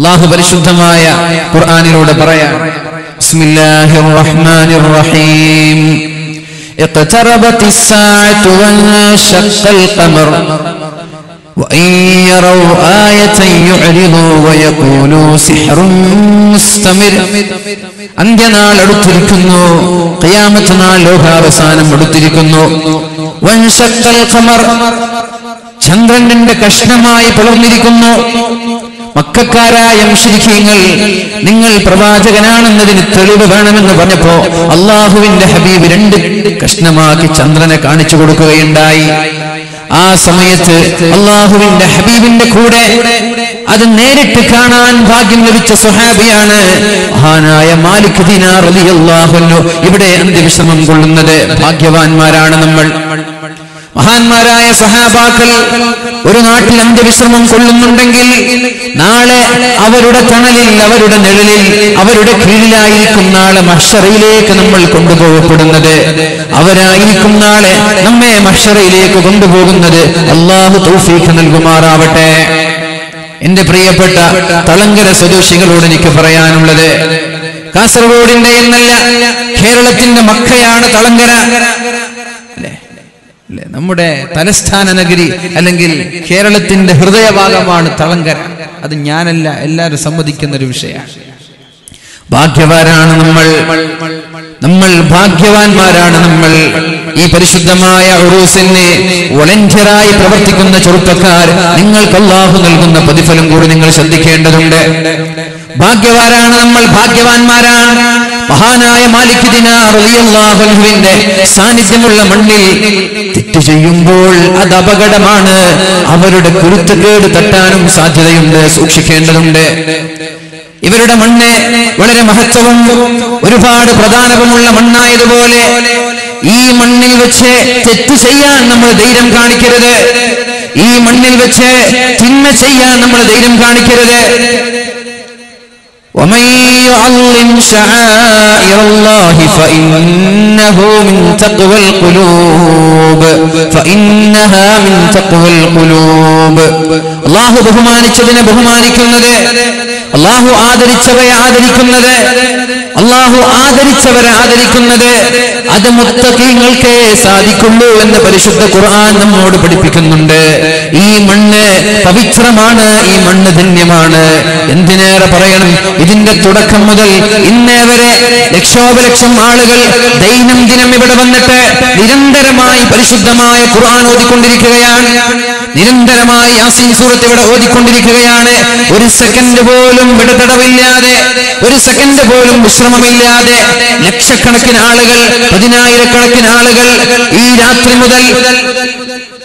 അള്ളാഹു പരിശുദ്ധമായ ഖുർആനിലൂടെ പറയാം ബിസ്മില്ലാഹിർ റഹ്മാനിർ റഹീം اقتربت الساعة وانشق القمر وإن يروا آية يعرضوا ويقولوا سحر مستمر അന്ത്യനാൾ അടുത്തിരിക്കുന്നു ഖിയാമത്ത് നാൾ ലോകാവസാനം അടുത്തിരിക്കുന്നു വൻഷക്കൽ ഖമർ ചന്ദ്രൻ രണ്ട് കഷ്ണമായി പിളർന്നിരിക്കുന്നു മക്കാരായ മുഷരിഖീങ്ങൾ നിങ്ങൾ പ്രവാചകനാണെന്നതിന് തെളിവ് വേണമെന്ന് പറഞ്ഞപ്പോ അള്ളാഹുവിന്റെ ഹബീബ് രണ്ട് കഷ്ണമാക്കി ചന്ദ്രനെ കാണിച്ചു കൊടുക്കുകയുണ്ടായി. ആ സമയത്ത് അള്ളാഹുവിന്റെ ഹബീബിന്റെ കൂടെ അത് നേരിട്ട് കാണാൻ ഭാഗ്യം ലഭിച്ച സുഹാബിയാണ് മഹാനായ മാലിക് ദിനാർ അൻഹു. ഇവിടെ അന്ത്യവിശ്രമം കൊള്ളുന്നത് ഭാഗ്യവാന്മാരാണ് നമ്മൾ. മഹാന്മാരായ സഹാബാക്കൾ ഒരു നാട്ടിൽ അന്ത്യവിശ്രമം കൊള്ളുന്നുണ്ടെങ്കിൽ നാളെ അവരുടെ തണലിൽ അവരുടെ നിഴലിൽ അവരുടെ കീഴിലായിരിക്കും നാളെ മഷറയിലേക്ക് നമ്മൾ കൊണ്ടുപോകപ്പെടുന്നത്. അവരായിരിക്കും നാളെ നമ്മെ മഷറയിലേക്ക് കൊണ്ടുപോകുന്നത്. അള്ളാഹു തൗഫീഖ് നൽകുമാറാവട്ടെ. എന്റെ പ്രിയപ്പെട്ട തളങ്കര സ്വദേശികളോട് എനിക്ക് പറയാനുള്ളത് കാസർഗോഡിന്റെ എന്നല്ല കേരളത്തിന്റെ മക്കയാണ് തളങ്കര. നമ്മുടെ തലസ്ഥാന നഗരി അല്ലെങ്കിൽ കേരളത്തിന്റെ ഹൃദയഭാഗമാണ് തളങ്കര. അത് ഞാനല്ല എല്ലാവരും സമ്മതിക്കുന്ന ഒരു വിഷയമാണ്. ഭാഗ്യവാനാണ് നമ്മൾ. നമ്മൾ ഭാഗ്യവാന്മാരാണ് നമ്മൾ. ഈ പരിശുദ്ധമായ ഉറൂസിനെ വളണ്ടിയറായി പ്രവർത്തിക്കുന്ന ചെറുപ്പക്കാർ നിങ്ങൾക്ക് അള്ളാഹു നൽകുന്ന പ്രതിഫലം കൂടി നിങ്ങൾ ശ്രദ്ധിക്കേണ്ടതുണ്ട്. ഭാഗ്യവാനാണ് നമ്മൾ ഭാഗ്യവാന്മാരാണ്. മഹാനായ മാലിക് ദിനാറിന്റെ സാന്നിധ്യമുള്ള മണ്ണിൽ തെറ്റ് ചെയ്യുമ്പോൾ അത് അപകടമാണ്. അവരുടെ കുരുത്തക്കേട് തട്ടാനും സാധ്യതയുണ്ട് സൂക്ഷിക്കേണ്ടതുണ്ട്. ഇവരുടെ മണ്ണ് വളരെ മഹത്വവും ഒരുപാട് പ്രധാനവുമുള്ള മണ്ണായതുപോലെ ഈ മണ്ണിൽ വെച്ച് തെറ്റ് ചെയ്യാൻ നമ്മൾ ധൈര്യം കാണിക്കരുത്. ഈ മണ്ണിൽ വെച്ച് തിന്മ ചെയ്യാൻ നമ്മൾ ധൈര്യം കാണിക്കരുത്. ومن يعظم شعائر الله فإنه من تقوى القلوب فإنها من تقوى القلوب. അള്ളാഹു ബഹുമാനിച്ചതിനെ ബഹുമാനിക്കുന്നത് അള്ളാഹു ആദരിച്ചവയെ ആദരിക്കുന്നത് അള്ളാഹു ആദരിച്ചവരെ ആദരിക്കുന്നത് അത് മുത്തക്കീങ്ങൾക്ക് സാധിക്കുള്ളൂ എന്ന് പരിശുദ്ധ ഖുർആൻ നമ്മോട് പഠിപ്പിക്കുന്നുണ്ട്. ഈ മണ്ണ് പവിത്രമാണ് ഈ മണ്ണ് ധന്യമാണ്. എന്തിനേറെ പറയണം? ഇതിന്റെ തുടക്കം മുതൽ ഇന്നേ വരെ ലക്ഷോപലക്ഷം ആളുകൾ ദൈനംദിനം ഇവിടെ വന്നിട്ട് നിരന്തരമായി പരിശുദ്ധമായ ഖുർആൻ ഓതിക്കൊണ്ടിരിക്കുകയാണ്. നിരന്തരമായി യാസീൻ സൂറത്ത് ഇവിടെ ഓതിക്കൊണ്ടിരിക്കുകയാണ്. ഒരു സെക്കൻഡ് പോലും വിടതടവില്ലാതെ ഒരു സെക്കൻഡ് പോലും വിശ്രമമില്ലാതെ ലക്ഷക്കണക്കിന് ആളുകൾ പതിനായിരക്കണക്കിന് ആളുകൾ ഈ രാത്രി മുതൽ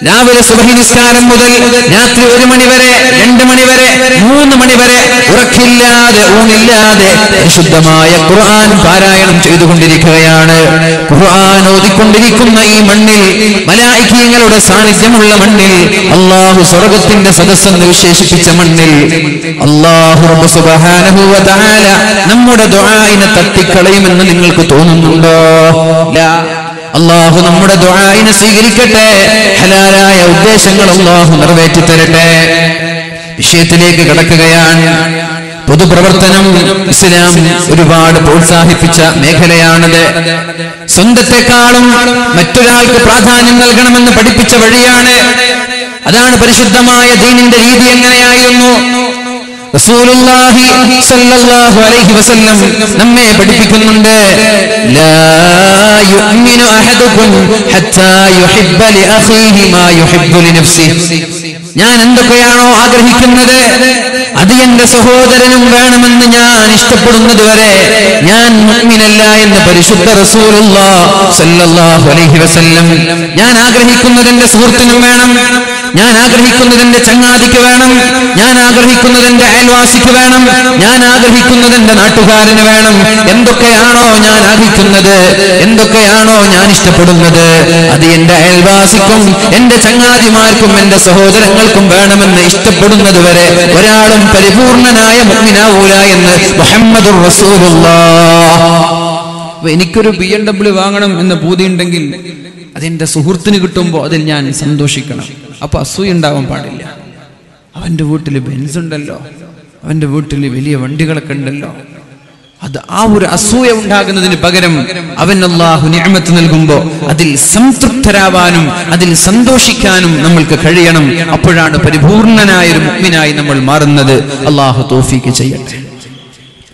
രാവിലെ സുബഹി നിസ്കാരം മുതൽ രാത്രി ഒരു മണി വരെ രണ്ട് മണി വരെ മൂന്ന് മണി വരെ ഉറക്കില്ലാതെ ഊണില്ലാതെ വിശുദ്ധമായ ഖുർആൻ പാരായണം ചെയ്തുകൊണ്ടിരിക്കുകയാണ്. ഖുർആൻ ഓതിക്കൊണ്ടിരിക്കുന്ന ഈ മണ്ണിൽ മലായിക്കീയങ്ങളുടെ സാന്നിധ്യമുള്ള മണ്ണിൽ അള്ളാഹു സ്വർഗത്തിന്റെ സദസ്സെന്ന് വിശേഷിപ്പിച്ച മണ്ണിൽ അള്ളാഹു നമ്മുടെ ദുആഇനെ തട്ടിക്കളയുമെന്ന് നിങ്ങൾക്ക് തോന്നുന്നുണ്ടോ? അള്ളാഹു നമ്മുടെ ദ്വായിനെ സ്വീകരിക്കട്ടെ. ഹലാലായ ഉദ്ദേശങ്ങൾ അള്ളാഹു നിറവേറ്റി തരട്ടെ. വിഷയത്തിലേക്ക് കടക്കുകയാണ്. പൊതുപ്രവർത്തനം ഇസ്ലാം ഒരുപാട് പ്രോത്സാഹിപ്പിച്ച മേഖലയാണത്. സ്വന്തത്തെക്കാളും മറ്റൊരാൾക്ക് പ്രാധാന്യം നൽകണമെന്ന് പഠിപ്പിച്ച വഴിയാണ്. അതാണ് പരിശുദ്ധമായ ദീനിന്റെ രീതി എങ്ങനെയായിരുന്നു? റസൂലുള്ളാഹി അലൈഹി വസല്ലം നമ്മെ പഠിപ്പിക്കുന്നുണ്ട്. ലാ ഹത്താ യുഹിബ്ബ മാ യുഹിബ്ബു ഞാൻ എന്തൊക്കെയാണോ ആഗ്രഹിക്കുന്നത് അത് എന്റെ സഹോദരനും വേണമെന്ന് ഞാൻ ഇഷ്ടപ്പെടുന്നത് വരെ ഞാൻ മുഅ്മിനല്ല എന്ന് പരിശുദ്ധ റസൂലുള്ളാഹി സല്ലല്ലാഹു അലൈഹി വസല്ലം ഞാൻ ആഗ്രഹിക്കുന്നത് എന്റെ സുഹൃത്തിനും വേണം. ഞാൻ ആഗ്രഹിക്കുന്നത് എന്റെ ചങ്ങാതിക്ക് വേണം. ഞാൻ ആഗ്രഹിക്കുന്നത് എന്റെ അയൽവാസിക്ക് വേണം. ഞാൻ ആഗ്രഹിക്കുന്നത് എന്റെ നാട്ടുകാരന് വേണം. എന്തൊക്കെയാണോ ഞാൻ ആഗ്രഹിക്കുന്നത്? എന്തൊക്കെയാണോ ഞാൻ ഇഷ്ടപ്പെടുന്നത്? അത് എന്റെ അയൽവാസിക്കും എന്റെ ചങ്ങാതിമാർക്കും എന്റെ സഹോദരങ്ങൾക്കും വേണമെന്ന് ഇഷ്ടപ്പെടുന്നത് വരെ ഒരാളും പരിപൂർണനായ മുഗ്നാവൂല എന്ന് മുഹമ്മദ് എനിക്കൊരു ബി എം ഡബ്ല്യു വാങ്ങണം എന്ന പൂതിയുണ്ടെങ്കിൽ അതെന്റെ സുഹൃത്തിന് കിട്ടുമ്പോൾ അതിൽ ഞാൻ സന്തോഷിക്കണം. അപ്പൊ അസൂയ ഉണ്ടാവാൻ പാടില്ല. അവന്റെ വീട്ടിൽ ബെൻസ് ഉണ്ടല്ലോ അവന്റെ വീട്ടിൽ വലിയ വണ്ടികളൊക്കെ ഉണ്ടല്ലോ. അത് ആ ഒരു അസൂയ ഉണ്ടാകുന്നതിന് പകരം അവൻ അള്ളാഹു ഞാമത്ത് നൽകുമ്പോ അതിൽ സംതൃപ്തരാവാനും അതിൽ സന്തോഷിക്കാനും നമ്മൾക്ക് കഴിയണം. അപ്പോഴാണ് പരിപൂർണനായ ഒരു മുഗ്മിനായി നമ്മൾ മാറുന്നത്. അള്ളാഹു തോഫിക്ക് ചെയ്യട്ടെ.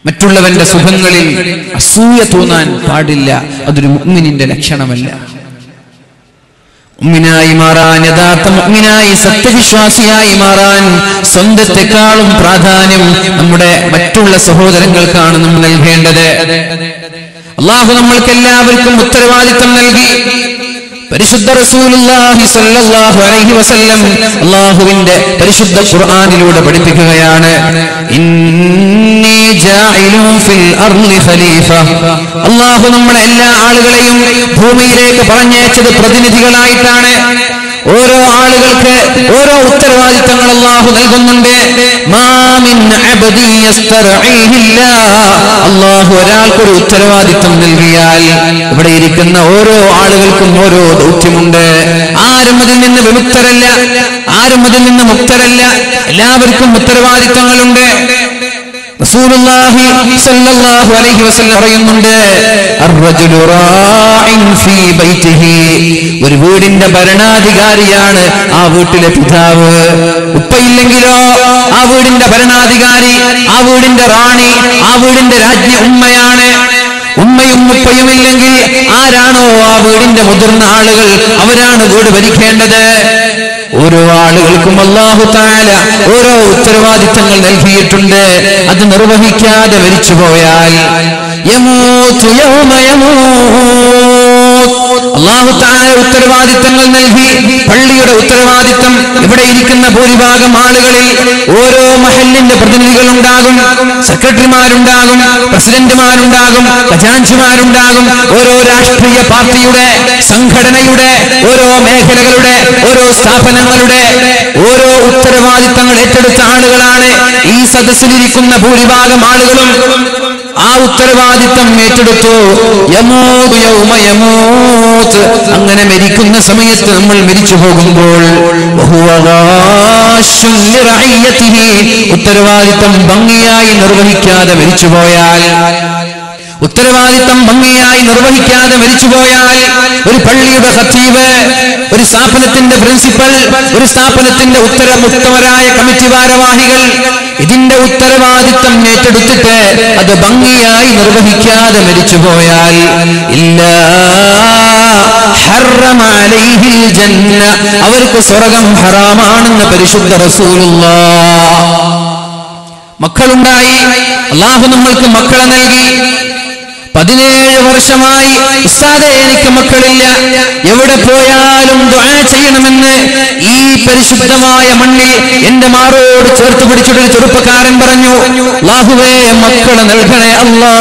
മറ്റുള്ളവന്റെ സുഖങ്ങളിൽ അസൂയ തോന്നാൻ പാടില്ല. അതൊരു മുഗ്മിനിന്റെ ലക്ഷണമല്ല. മുഅ്മിനായി മാറാൻ യഥാർത്ഥ മുഅ്മിനായി സത്യവിശ്വാസിയായി മാറാൻ സ്വന്തത്തെക്കാളും പ്രാധാന്യം നമ്മുടെ മറ്റുള്ള സഹോദരങ്ങൾക്കാണ് നമ്മൾ നൽകേണ്ടത്. അള്ളാഹു നമ്മൾക്ക് എല്ലാവർക്കും ഉത്തരവാദിത്തം നൽകി. പരിശുദ്ധ റസൂലുള്ളാഹി സ്വല്ലല്ലാഹു അലൈഹി വസല്ലം പരിശുദ്ധ ഖുർആനിലൂടെ പഠിപ്പിക്കുകയാണ് ഇന്നി ജാഇലു ഫിൽ ഖലീഫ. അള്ളാഹു നമ്മളെ എല്ലാ ആളുകളെയും ഭൂമിയിലേക്ക് പറഞ്ഞയച്ചത് പ്രതിനിധികളായിട്ടാണ്. ഓരോ ആളുകൾക്ക് ഓരോ ഉത്തരവാദിത്തങ്ങൾ അള്ളാഹു നൽകുന്നുണ്ട്. അള്ളാഹു ഒരാൾക്കൊരു ഉത്തരവാദിത്തം നൽകിയാൽ ഇവിടെ ഇരിക്കുന്ന ഓരോ ആളുകൾക്കും ഓരോ ദൗത്യമുണ്ട്. ആരും അതിൽ നിന്ന് വിമുക്തരല്ല. ആരും അതിൽ നിന്ന് മുക്തരല്ല. എല്ലാവർക്കും ഉത്തരവാദിത്തങ്ങളുണ്ട് റസൂലുള്ളാഹി സ്വല്ലല്ലാഹു അലൈഹി വസല്ലം പറയുന്നുണ്ട് ഒരു വീടിന്റെ ഭരണാധികാരിയാണ് ആ വീട്ടിലെ പിതാവ്. ഉപ്പയില്ലെങ്കിലോ ആ വീടിന്റെ ഭരണാധികാരി ആ വീടിന്റെ റാണി ആ വീടിന്റെ രാജ്ഞി ഉമ്മയാണ്. ഉമ്മയും ഉപ്പയും ഇല്ലെങ്കിൽ ആരാണോ ആ വീടിന്റെ മുതിർന്ന ആളുകൾ അവരാണ് വീട് ഭരിക്കേണ്ടത്? ഓരോ ആളുകൾക്കും അള്ളാഹു താല ഓരോ ഉത്തരവാദിത്തങ്ങൾ നൽകിയിട്ടുണ്ട് അത് നിർവഹിക്കാതെ മരിച്ചു പോയാൽ യമോ യൗമ യമൂത്ത്. അള്ളാഹു താല ഉത്തരവാദിത്തങ്ങൾ നൽകി പള്ളിയുടെ ഉത്തരവാദിത്തം ഇവിടെ ഇരിക്കുന്ന ഭൂരിഭാഗം ആളുകളിൽ ഓരോ മഹലിന്റെ പ്രതിനിധികൾ ഉണ്ടാകും സെക്രട്ടറിമാരുണ്ടാകും പ്രസിഡന്റുമാരുണ്ടാകും ഖജാൻജിമാരുണ്ടാകും ഓരോ രാഷ്ട്രീയ പാർട്ടിയുടെ സംഘടനയുടെ ഓരോ മേഖലകളുടെ ഓരോ സ്ഥാപനങ്ങളുടെ ഓരോ ഉത്തരവാദിത്തങ്ങൾ ഏറ്റെടുത്ത ആളുകളാണ് ഈ സദസ്സിലിരിക്കുന്ന ഭൂരിഭാഗം ആളുകളും. ആ ഉത്തരവാദിത്തം ഏറ്റെടുത്തു. യമോ യൗമ യമൂത്ത് അങ്ങനെ മരിക്കുന്ന സമയത്ത് നമ്മൾ മരിച്ചു പോകുമ്പോൾ. ഉത്തരവാദിത്തം ഭംഗിയായി നിർവഹിക്കാതെ മരിച്ചുപോയാൽ ഉത്തരവാദിത്തം ഭംഗിയായി നിർവഹിക്കാതെ മരിച്ചുപോയാൽ ഒരു പള്ളിയുടെ ഖത്തീബ് ഒരു സ്ഥാപനത്തിന്റെ പ്രിൻസിപ്പൽ ഒരു സ്ഥാപനത്തിന്റെ ഉത്തരമുക്തവരായ കമ്മിറ്റി ഭാരവാഹികൾ ഇതിന്റെ ഉത്തരവാദിത്തം ഏറ്റെടുത്തിട്ട് അത് ഭംഗിയായി നിർവഹിക്കാതെ മരിച്ചുപോയാൽ ഇല്ല ജന്ന അവർക്ക് സ്വർഗം ഹറാമാണെന്ന് പരിശുദ്ധ റസൂലുള്ള. മക്കളുണ്ടായി അള്ളാഹു നമ്മൾക്ക് മക്കളെ നൽകി. പതിനേഴ് വർഷമായി ഉസ്താദെ എനിക്ക് മക്കളില്ല. എവിടെ പോയാലും ദുആ ചെയ്യണമെന്ന് ഈ പരിശുദ്ധമായ മണ്ണിൽ എന്റെ മാറോട് ചേർത്ത് പിടിച്ചിട്ടൊരു ചെറുപ്പക്കാരൻ പറഞ്ഞു ലാഹുവേ മക്കളെ നൽകണേ അല്ലാ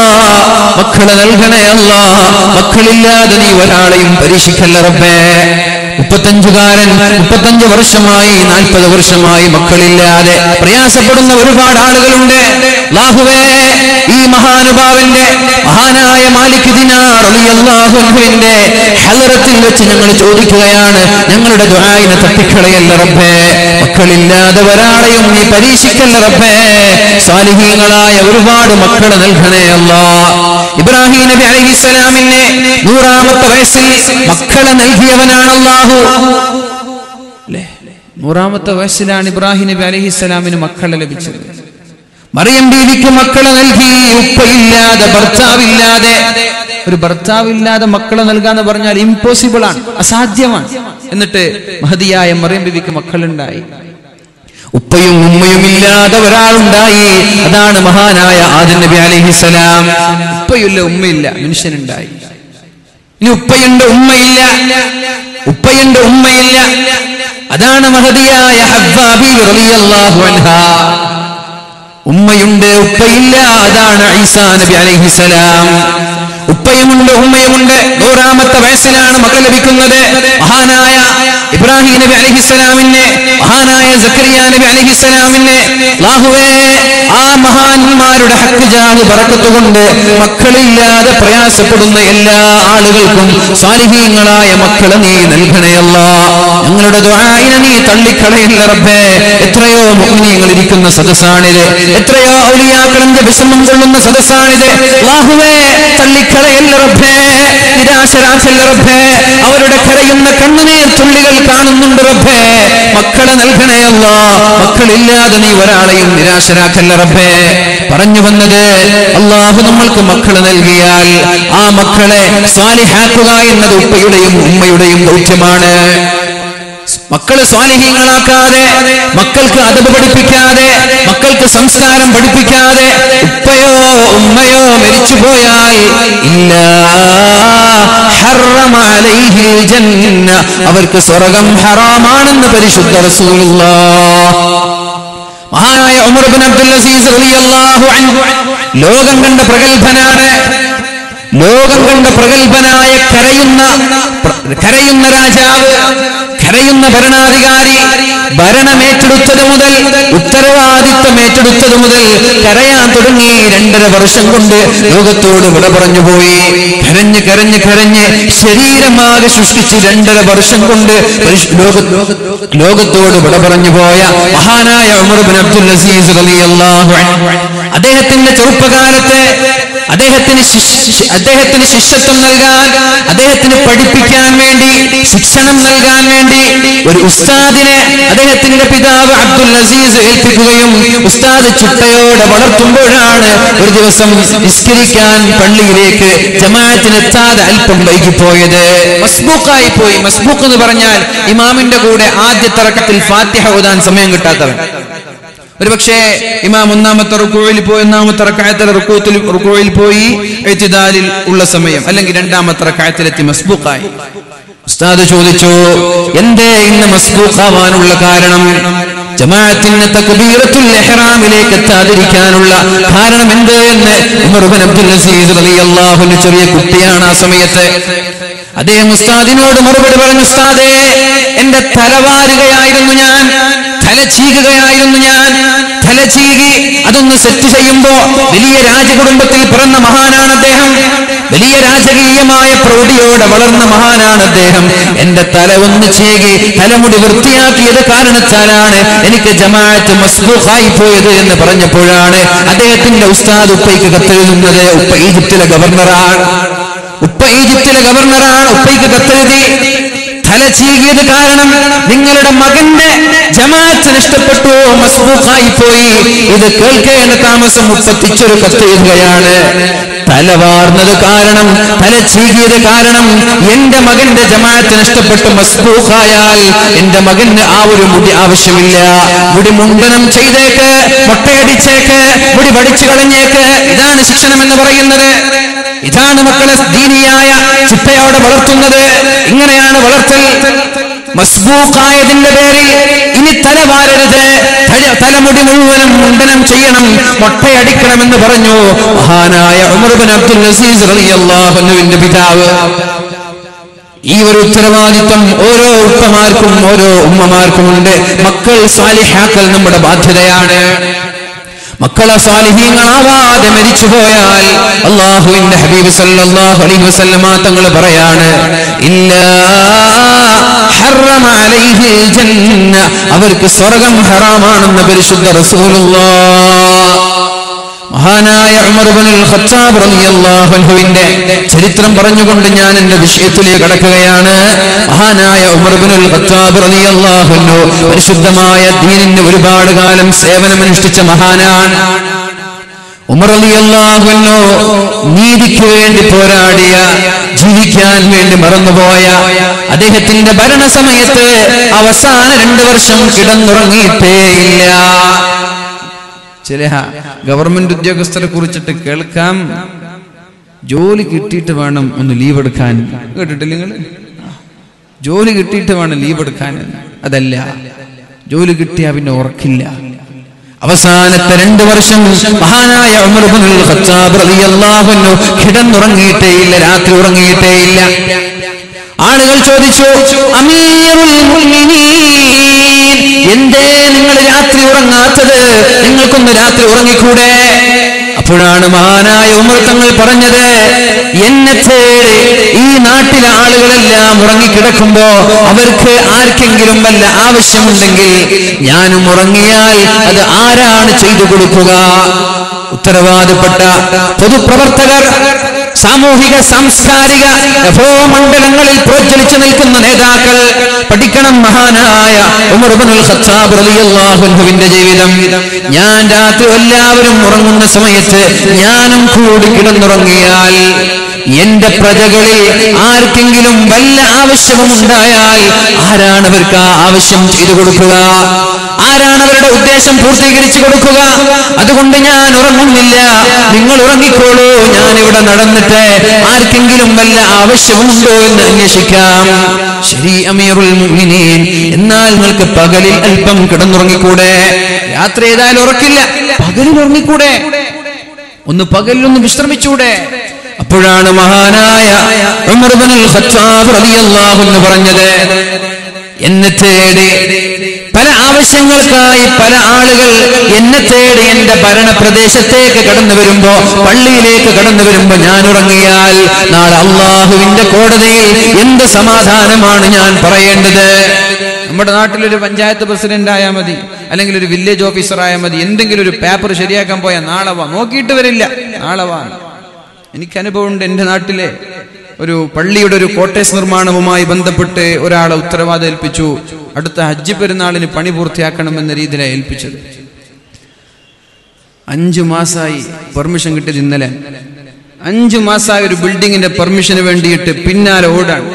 മക്കളെ നൽകണേ അല്ലാ മക്കളില്ലാതെ നീ ഒരാളെയും പരീക്ഷിക്കല്ല റബ്ബേ. മുപ്പത്തഞ്ചുകാരൻ മുപ്പത്തഞ്ച് വർഷമായി നാൽപ്പത് വർഷമായി മക്കളില്ലാതെ പ്രയാസപ്പെടുന്ന ഒരുപാട് ആളുകളുണ്ട്. ലാഹുവേ ഈ മഹാനുഭാവന്റെ മഹാനായ മാലിക് അലിയല്ലാഹുവിന്റെ ഹലറത്തിൽ വെച്ച് ഞങ്ങൾ ചോദിക്കുകയാണ് ഞങ്ങളുടെ ദുആയിനെ തട്ടിക്കളയല്ല റബ്ബേ മക്കളില്ലാതെ ഒരാളെയും നീ പരീക്ഷിക്കല്ല റബ്ബേ സാലിഹീങ്ങളായ ഒരുപാട് മക്കളെ നൽകണേ അല്ലാ ഇബ്രാഹിം നബി അലൈഹിസ്സലാമിനെ നൂറാമത്തെ വയസ്സിൽ മക്കളെ നൽകിയവനാണ് അള്ളാഹു നൂറാമത്തെ വയസ്സിലാണ് ഇബ്രാഹിം നബി അലൈഹിസ്സലാമിന് മക്കളെ ലഭിച്ചത്. മറിയം ബീവിക്ക് മക്കളെ നൽകി ഉപ്പയില്ലാതെ ഭർത്താവില്ലാതെ ഒരു ഭർത്താവില്ലാതെ മക്കളെ നൽകാന്ന് പറഞ്ഞാൽ ഇമ്പോസിബിൾ ആണ് അസാധ്യമാണ്. എന്നിട്ട് മഹതിയായ മറിയം ബീവിക്ക് മക്കളുണ്ടായി. ഉപ്പയും ഉമ്മയും ഇല്ലാതെ ഒരാളുണ്ടായി. അതാണ് മഹാനായ ആദി നബി അലൈഹിസലാം ഉപ്പയില്ല ഉമ്മയില്ല മനുഷ്യനുണ്ടായി. ഇനി ഉപ്പയുണ്ട് ഉമ്മയില്ല. ഉപ്പയുണ്ട് ഉമ്മയില്ല. അതാണ് മഹതിയായ ഉമ്മയുണ്ട് ഉപ്പയില്ല. അതാണ് ഐസാ നബി അലൈഹിസലാം ഉപ്പയുമുണ്ട് ഉമ്മയുമുണ്ട്. നൂറാമത്തെ വയസ്സിലാണ് മകൾ ലഭിക്കുന്നത്. മഹാനായ ഇബ്രാഹിം നബി അലഹിസ്സലാമിനെ മഹാനായ സക്കരിയ നബി അലഹിസ്സലാമിനെ ലാഹുവേ ആ മഹാന്മാരുടെ ഹക്കുജാഹ് പറക്കത്തുകൊണ്ട് മക്കളില്ലാതെ പ്രയാസപ്പെടുന്ന എല്ലാ ആളുകൾക്കും സാലിഹീങ്ങളായ മക്കളെ നീ നൽകണയല്ല. ഞങ്ങളുടെ ദ്വായന നീ തള്ളിക്കളയില്ല റബ്ബേ. എത്രയോ മോഹിനിയങ്ങൾ ഇരിക്കുന്ന സദസ്സാണിത്. എത്രയോ ഔലിയാക്കളന്റെ വിഷമം കൊള്ളുന്ന സദസ്സാണിത്. ലാഹുവേ തള്ളിക്കളയല്ല റബ്ബേ. നിരാശരാശല്ല റബ്ബേ. അവരുടെ കരയുന്ന കണ്ണുനീർ തുള്ളികൾ കാണുന്നുണ്ട് റബ്ബേ. മക്കളെ നൽകണേ അല്ല. മക്കളില്ലാതെ നീ ഒരാളെയും നിരാശരാക്കല്ല റബ്ബേ. പറഞ്ഞു വന്നത് അള്ളാഹു നമ്മൾക്ക് മക്കളെ നൽകിയാൽ ആ മക്കളെ സ്വാലിഹാക്കുക എന്നത് ഉപ്പയുടെയും ഉമ്മയുടെയും ദൗത്യമാണ്. മക്കളെ സ്വാലിഹീങ്ങളാക്കാതെ മക്കൾക്ക് അതവ് പഠിപ്പിക്കാതെ മക്കൾക്ക് സംസ്കാരം പഠിപ്പിക്കാതെ ഉപ്പയോ ഉമ്മയോ മരിച്ചു പോയാൽ ഇല്ല. അവർക്ക് സ്വർഗം ഹറാമാണെന്ന് പരിശുദ്ധ റസൂലുള്ള. മഹാനായ ഉമർ അബ്ദുൽ അസീസ് റളിയല്ലാഹു അൻഹു. ലോകം കണ്ട പ്രഗത്ഭനാണ്. ലോകം കണ്ട പ്രഗത്ഭനായ കരയുന്ന കരയുന്ന രാജാവ് കരയുന്ന ഭരണാധികാരി ഭരണമേറ്റെടുത്തത് മുതൽ ഉത്തരവാദിത്തം ഏറ്റെടുത്തത് മുതൽ കരയാൻ തുടങ്ങി രണ്ടര വർഷം കൊണ്ട് ലോകത്തോട് വിട പറഞ്ഞു പോയി. കരഞ്ഞ് കരഞ്ഞ് കരഞ്ഞ് ശരീരമാകെ സൃഷ്ടിച്ച് രണ്ടര വർഷം കൊണ്ട് ലോകത്തോട് വിട പറഞ്ഞു പോയ മഹാനായ ഉമർ ബിൻ അബ്ദുൽ അസീസ് റളിയല്ലാഹു അൻഹു. അദ്ദേഹത്തിന്റെ ചെറുപ്പകാലത്തെ അദ്ദേഹത്തിന് അദ്ദേഹത്തിന് ശിഷ്യത്വം നൽകാൻ അദ്ദേഹത്തിന് പഠിപ്പിക്കാൻ വേണ്ടി ശിക്ഷണം നൽകാൻ വേണ്ടി ഒരു ഉസ്താദിനെ അദ്ദേഹത്തിന്റെ പിതാവ് അബ്ദുൽ അസീസ് ഏൽപ്പിക്കുകയും ഉസ്താദ് ചിട്ടയോടെ വളർത്തുമ്പോഴാണ് ഒരു ദിവസം നിസ്കരിക്കാൻ പള്ളിയിലേക്ക് ജമാഅത്തിനെത്താതെ അല്പം വൈകിപ്പോയത്. മസ്ബൂക്കായി പോയി. മസ്ബൂക്ക് എന്ന് പറഞ്ഞാൽ ഇമാമിന്റെ കൂടെ ആദ്യ തറക്കത്തിൽ ഫാത്തിഹ ഓതാൻ സമയം കിട്ടാത്തവൻ. ഒരുപക്ഷെ ഇമാം ഒന്നാമത്തെ റുക്കോയിൽ പോയി ഒന്നാമത്തെ റക്കായത്തിലെ റുക്കോത്തിൽ റുക്കോയിൽ പോയി എത്തിദാലിൽ ഉള്ള സമയം അല്ലെങ്കിൽ രണ്ടാമത്തെ റക്കായത്തിലെത്തി മസ്ബൂക്കായി ഉസ്താദ് ചോദിച്ചു എന്തേ ഇന്ന് മസ്ബൂക്കാവാനുള്ള കാരണം? ജമാഅത്തിന് തക്ബീറത്തുൽ ഇഹ്റാമിലേക്ക് എത്താതിരിക്കാനുള്ള കാരണം എന്ത് എന്ന്? ഉമർ ബിൻ അബ്ദുൽ അസീസ് റളിയല്ലാഹു അൻഹു ചെറിയ കുട്ടിയാണ് ആ സമയത്ത്. അദ്ദേഹം ഉസ്താദിനോട് മറുപടി പറഞ്ഞു ഉസ്താദേ എന്റെ തലവാരുകയായിരുന്നു ഞാൻ. തല ചീകുകയായിരുന്നു ഞാൻ. തല ചീകി അതൊന്ന് സെറ്റ് ചെയ്യുമ്പോ വലിയ രാജകുടുംബത്തിൽ പിറന്ന മഹാനാണ് അദ്ദേഹം. വലിയ രാജകീയമായ പ്രൗഢിയോടെ വളർന്ന മഹാനാണ് അദ്ദേഹം. എന്റെ തല ഒന്ന് ചേകി തലമുടി വൃത്തിയാക്കിയത് കാരണത്താലാണ് എനിക്ക് ജമാഅത്ത് മസ്ബൂഖായി പോയത് എന്ന് പറഞ്ഞപ്പോഴാണ് അദ്ദേഹത്തിന്റെ ഉസ്താദ് ഉപ്പയ്ക്ക് കത്തെഴുതുന്നത്. ഉപ്പ ഈജിപ്തിലെ ഗവർണറാണ്. ഉപ്പ ഈജിപ്തിലെ ഗവർണറാണ് ഉപ്പയ്ക്ക് കത്തെഴുതി. തല ചീകിയത് കാരണം നിങ്ങളുടെ മകന്റെ ജമാഅത്ത് നഷ്ടപ്പെട്ടു മസ്ബൂഖായി പോയി. ഇത് കേൾക്കേണ്ട താമസം മുപ്പത്തിച്ചൊരു കത്ത് എഴുതുകയാണ്. തല വാർന്നത് കാരണം തല ചീകിയത് കാരണം എന്റെ മകന്റെ ജമാഅത്ത് നഷ്ടപ്പെട്ട് മസ്ബൂഖായാൽ എന്റെ മകന് ആ ഒരു മുടി ആവശ്യമില്ല. മുടി മുണ്ടനം ചെയ്തേക്ക് മുട്ടയടിച്ചേക്ക് മുടി പഠിച്ചു കളഞ്ഞേക്ക് ഇതാണ് ശിക്ഷണം എന്ന് പറയുന്നത്. ഇതാണ് മക്കളെ ദീനിയായ ചിട്ടയോടെ വളർത്തുന്നത്. ഇങ്ങനെയാണ് വളർത്തൽ. മസ്ബൂക്കായതിന്റെ പേരിൽ ഇനി തല വാരരുത് തലമുടി മുഴുവനും മുണ്ടനം ചെയ്യണം. മൊട്ടയടിക്കണമെന്ന് പറഞ്ഞു മഹാനായ ഉമർ ബിൻ അബ്ദുൽ നസീസ് അൻഹുവിന്റെ പിതാവ്. ഈ ഒരു ഉത്തരവാദിത്വം ഓരോ ഉപ്പമാർക്കും ഓരോ ഉമ്മമാർക്കും ഉണ്ട് മക്കൾ സാലിഹാക്കൽ നമ്മുടെ ബാധ്യതയാണ്. മക്കളെ സാലിഹീങ്ങളാവാതെ മരിച്ചുപോയാൽ അള്ളാഹുവിന്റെ ഹബീബ് സല്ലല്ലാഹു അലൈഹി വസല്ലമ തങ്ങൾ പറയാണ് ഇല്ല ഹറമ അലൈഹി ജന്ന അവർക്ക് സ്വർഗം ഹറാമാണെന്ന് പരിശുദ്ധ റസൂലുള്ളാഹ് മഹാനായ ഉമർ ഇബ്നുൽ ഖത്താബ് റളിയല്ലാഹു അൻഹുവിന്റെ ചരിത്രം പറഞ്ഞുകൊണ്ട് ഞാൻ എന്റെ വിഷയത്തിലേക്ക് കടക്കുകയാണ്. മഹാനായ ഉമർ ഇബ്നുൽ ഖത്താബ് പരിശുദ്ധമായ ദീനിന് ഒരുപാട് കാലം സേവനമനുഷ്ഠിച്ച മഹാനാണ്. ഉമർ അൻഹു നീതിക്ക് വേണ്ടി പോരാടിയ ജീവിക്കാൻ വേണ്ടി മറന്നുപോയ അദ്ദേഹത്തിന്റെ ഭരണസമയത്ത് അവസാന രണ്ടു വർഷം കിടന്നുറങ്ങിയിട്ടേയില്ല. ചില ഗവൺമെന്റ് ഉദ്യോഗസ്ഥരെ കുറിച്ചിട്ട് കേൾക്കാം. ജോലി കിട്ടിയിട്ട് വേണം ഒന്ന് ലീവ് എടുക്കാൻ. കേട്ടിട്ടില്ല നിങ്ങൾ ജോലി കിട്ടിയിട്ട് വേണം ലീവ് എടുക്കാൻ. അതല്ല. ജോലി കിട്ടിയാ പിന്നെ ഉറക്കില്ല. അവസാനത്തെ രണ്ട് വർഷം മഹാനായ കിടന്നുറങ്ങിയിട്ടേയില്ല രാത്രി ഉറങ്ങിയിട്ടേയില്ല ആളുകൾ ചോദിച്ചു അമീറുൽ മുഅ്മിനീൻ എന്തേ നിങ്ങൾ രാത്രി ഉറങ്ങാത്തത്? നിങ്ങൾക്കൊന്ന് രാത്രി ഉറങ്ങിക്കൂടെ? അപ്പോഴാണ് മഹാനായ ഉമൃത്തങ്ങൾ തങ്ങൾ പറഞ്ഞത് എന്നെ തേടി ഈ നാട്ടിലെ ആളുകളെല്ലാം ഉറങ്ങിക്കിടക്കുമ്പോ അവർക്ക് ആർക്കെങ്കിലും വല്ല ആവശ്യമുണ്ടെങ്കിൽ ഞാനും ഉറങ്ങിയാൽ അത് ആരാണ് ചെയ്തു കൊടുക്കുക? ഉത്തരവാദപ്പെട്ട പൊതുപ്രവർത്തകർ സാമൂഹിക സാംസ്കാരിക നഭോമണ്ഡലങ്ങളിൽ പ്രോജ്വലിച്ചു നിൽക്കുന്ന നേതാക്കൾ പഠിക്കണം മഹാനായ ഉമർ ഇബ്നുൽ ഖത്താബ് റളിയല്ലാഹു അൻഹുവിന്റെ ജീവിതം. ഞാൻ രാത്രി എല്ലാവരും ഉറങ്ങുന്ന സമയത്ത് ഞാനും കൂടി കിടന്നുറങ്ങിയാൽ എന്റെ പ്രജകളിൽ ആർക്കെങ്കിലും വല്ല ആവശ്യവും ഉണ്ടായാൽ ആരാണ് അവർക്ക് ആവശ്യം ചെയ്തു കൊടുക്കുക? ആരാണ് അവരുടെ ഉദ്ദേശം പൂർത്തീകരിച്ചു കൊടുക്കുക? അതുകൊണ്ട് ഞാൻ ഉറങ്ങുന്നില്ല. നിങ്ങൾ ഉറങ്ങിക്കോളൂ. ഞാൻ ഇവിടെ നടന്നിട്ട് ആർക്കെങ്കിലും വല്ല ആവശ്യമുണ്ടോ എന്ന് അന്വേഷിക്കാം. ശരി അമീറുൽ മുഅ്മിനീൻ. എന്നാൽ നിങ്ങൾക്ക് പകലിൽ അല്പം കിടന്നുറങ്ങിക്കൂടെ? രാത്രി ഏതായാലും ഉറക്കില്ല. പകലിൽ ഉറങ്ങിക്കൂടെ? ഒന്ന് പകലിലൊന്ന് വിശ്രമിച്ചൂടെ? അപ്പോഴാണ് മഹാനായ ഉമർ ഖത്താബ് റളിയല്ലാഹു അൻഹു പറഞ്ഞത് എന്നെ തേടി. പല ആവശ്യങ്ങൾക്കായി പല ആളുകൾ എന്നെ തേടി എന്റെ ഭരണ പ്രദേശത്തേക്ക് കടന്നു വരുമ്പോ പള്ളിയിലേക്ക് കടന്നു വരുമ്പോ ഞാൻ ഉറങ്ങിയാൽ നാളെ അള്ളാഹുവിന്റെ കോടതിയിൽ എന്ത് സമാധാനമാണ് ഞാൻ പറയേണ്ടത്? നമ്മുടെ നാട്ടിലൊരു പഞ്ചായത്ത് പ്രസിഡന്റ് ആയാൽ മതി അല്ലെങ്കിൽ ഒരു വില്ലേജ് ഓഫീസർ ആയാൽ മതി എന്തെങ്കിലും ഒരു പേപ്പർ ശരിയാക്കാൻ പോയാൽ നാളെ വാ. നോക്കിയിട്ട് വരില്ല. നാളെ വാ. എനിക്ക് അനുഭവമുണ്ട് എന്റെ നാട്ടിലെ. ഒരു പള്ളിയുടെ ഒരു കോട്ടേഴ്സ് നിർമ്മാണവുമായി ബന്ധപ്പെട്ട് ഒരാളെ ഉത്തരവാദം ഏൽപ്പിച്ചു അടുത്ത ഹജ്ജ് പെരുന്നാളിന് പണി പൂർത്തിയാക്കണമെന്ന രീതിയിലാണ് ഏൽപ്പിച്ചത്. അഞ്ചു മാസമായി പെർമിഷൻ കിട്ടിയത് ഇന്നലെ. അഞ്ചു മാസമായി ഒരു ബിൽഡിങ്ങിന്റെ പെർമിഷന് വേണ്ടിയിട്ട് പിന്നാലെ ഓടാണ്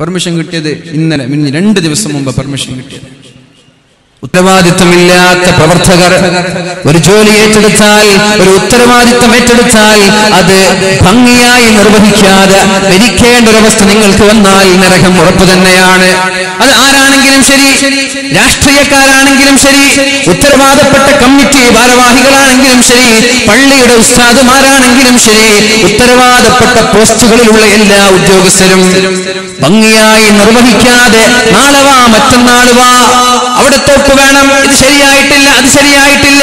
പെർമിഷൻ കിട്ടിയത് ഇന്നലെ. രണ്ട് ദിവസം മുമ്പ് പെർമിഷൻ കിട്ടിയത്. ഉത്തരവാദിത്വമില്ലാത്ത പ്രവർത്തകർ. ഒരു ജോലി ഏറ്റെടുത്താൽ ഒരു ഉത്തരവാദിത്വം ഏറ്റെടുത്താൽ അത് ഭംഗിയായി നിർവഹിക്കാതെ മരിക്കേണ്ട ഒരവസ്ഥ നിങ്ങൾക്ക് വന്നാൽ നരകം ഉറപ്പു തന്നെയാണ്. അത് ആരാണെങ്കിലും ശരി രാഷ്ട്രീയക്കാരാണെങ്കിലും ശരി ഉത്തരവാദപ്പെട്ട കമ്മിറ്റി ഭാരവാഹികളാണെങ്കിലും ശരി പള്ളിയുടെ ഉസ്താദുമാരാണെങ്കിലും ശരി ഉത്തരവാദപ്പെട്ട പോസ്റ്റുകളിലുള്ള എല്ലാ ഉദ്യോഗസ്ഥരും ഭംഗിയായി നിർവഹിക്കാതെ നാളെ വാ മറ്റന്നാൾ വാ. അവിടെ തോപ്പ് വേണം. ഇത് ശരിയായിട്ടില്ല അത് ശരിയായിട്ടില്ല.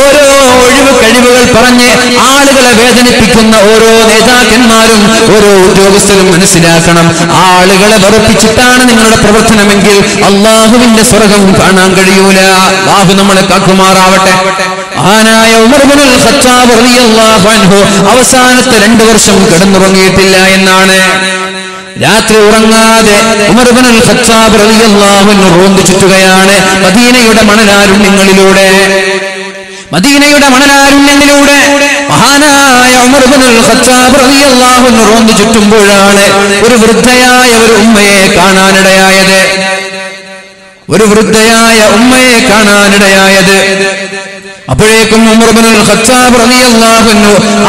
ഓരോ ഒഴിവ് കഴിവുകൾ പറഞ്ഞ് ആളുകളെ വേദനിപ്പിക്കുന്ന ഓരോ നേതാക്കന്മാരും ഓരോ ഉദ്യോഗസ്ഥരും മനസ്സിലാക്കണം. ആളുകളെ വെറുപ്പിച്ചിട്ടാണ് നിങ്ങളുടെ പ്രവർത്തനമെങ്കിൽ അള്ളാഹുവിന്റെ സ്വർഗം കാണാൻ കഴിയൂല. ബാഹു നമ്മളെ കാക്കുമാറാവട്ടെ. ആനായ ഉമർ ഇബ്നുൽ ഖത്താബ് റളിയല്ലാഹു അൻഹു അവസാനത്തെ രണ്ടു വർഷം കിടന്നുറങ്ങിയിട്ടില്ല എന്നാണ്. രാത്രി ഉറങ്ങാതെ ചുറ്റുകയാണ്. മദീനയുടെ മണലാരുണ്യങ്ങളിലൂടെ മദീനയുടെ മണലാരുണ്യങ്ങളിലൂടെ മഹാനായ ഉമർ ഇബ്നുൽ ഖത്താബ് റളിയല്ലാഹു അൻഹു റോന്തു ചുറ്റുമ്പോഴാണ് ഒരു വൃദ്ധയായ ഒരു ഉമ്മയെ കാണാനിടയായത്. ഒരു വൃദ്ധയായ ഉമ്മയെ കാണാനിടയായത്. അപ്പോഴേക്കും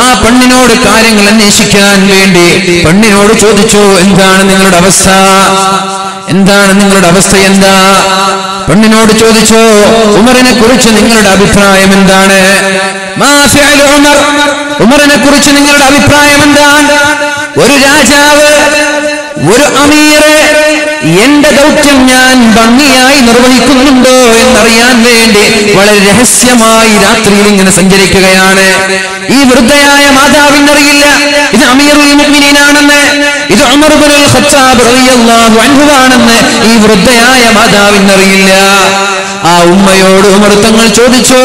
ആ പെണ്ണിനോട് കാര്യങ്ങൾ അന്വേഷിക്കാൻ വേണ്ടി പെണ്ണിനോട് ചോദിച്ചു എന്താണ് നിങ്ങളുടെ അവസ്ഥ? എന്താണ് നിങ്ങളുടെ അവസ്ഥ? എന്താ? പെണ്ണിനോട് ചോദിച്ചു ഉമറിനെ കുറിച്ച് നിങ്ങളുടെ അഭിപ്രായം എന്താണ്? ഉമറിനെ കുറിച്ച് നിങ്ങളുടെ അഭിപ്രായം എന്താണ്? ഒരു രാജാവ് ഒരു അമീറ് എന്റെ ദൗത്യം ഞാൻ ഭംഗിയായി നിർവഹിക്കുന്നുണ്ടോ എന്നറിയാൻ വേണ്ടി വളരെ രഹസ്യമായി രാത്രിയിൽ ഇങ്ങനെ സഞ്ചരിക്കുകയാണ്. ഈ വൃദ്ധയായ മാതാവിനറിയില്ല ഇത് അമീറുൽ ഇത് ഉമർ ഇബ്നുൽ ഖത്താബ് റളിയല്ലാഹു അൻഹു ഈ വൃദ്ധയായ മാതാവിനറിയില്ല ആ ഉമ്മയോട് ഉമർ തങ്ങൾ ചോദിച്ചോ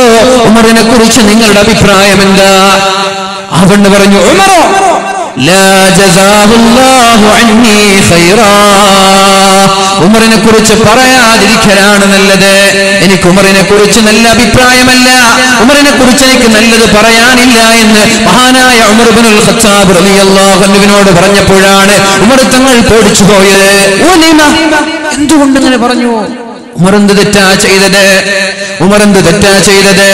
ഉമറിനെ കുറിച്ച് നിങ്ങളുടെ അഭിപ്രായം എന്താ? അവണ് പറഞ്ഞു ഉമറോ ഉമറിനെ കുറിച്ച് പറയാതിരിക്കലാണ് നല്ലത്. എനിക്ക് ഉമറിനെ കുറിച്ച് നല്ല അഭിപ്രായമല്ല. ഉമറിനെ കുറിച്ച് എനിക്ക് നല്ലത് പറയാനില്ല എന്ന് മഹാനായ ഉമർ ഇബ്നുൽ ഖത്താബ് റളിയല്ലാഹു അൻഹുവിനോട് പറഞ്ഞപ്പോഴാണ് ഉമർ തങ്ങൾ പേടിച്ചു പോയത് എന്തുകൊണ്ട് പറഞ്ഞു? ഉമർ എന്ത് തെറ്റാ ചെയ്തത്? ഉമരന്ത് തെറ്റാ ചെയ്തത്?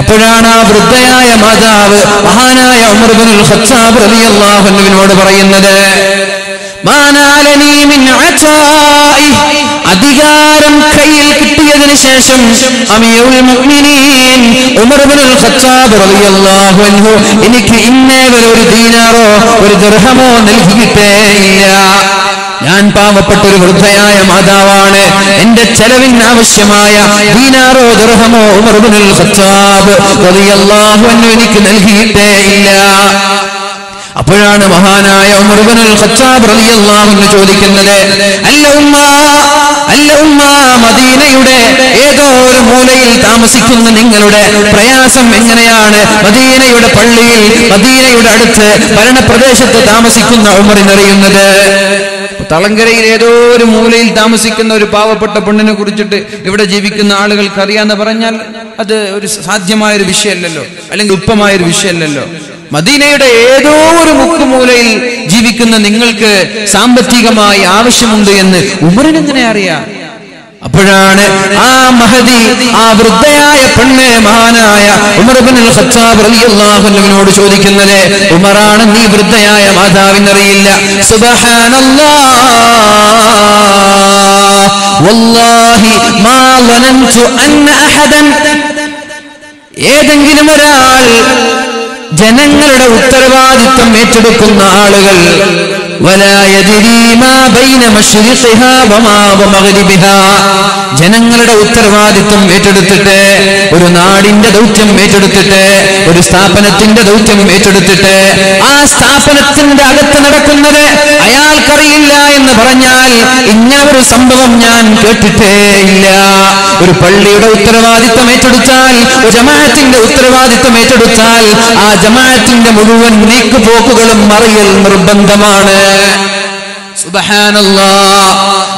അപ്പോഴാണ് ആ വൃദ്ധയായ മാതാവ് മഹാനായ ഉമർ ഇബ്നുൽ ഖത്താബ് പറയുന്നത് മാനാലനീ മിൻ അധികാരം കയ്യിൽ കിട്ടിയതിനു ശേഷം എനിക്ക് ഇന്നേ ഒരു ദീനാറോ ഒരു ദർഹമോ നൽകിയിട്ടേ ഇല്ല. ഞാൻ പാവപ്പെട്ട ഒരു വൃദ്ധയായ മാതാവാണ്. എന്റെ ചെലവിന് ആവശ്യമായ ദീനാറോ ദർഹമോ ഉമർ ഇബ്നുൽ ഖത്താബ് എനിക്ക് നൽകിയിട്ടേ ഇല്ല. അപ്പോഴാണ് മഹാനായ ഉമർ ഇബ്നുൽ ഖത്താബ് റളിയല്ലാഹു ചോദിക്കുന്നത് അല്ല ഉമ്മ അല്ല ഉമ്മ മദീനയുടെ ഏതോ ഒരു മൂലയിൽ താമസിക്കുന്ന നിങ്ങളുടെ പ്രയാസം എങ്ങനെയാണ്? മദീനയുടെ പള്ളിയിൽ മദീനയുടെ അടുത്ത് ഭരണപ്രദേശത്ത് താമസിക്കുന്ന ഉമറിനറിയുന്നത്? തളങ്കരയിൽ ഏതോ ഒരു മൂലയിൽ താമസിക്കുന്ന ഒരു പാവപ്പെട്ട പെണ്ണിനെ കുറിച്ചിട്ട് ഇവിടെ ജീവിക്കുന്ന ആളുകൾക്ക് അറിയാന്ന് പറഞ്ഞാൽ അത് ഒരു സാധ്യമായൊരു വിഷയമല്ലല്ലോ. അല്ലെങ്കിൽ ഉപ്പമായൊരു വിഷയമല്ലല്ലോ. മദീനയുടെ ഏതോ ഒരു മുക്കുമൂലയിൽ ജീവിക്കുന്ന നിങ്ങൾക്ക് സാമ്പത്തികമായി ആവശ്യമുണ്ട് എന്ന് ഉമറിനെങ്ങനെ അറിയാം? അപ്പോഴാണ് ആ മഹദി ആ വൃദ്ധയായ പെണ്ണെ മഹാനായ ഉമർബിനോട് ചോദിക്കുന്നത് ഉമറാണ് നീ വൃദ്ധയായ മാതാവിനറിയില്ല? വല്ലാഹി മാ അഹദൻ. ഏതെങ്കിലും ഒരാൾ ജനങ്ങളുടെ ഉത്തരവാദിത്വം ഏറ്റെടുക്കുന്ന ആളുകൾ ജനങ്ങളുടെ ഉത്തരവാദിത്വം ഏറ്റെടുത്തിട്ട് ഒരു നാടിന്റെ ദൗത്യം ഏറ്റെടുത്തിട്ട് ഒരു സ്ഥാപനത്തിന്റെ ദൗത്യം ഏറ്റെടുത്തിട്ട് ആ സ്ഥാപനത്തിന്റെ അകത്ത് നടക്കുന്നത് അയാൾക്കറിയില്ല എന്ന് പറഞ്ഞാൽ ഇന്ന ഒരു സംഭവം ഞാൻ കേട്ടിട്ടേ ഇല്ല. ഒരു പള്ളിയുടെ ഉത്തരവാദിത്വം ഏറ്റെടുത്താൽ ജമാഅത്തിന്റെ ഉത്തരവാദിത്വം ഏറ്റെടുത്താൽ ആ ജമാഅത്തിന്റെ മുഴുവൻ നീക്കുപോക്കുകളും അറിയൽ നിർബന്ധമാണ്.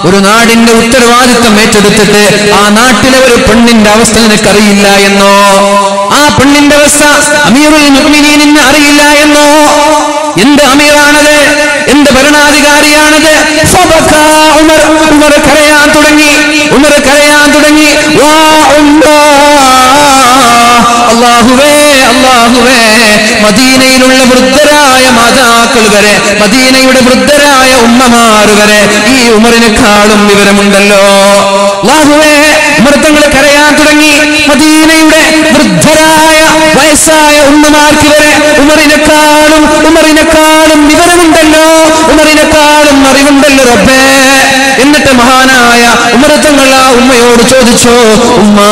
ഒരു നാടിന്റെ ഉത്തരവാദിത്വം ഏറ്റെടുത്തിട്ട് ആ നാട്ടിലെ ഒരു പെണ്ണിന്റെ അവസ്ഥ നിനക്കറിയില്ല എന്നോ? ആ പെണ്ണിന്റെ അവസ്ഥ അമീറുൽ അറിയില്ല എന്നോ? എന്ത് അമീറാണത്? എന്ത് ഭരണാധികാരിയാണത്? ഉമർ. ഉമർ കരയാൻ തുടങ്ങി. ഉമർ കരയാൻ തുടങ്ങി. വാ ഉമ്മാ. അള്ളാഹുവേ അള്ളാഹുവേ മദീനയിലുള്ള വൃദ്ധരായ മാതാക്കൾ വരെ മദീനയുടെ വൃദ്ധരായ ഉമ്മമാർ വരെ ഈ ഉമറിനെക്കാളും വിവരമുണ്ടല്ലോ. അള്ളാഹുവേ മൃത്തങ്ങൾ കരയാൻ തുടങ്ങി. മദീനയുടെ വൃദ്ധരായ വയസ്സായ ഉമ്മമാർക്ക് വരെ ഉമറിനെക്കാളും ഉമറിനെക്കാളും വിവരമുണ്ടല്ലോ. ഉമറിനെക്കാളും അറിവുണ്ടല്ലോ റബ്ബേ. എന്നിട്ട് മഹാനായ ഉമരത്തങ്ങൾ ആ ഉമ്മയോട് ചോദിച്ചോ ഉമ്മാ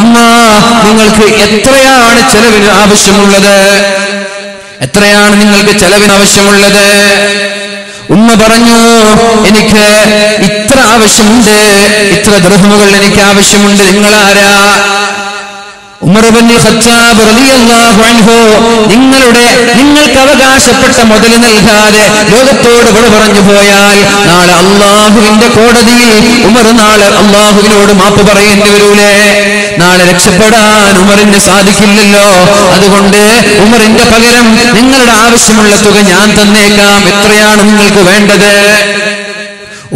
ഉമ്മ നിങ്ങൾക്ക് എത്രയാണ് ചെലവിന് ആവശ്യമുള്ളത്? എത്രയാണ് നിങ്ങൾക്ക് ചെലവിന് ആവശ്യമുള്ളത്? ഉമ്മ പറഞ്ഞു എനിക്ക് ഇത്ര ആവശ്യമുണ്ട് ഇത്ര ദൃഹമുകൾ എനിക്ക് ആവശ്യമുണ്ട് നിങ്ങളാരാ? നിങ്ങളുടെ നിങ്ങൾക്ക് അവകാശപ്പെട്ട മുതൽ നൽകാതെ ലോകത്തോട് വിട പറഞ്ഞു പോയാൽ നാളെ അള്ളാഹുവിന്റെ കോടതിയിൽ ഉമർ നാളെ അള്ളാഹുവിനോട് മാപ്പ് പറയേണ്ടി വരൂലേ? നാളെ രക്ഷപ്പെടാൻ ഉമറിന് സാധിക്കില്ലല്ലോ. അതുകൊണ്ട് ഉമറിന്റെ പകരം നിങ്ങളുടെ ആവശ്യമുള്ള തുക ഞാൻ തന്നേക്കാം. എത്രയാണ് നിങ്ങൾക്ക് വേണ്ടത്?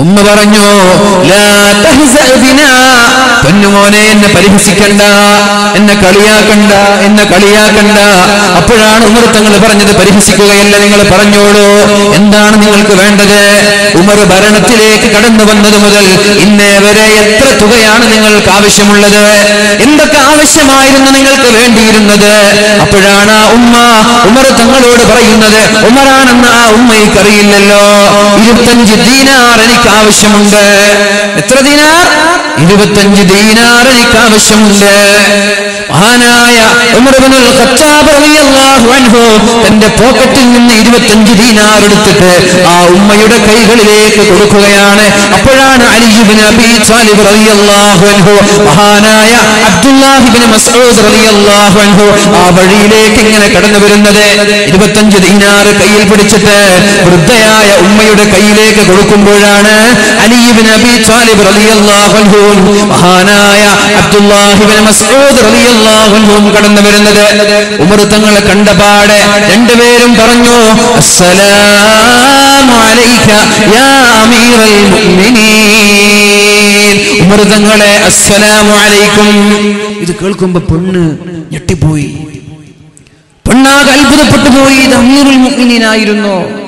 ഉമ്മ പറഞ്ഞു. പൊന്നുമോനെ എന്നെ പരിഹസിക്കണ്ട. എന്നെ കളിയാക്കണ്ട. എന്നെ കളിയാക്കണ്ട. അപ്പോഴാണ് ഉമർ തങ്ങൾ പറഞ്ഞത് പരിഹസിക്കുകയല്ല. നിങ്ങൾ പറഞ്ഞോളൂ. എന്താണ് നിങ്ങൾക്ക് വേണ്ടത്? ഉമർ ഭരണത്തിലേക്ക് കടന്നു വന്നത് മുതൽ ഇന്നേ വരെ എത്ര തുകയാണ് നിങ്ങൾക്ക് ആവശ്യമുള്ളത്? എന്തൊക്കെ ആവശ്യമായിരുന്നു നിങ്ങൾക്ക് വേണ്ടിയിരുന്നത്? അപ്പോഴാണ് ആ ഉമ്മ ഉമർ തങ്ങളോട് പറയുന്നത് ഉമറാണെന്ന് ആ ഉമ്മയ്ക്കറിയില്ലല്ലോ ഇരുപത്തഞ്ച് ദീനാർ എനിക്ക് ആവശ്യമുണ്ട് എത്ര ദിനാർ? ഇരുപത്തഞ്ച് ദീനാർ എനിക്ക് ആവശ്യമുണ്ട് മഹാനായ തന്റെ പോക്കറ്റിൽ നിന്ന് ഇരുപത്തഞ്ച് ദീനാർ എടുത്തിട്ട് ആ ഉമ്മയുടെ കൈകളിലേക്ക് കൊടുക്കുകയാണ്. അപ്പോഴാണ് അലി ഇബ്നു അബീ ത്വാലിബ് റളിയല്ലാഹു അൻഹു മഹാനായ അബ്ദുല്ലാഹി ഇബ്നു മസ്ഊദ് റളിയല്ലാഹു അൻഹു ആ വഴിയിലേക്ക് ഇങ്ങനെ കടന്നു വരുന്നത്. ഇരുപത്തഞ്ച് ദീനാർ കയ്യിൽ പിടിച്ചിട്ട് വൃദ്ധയായ ഉമ്മയുടെ കയ്യിലേക്ക് കൊടുക്കുമ്പോഴാണ് അലി അബി ത്വാലിബ് റളിയല്ലാഹു അൻഹു മഹാനായ അബ്ദുല്ലാഹി ഇബ്നു മസ്ഊദ് റളിയല്ലാഹു അൻഹു കടന്നു വരുന്നത്. ഉമർ തങ്ങളെ കണ്ടപാടെ രണ്ടുപേരും പറഞ്ഞു അസ്സലാമു അലൈക യാ മുഅ്മിനീൻ. ഉമർ തങ്ങളെ അസ്സലാമു അലൈക്കും. ഇത് കേൾക്കുമ്പോ പെണ്ണ് ഞെട്ടിപ്പോയി. പെണ്ണാകെ അത്ഭുതപ്പെട്ടു പോയി. ഇത് അമീറുൽ മുഅ്മിനീനായിരുന്നു.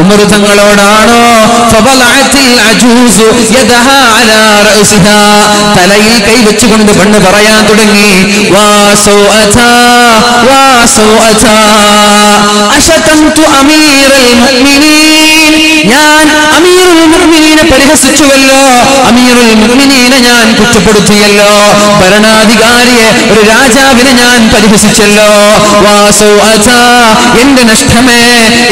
ഉമർ തങ്ങളോടാണോ. തലയിൽ കൈവച്ചുകൊണ്ട് പെണ്ണ് പറയാൻ തുടങ്ങി വാസോ അമീറൽ. ഞാൻ അമീറുൽ മുഅ്മിനീനെ പരിഹസിച്ചുവല്ലോ. അമീറുൽ മുഅ്മിനീനെ ഞാൻ കുറ്റപ്പെടുത്തിയല്ലോ. ഭരണാധികാരിയെ ഒരു രാജാവിനെ ഞാൻ പരിഹസിച്ചല്ലോ. വാ അജാ എന്റെ നഷ്ടമേ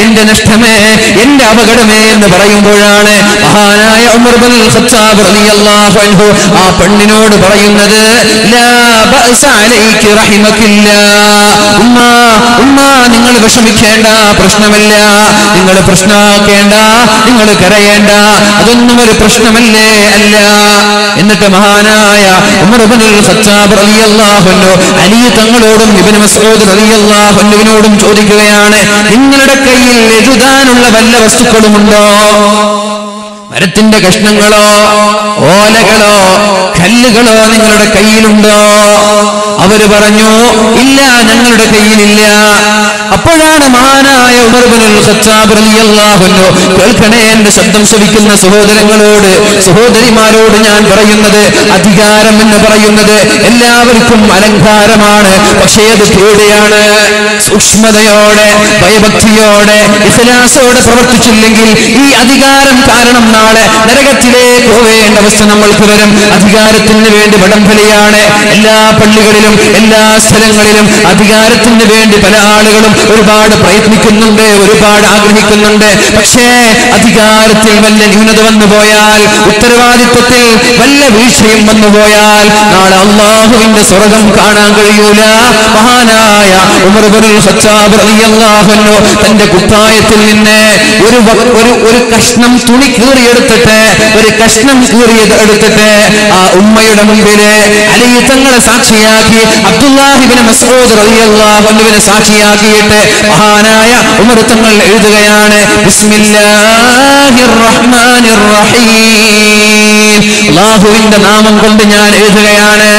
എന്റെ നഷ്ടമേ എന്റെ അപകടമേ എന്ന് പറയുമ്പോഴാണ് മഹാനായ ഉമർ ബിൻ ഖത്താബ് റളിയല്ലാഹു അൻഹു ആ പെണ്ണിനോട് പറയുന്നത് ലാ ബഅസ അലൈകി റഹിമക്കില്ലാ ഉമ്മ ഉമ്മ നിങ്ങൾ വിഷമിക്കേണ്ട പ്രശ്നമില്ല. നിങ്ങൾ പ്രശ്നമാക്കേണ്ട നിങ്ങൾ കരയേണ്ട അതൊന്നും ഒരു പ്രശ്നമല്ലേ അല്ല. എന്നിട്ട് മഹാനായ അലി തങ്ങളോടും ഇബ്നു മസ്ഊദ് റളിയല്ലാഹു അൻഹുവിനോടും ചോദിക്കുകയാണ് നിങ്ങളുടെ കയ്യിൽ എഴുതാനുള്ള വല്ല വസ്തുക്കളുമുണ്ടോ? മരത്തിന്റെ കഷ്ണങ്ങളോ ഓലകളോ കല്ലുകളോ നിങ്ങളുടെ കയ്യിലുണ്ടോ? അവർ പറഞ്ഞു ഇല്ല ഞങ്ങളുടെ കയ്യിലില്ല. അപ്പോഴാണ് മഹാനായ ഉമർ ഇബ്നുൽ ഖത്താബ് റളിയല്ലാഹു അൻഹു കേൾക്കണേ എന്റെ ശബ്ദം ശ്രവിക്കുന്ന സഹോദരങ്ങളോട് സഹോദരിമാരോട് ഞാൻ പറയുന്നത് അധികാരം എന്ന് പറയുന്നത് എല്ലാവർക്കും അലങ്കാരമാണ് പക്ഷേ അത് പേടിയാണ്. സൂക്ഷ്മതയോടെ ഭയഭക്തിയോടെ ഇഖലാസോടെ പ്രവർത്തിച്ചില്ലെങ്കിൽ ഈ അധികാരം കാരണം നാളെ നരകത്തിലേക്ക് പോവേണ്ട അവസ്ഥ നമ്മൾക്ക് വരും. അധികാരത്തിന് വേണ്ടി വടംവലിയാണ് എല്ലാ പള്ളികളിലും എല്ലാ സ്ഥലങ്ങളിലും. അധികാരത്തിന് വേണ്ടി പല ആളുകളും ഒരുപാട് പ്രയത്നിക്കുന്നുണ്ട് ഒരുപാട് ആഗ്രഹിക്കുന്നുണ്ട്. പക്ഷേ അധികാരത്തിൽ വല്ല ന്യൂനത വന്നു പോയാൽ ഉത്തരവാദിത്വത്തിൽ വല്ല വീഴ്ചയും വന്നു പോയാൽ നാളെ അള്ളാഹുവിന്റെ സ്വർഗം കാണാൻ കഴിയൂല. മഹാനായ ഉമർ തന്റെ കുപ്പായത്തിൽ നിന്ന് ഒരു ഒരു ഒരു കഷ്ണം തുണി കീറിയെടുത്തിട്ട് ഒരു കഷ്ണം കീറിയത് എടുത്തിട്ട് ആ ഉമ്മയുടെ മുമ്പിൽ അലി തങ്ങളെ സാക്ഷിയാക്കി അബ്ദുല്ലാഹിബിന് മസൂദ് അലിയല്ലാഹുവിനെ സാക്ഷിയാക്കിയിട്ട് മഹാനായ ഉമർ തങ്ങൾ എഴുതുകയാണ് ബിസ്മില്ലാഹിർ റഹ്മാനിർ റഹീം. അല്ലാഹുവിന്റെ നാമം കൊണ്ട് ഞാൻ എഴുതുകയാണ്.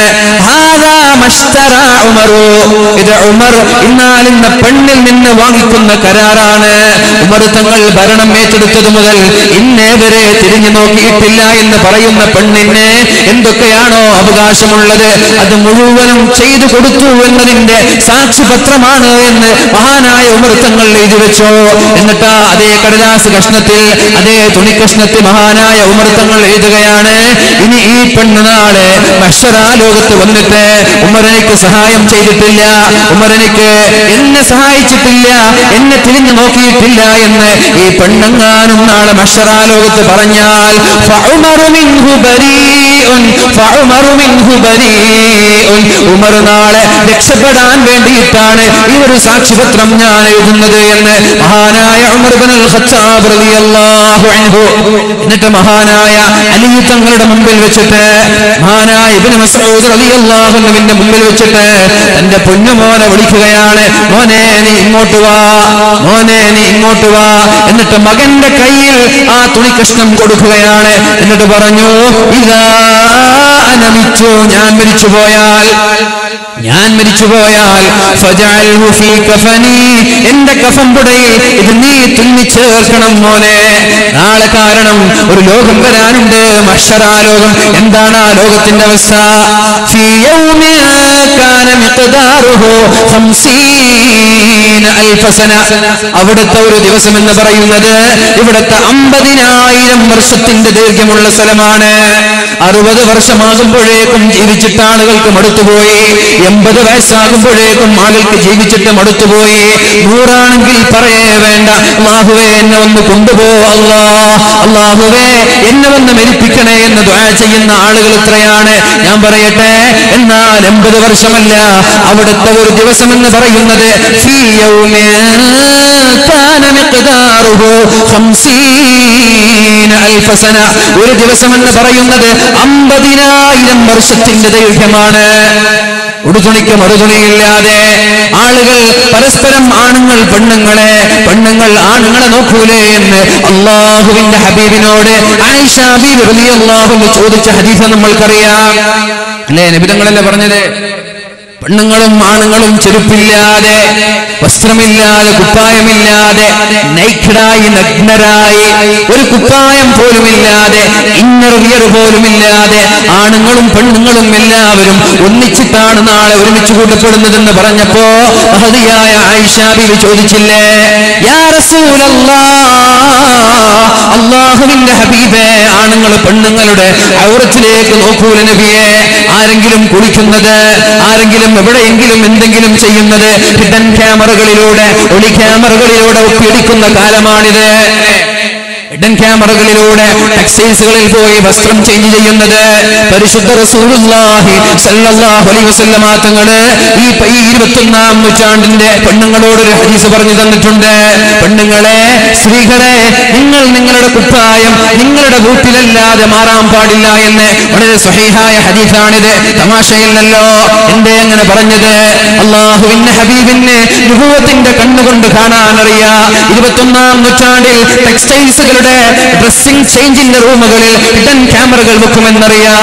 ഇത് ഉമർ ഇന്നാലിന്ന പെണ്ണിൽ നിന്ന് വാങ്ങിക്കുന്ന കരാറാണ്. ഉമർ തങ്ങൾ ഭരണം ഏറ്റെടുത്തത് മുതൽ ഇന്നേവരെ തിരിഞ്ഞു നോക്കിയിട്ടില്ല എന്ന് പറയുന്ന പെണ്ണിന് എന്തൊക്കെയാണോ അവകാശമുള്ളത്? അത് മുഴുവനും ചെയ്തു കൊടുത്തു എന്നതിന്റെ സാക്ഷിപത്രമാണ് എന്ന് മഹാനായ ഉമർ തങ്ങൾ എഴുതി വെച്ചോ. എന്നിട്ട് അതേ കടലാസ് കഷ്ണത്തിൽ അതേ തുണിക്കഷ്ണത്തിൽ മഹാനായ ഉമർ തങ്ങൾ എഴുതുകയാണ് ഇനി ഈ പെണ്ണ് നാളെ മഷറാ വന്നിട്ട് ഉമരനിക്ക് സഹായം ചെയ്തിട്ടില്ല ഉമരനിക്ക് എന്നെ സഹായിച്ചിട്ടില്ല എന്നെ തിരിഞ്ഞു നോക്കിയിട്ടില്ല എന്ന് ഈ പെണ്ണങ്ങാനും നാളെ മഷരാലോകത്ത് പറഞ്ഞാൽ. ഉമർ നാളെ രക്ഷപ്പെടാൻ വേണ്ടിയിട്ടാണ് ഈ ഒരു സാക്ഷിപത്രം ഞാൻ എഴുതുന്നത് എന്ന് മഹാനായ ഉമർ ഇബ്നുൽ ഖത്താബ് റളിയല്ലാഹു അൻഹു എന്നിട്ട് മഹാനായ അലി തങ്ങളുടെ മുമ്പിൽ വെച്ചിട്ട് അൻഹുവിന്റെ മുമ്പിൽ വെച്ചിട്ട് തന്റെ പൊന്നുമോനെ വിളിക്കുകയാണ് മോനെ നീ ഇങ്ങോട്ട് വാ മോനെ നീ ഇങ്ങോട്ട് വാ. എന്നിട്ട് മകന്റെ കയ്യിൽ ആ തുണി കഷ്ണം കൊടുക്കുകയാണ്. എന്നിട്ട് പറഞ്ഞു ഇതാ അനമിച്ചു ഞാൻ മരിച്ചു പോയാൽ ഞാൻ മരിച്ചു പോയാൽ എന്റെ എന്റെ കഫംപുടയിൽ ഇത് നീ തുന്നി ചേർക്കണം മോനെ. നാളെ കാരണം ഒരു ലോകം വരാനുണ്ട്. മഷറാ ലോകം. എന്താണ് ആ ലോകത്തിന്റെ അവസ്ഥ? ഫീ യൗമിൻ കാന മിഖ്ദാറുഹു 50 അൽഫ അവിടുത്തെ ഒരു ദിവസം എന്ന് പറയുന്നത് ഇവിടുത്തെ അമ്പതിനായിരം വർഷത്തിന്റെ ദൈർഘ്യമുള്ള സ്ഥലമാണ്. അറുപത് വർഷമാകുമ്പോഴേക്കും ജീവിച്ചിട്ട് ആളുകൾക്ക് മടുത്തുപോയി. എൺപത് വയസ്സാകുമ്പോഴേക്കും ആളുകൾക്ക് ജീവിച്ചിട്ട് മടുത്തുപോയി. നൂറാണെങ്കിൽ പറയേ വേണ്ട. അള്ളാഹുവേ എന്നെ ഒന്ന് കൊണ്ടുപോ അള്ളാഹുവേ എന്നെ ഒന്ന് മരിപ്പിക്കണേ എന്ന് ചെയ്യുന്ന ആളുകൾ ഇത്രയാണ്. ഞാൻ പറയട്ടെ എന്നാൽ എൺപത് വർഷമല്ല. അവിടുത്തെ ഒരു ദിവസം എന്ന് പറയുന്നത് ഫീ യൗമിൻ കാന മിഖ്ദാറുഹു 50 അൽഫ ഒരു ദിവസം എന്ന് പറയുന്നത് അമ്പതിനായിരം വർഷത്തിന്റെ ദൈർഘ്യമാണ്. ഉടുതുണിക്ക് മറുതുണിയില്ലാതെ ആളുകൾ പരസ്പരം ആണുങ്ങൾ പെണ്ണുങ്ങളെ പെണ്ണുങ്ങൾ ആണുങ്ങളെ നോക്കൂലേ എന്ന് അള്ളാഹുവിന്റെ ഹബീബിനോട് ആയിഷ ഹബീബ് ചോദിച്ച ഹദീസ് നമ്മൾക്കറിയാം. അല്ലേ നബിതങ്ങളല്ലേ പറഞ്ഞത്? പെണ്ണുങ്ങളും ആണുങ്ങളും ചെരുപ്പില്ലാതെ വസ്ത്രമില്ലാതെ കുപ്പായമില്ലാതെ നൈക്കടായി നഗ്നരായി ഒരു കുപ്പായം പോലുമില്ലാതെ ഇന്നർവിയർ പോലുമില്ലാതെ ആണുങ്ങളും പെണ്ണുങ്ങളും എല്ലാവരും ഒന്നിച്ചിട്ടാണ് നാളെ ഒരുമിച്ച് കൂട്ടപ്പെടുന്നതെന്ന് പറഞ്ഞപ്പോ മഹതിയായ ആയിഷാബി ചോദിച്ചില്ലേ അള്ളാഹുവിന്റെ ഹബീബേ ആണുങ്ങൾ പെണ്ണുങ്ങളുടെ ഔറത്തിലേക്ക് നോക്കൂല നബിയെ ആരെങ്കിലും കുളിക്കുന്നത് ആരെങ്കിലും എവിടെയെങ്കിലും എന്തെങ്കിലും ചെയ്യുന്നത് ഹിഡൻ ക്യാമറകളിലൂടെ ഒളി ക്യാമറകളിലൂടെ ഒപ്പിയെടുക്കുന്ന കാലമാണിത്. ഹിഡൻ ക്യാമറകളിലൂടെ ടെക്സ്റ്റൈൽസുകളിൽ പോയി വസ്ത്രം ചേഞ്ച് ചെയ്യുന്നത് പരിശുദ്ധ റസൂലുള്ളാഹി സല്ലല്ലാഹു അലൈഹി തങ്ങൾ ഈ ഇരുപത്തൊന്നാം നൂറ്റാണ്ടിന്റെ പെണ്ണുങ്ങളോട് ഒരു ഹദീസ് പറഞ്ഞു തന്നിട്ടുണ്ട്. പെണ്ണുങ്ങളെ സ്ത്രീകളെ നിങ്ങൾ നിങ്ങളുടെ കുപ്പായം നിങ്ങളുടെ വീട്ടിലല്ലാതെ മാറാൻ പാടില്ല എന്ന് വളരെ സ്വഹീഹായ ഹദീസാണിത്. തമാശയില്ലല്ലോ. എന്തേ അങ്ങനെ പറഞ്ഞത്? അള്ളാഹുവിന്റെ ഹബീബിന് നുഹൂവത്തിന്റെ കണ്ണുകൊണ്ട് കാണാനറിയാ. ഇരുപത്തൊന്നാം നൂറ്റാണ്ടിൽ ടെക്സ്റ്റൈൽസുകളുടെ ഡ്രസ്സിംഗ് ചേഞ്ചിന്റെ റൂമുകളിൽ ഹിഡൻ ക്യാമറകൾ വെക്കുമെന്നറിയാ.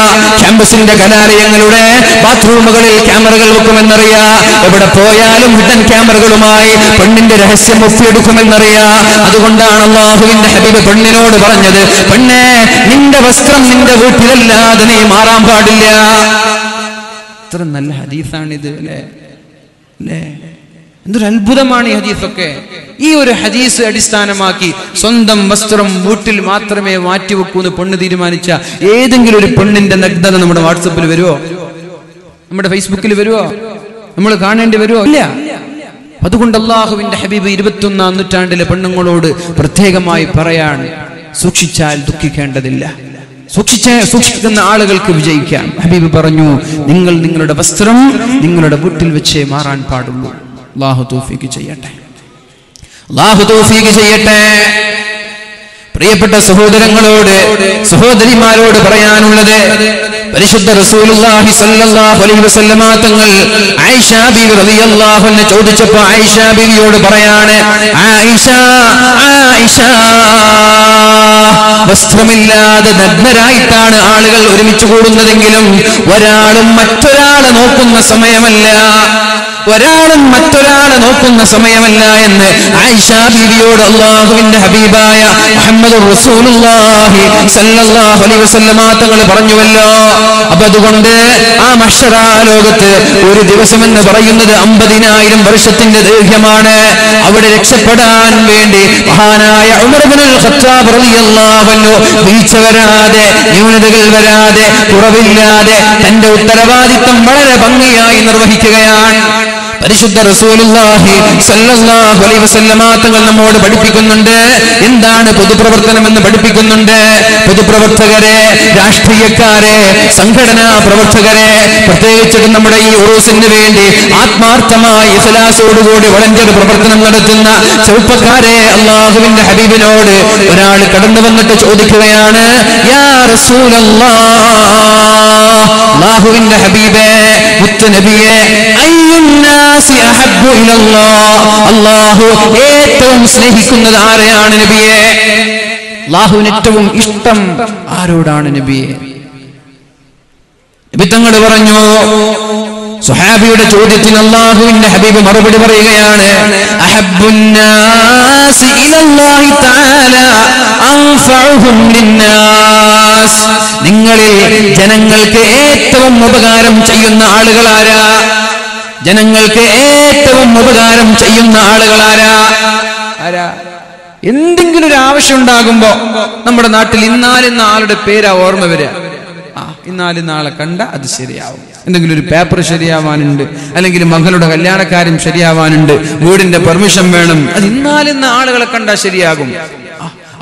ക്യാമ്പസിന്റെ കലാലയങ്ങളുടെ ബാത്റൂമുകളിൽ ക്യാമറകൾ വെക്കുമെന്നറിയാ. എവിടെ പോയാലും ഹിഡൻ ക്യാമറകളുമായി പെണ്ണിന്റെ രഹസ്യം ഒപ്പിയെടുക്കുമെന്നറിയാ. അതുകൊണ്ടാണ് അള്ളാഹുവിന്റെ ഹബീബ് പെണ്ണിനോട് പറഞ്ഞത് പെണ്ണെ നിന്റെ വസ്ത്രം നിന്റെ വീട്ടിലല്ലാതെ നീ മാറാൻ പാടില്ല. ഇത്ര നല്ല ഹദീസാണിത് അല്ലേ? അല്ലേ? എന്തൊരു അത്ഭുതമാണ് ഈ ഹദീസൊക്കെ. ഈ ഒരു ഹദീസ് അടിസ്ഥാനമാക്കി സ്വന്തം വസ്ത്രം വീട്ടിൽ മാത്രമേ മാറ്റിവെക്കൂ എന്ന് പെണ്ണ് തീരുമാനിച്ച ഏതെങ്കിലും ഒരു പെണ്ണിന്റെ നഗ്നത നമ്മുടെ വാട്സപ്പിൽ വരുമോ നമ്മുടെ ഫേസ്ബുക്കിൽ വരുമോ നമ്മൾ കാണേണ്ടി വരുമോ ഇല്ല. അതുകൊണ്ട് അള്ളാഹുവിന്റെ ഹബീബ് ഇരുപത്തിയൊന്നാം നൂറ്റാണ്ടിലെ പെണ്ണുങ്ങളോട് പ്രത്യേകമായി പറയാൻ സൂക്ഷിച്ചാൽ ദുഃഖിക്കേണ്ടതില്ല. സൂക്ഷിച്ച സൂക്ഷിക്കുന്ന ആളുകൾക്ക് വിജയിക്കാം. ഹബീബ് പറഞ്ഞു നിങ്ങൾ നിങ്ങളുടെ വസ്ത്രം നിങ്ങളുടെ വീട്ടിൽ വെച്ചേ മാറാൻ പാടുള്ളൂ. അള്ളാഹു തൗഫീഖ് ചെയ്യട്ടെ. അള്ളാഹു തൗഫീഖ് ചെയ്യട്ടെ. പ്രിയപ്പെട്ട സഹോദരങ്ങളോട് സഹോദരിമാരോട് പറയാനുള്ളത് പരിശുദ്ധ റസൂലുള്ളാഹി അലൈഹി വസല്ലമ തങ്ങൾ ആയിഷ ബിവി റളിയല്ലാഹു അൻഹ ചോദിച്ചപ്പോൾ ആയിഷ ബീവിയോട് പറയാണ് ആയിഷ ആയിഷ വസ്ത്രമില്ലാതെ നഗ്നരായിട്ടാണ് ആളുകൾ ഒരുമിച്ച് കൂടുന്നതെങ്കിലും ഒരാളും മറ്റൊരാളെ നോക്കുന്ന സമയമല്ല. ഒരാളും മറ്റൊരാളെ നോക്കുന്ന സമയമല്ല എന്ന് ആയിഷ ബീവിയോട് അള്ളാഹുവിന്റെ ഹബീബായ മുഹമ്മദ് തങ്ങൾ പറഞ്ഞുവല്ലോ. അപ്പൊ അതുകൊണ്ട് ആ മഹ്ശറാ ലോകത്ത് ഒരു ദിവസം എന്ന് പറയുന്നത് അമ്പതിനായിരം വർഷത്തിന്റെ ദൈർഘ്യമാണ്. അവിടെ രക്ഷപ്പെടാൻ വേണ്ടി മഹാനായ വീഴ്ച വരാതെ ന്യൂനതകൾ വരാതെ കുറവില്ലാതെ തന്റെ ഉത്തരവാദിത്തം വളരെ ഭംഗിയായി നിർവഹിക്കുകയാണ്. പരിശുദ്ധ തങ്ങൾ നമ്മോട് പഠിപ്പിക്കുന്നുണ്ട്. എന്താണ് പൊതുപ്രവർത്തനം എന്ന് പഠിപ്പിക്കുന്നുണ്ട്. പൊതുപ്രവർത്തകരെ രാഷ്ട്രീയക്കാരെ സംഘടനാ പ്രവർത്തകരെ പ്രത്യേകിച്ചിട്ട് നമ്മുടെ ഈ ഉറൂസിന് വേണ്ടി ആത്മാർത്ഥമായി ഇസലാസോടുകൂടി വളണ്ടിയർ പ്രവർത്തനം നടത്തുന്ന ചെറുപ്പക്കാരെ അള്ളാഹുവിന്റെ ഹബീബിനോട് ഒരാൾ കടന്നു വന്നിട്ട് ചോദിക്കുകയാണ് യാ റസൂലല്ലാഹ് അള്ളാഹുവിന്റെ ഹബീബേ മുത്ത് നബിയെ ഇലല്ലാഹ് ഏറ്റവും സ്നേഹിക്കുന്നത് ആരെയാണ് നബിയെ? അള്ളാഹുവിന് ഏറ്റവും ഇഷ്ടം ആരോടാണ് നബിയെ? നബി തങ്ങൾ പറഞ്ഞു സുഹാബിയുടെ ചോദ്യത്തിന് അള്ളാഹുവിന്റെ ഹബീബ് മറുപടി പറയുകയാണ് നിങ്ങളിൽ ജനങ്ങൾക്ക് ഏറ്റവും ഉപകാരം ചെയ്യുന്ന ആളുകളാരാ ജനങ്ങൾക്ക് ഏറ്റവും ഉപകാരം ചെയ്യുന്ന ആളുകളാരാ ആരാ? എന്തെങ്കിലും ഒരു ആവശ്യം ഉണ്ടാകുമ്പോ നമ്മുടെ നാട്ടിൽ ഇന്നാലിന്ന ആളുടെ പേരാ ഓർമ്മ വരിക. ആ ഇന്നാലിന്ന ആളെ കണ്ട അത് ശരിയാവും. എന്തെങ്കിലും ഒരു പേപ്പർ ശരിയാവാനുണ്ട് അല്ലെങ്കിൽ മകളുടെ കല്യാണക്കാര്യം ശരിയാവാനുണ്ട് വീടിന്റെ പെർമിഷൻ വേണം അത് ഇന്നാലിന്ന ആളുകളെ കണ്ടാൽ ശരിയാകും.